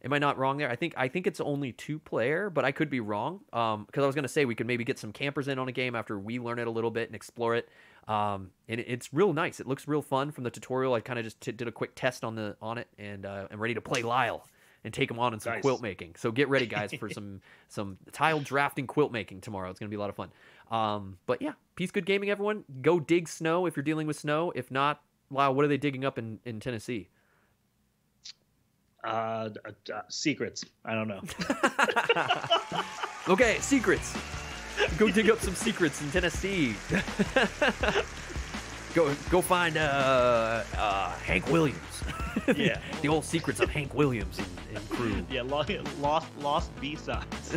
Am I not wrong there? I think I think it's only two player, but I could be wrong. Um, because I was gonna say we could maybe get some campers in on a game after we learn it a little bit and explore it. Um, and it, it's real nice. It looks real fun from the tutorial. I kind of just t- did a quick test on the on it, and uh, I'm ready to play Lyle and take him on in some Nice. quilt making. So get ready, guys, for some some tile drafting quilt making tomorrow. It's gonna be a lot of fun. Um, but yeah, peace, good gaming, everyone. Go dig snow if you're dealing with snow. If not, Lyle, what are they digging up in in Tennessee? Uh, d- uh, secrets. I don't know. Okay, secrets. Go dig up some secrets in Tennessee. go go find uh, uh, Hank Williams. Yeah. the old secrets of Hank Williams and, and crew. yeah, lo- lost lost B sides.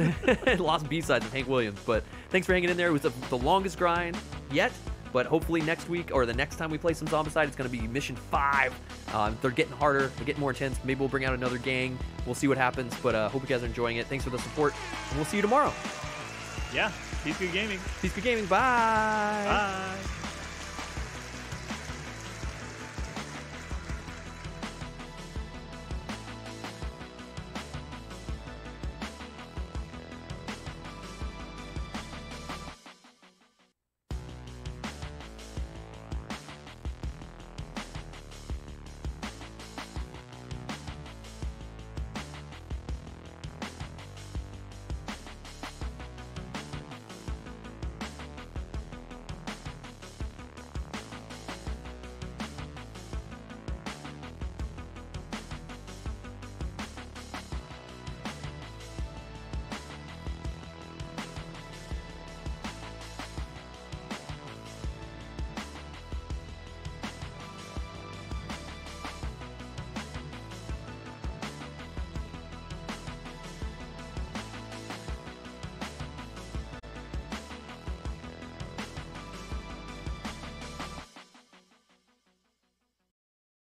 Lost B sides of Hank Williams. But thanks for hanging in there. It was the, the longest grind yet, But hopefully next week or the next time we play some Zombicide, it's going to be Mission 5. Um, they're getting harder, they're getting more intense. Maybe we'll bring out another gang. We'll see what happens, but uh, hope you guys are enjoying it. Thanks for the support, and we'll see you tomorrow. Yeah. Peace good gaming. Peace, good gaming. Bye. Bye.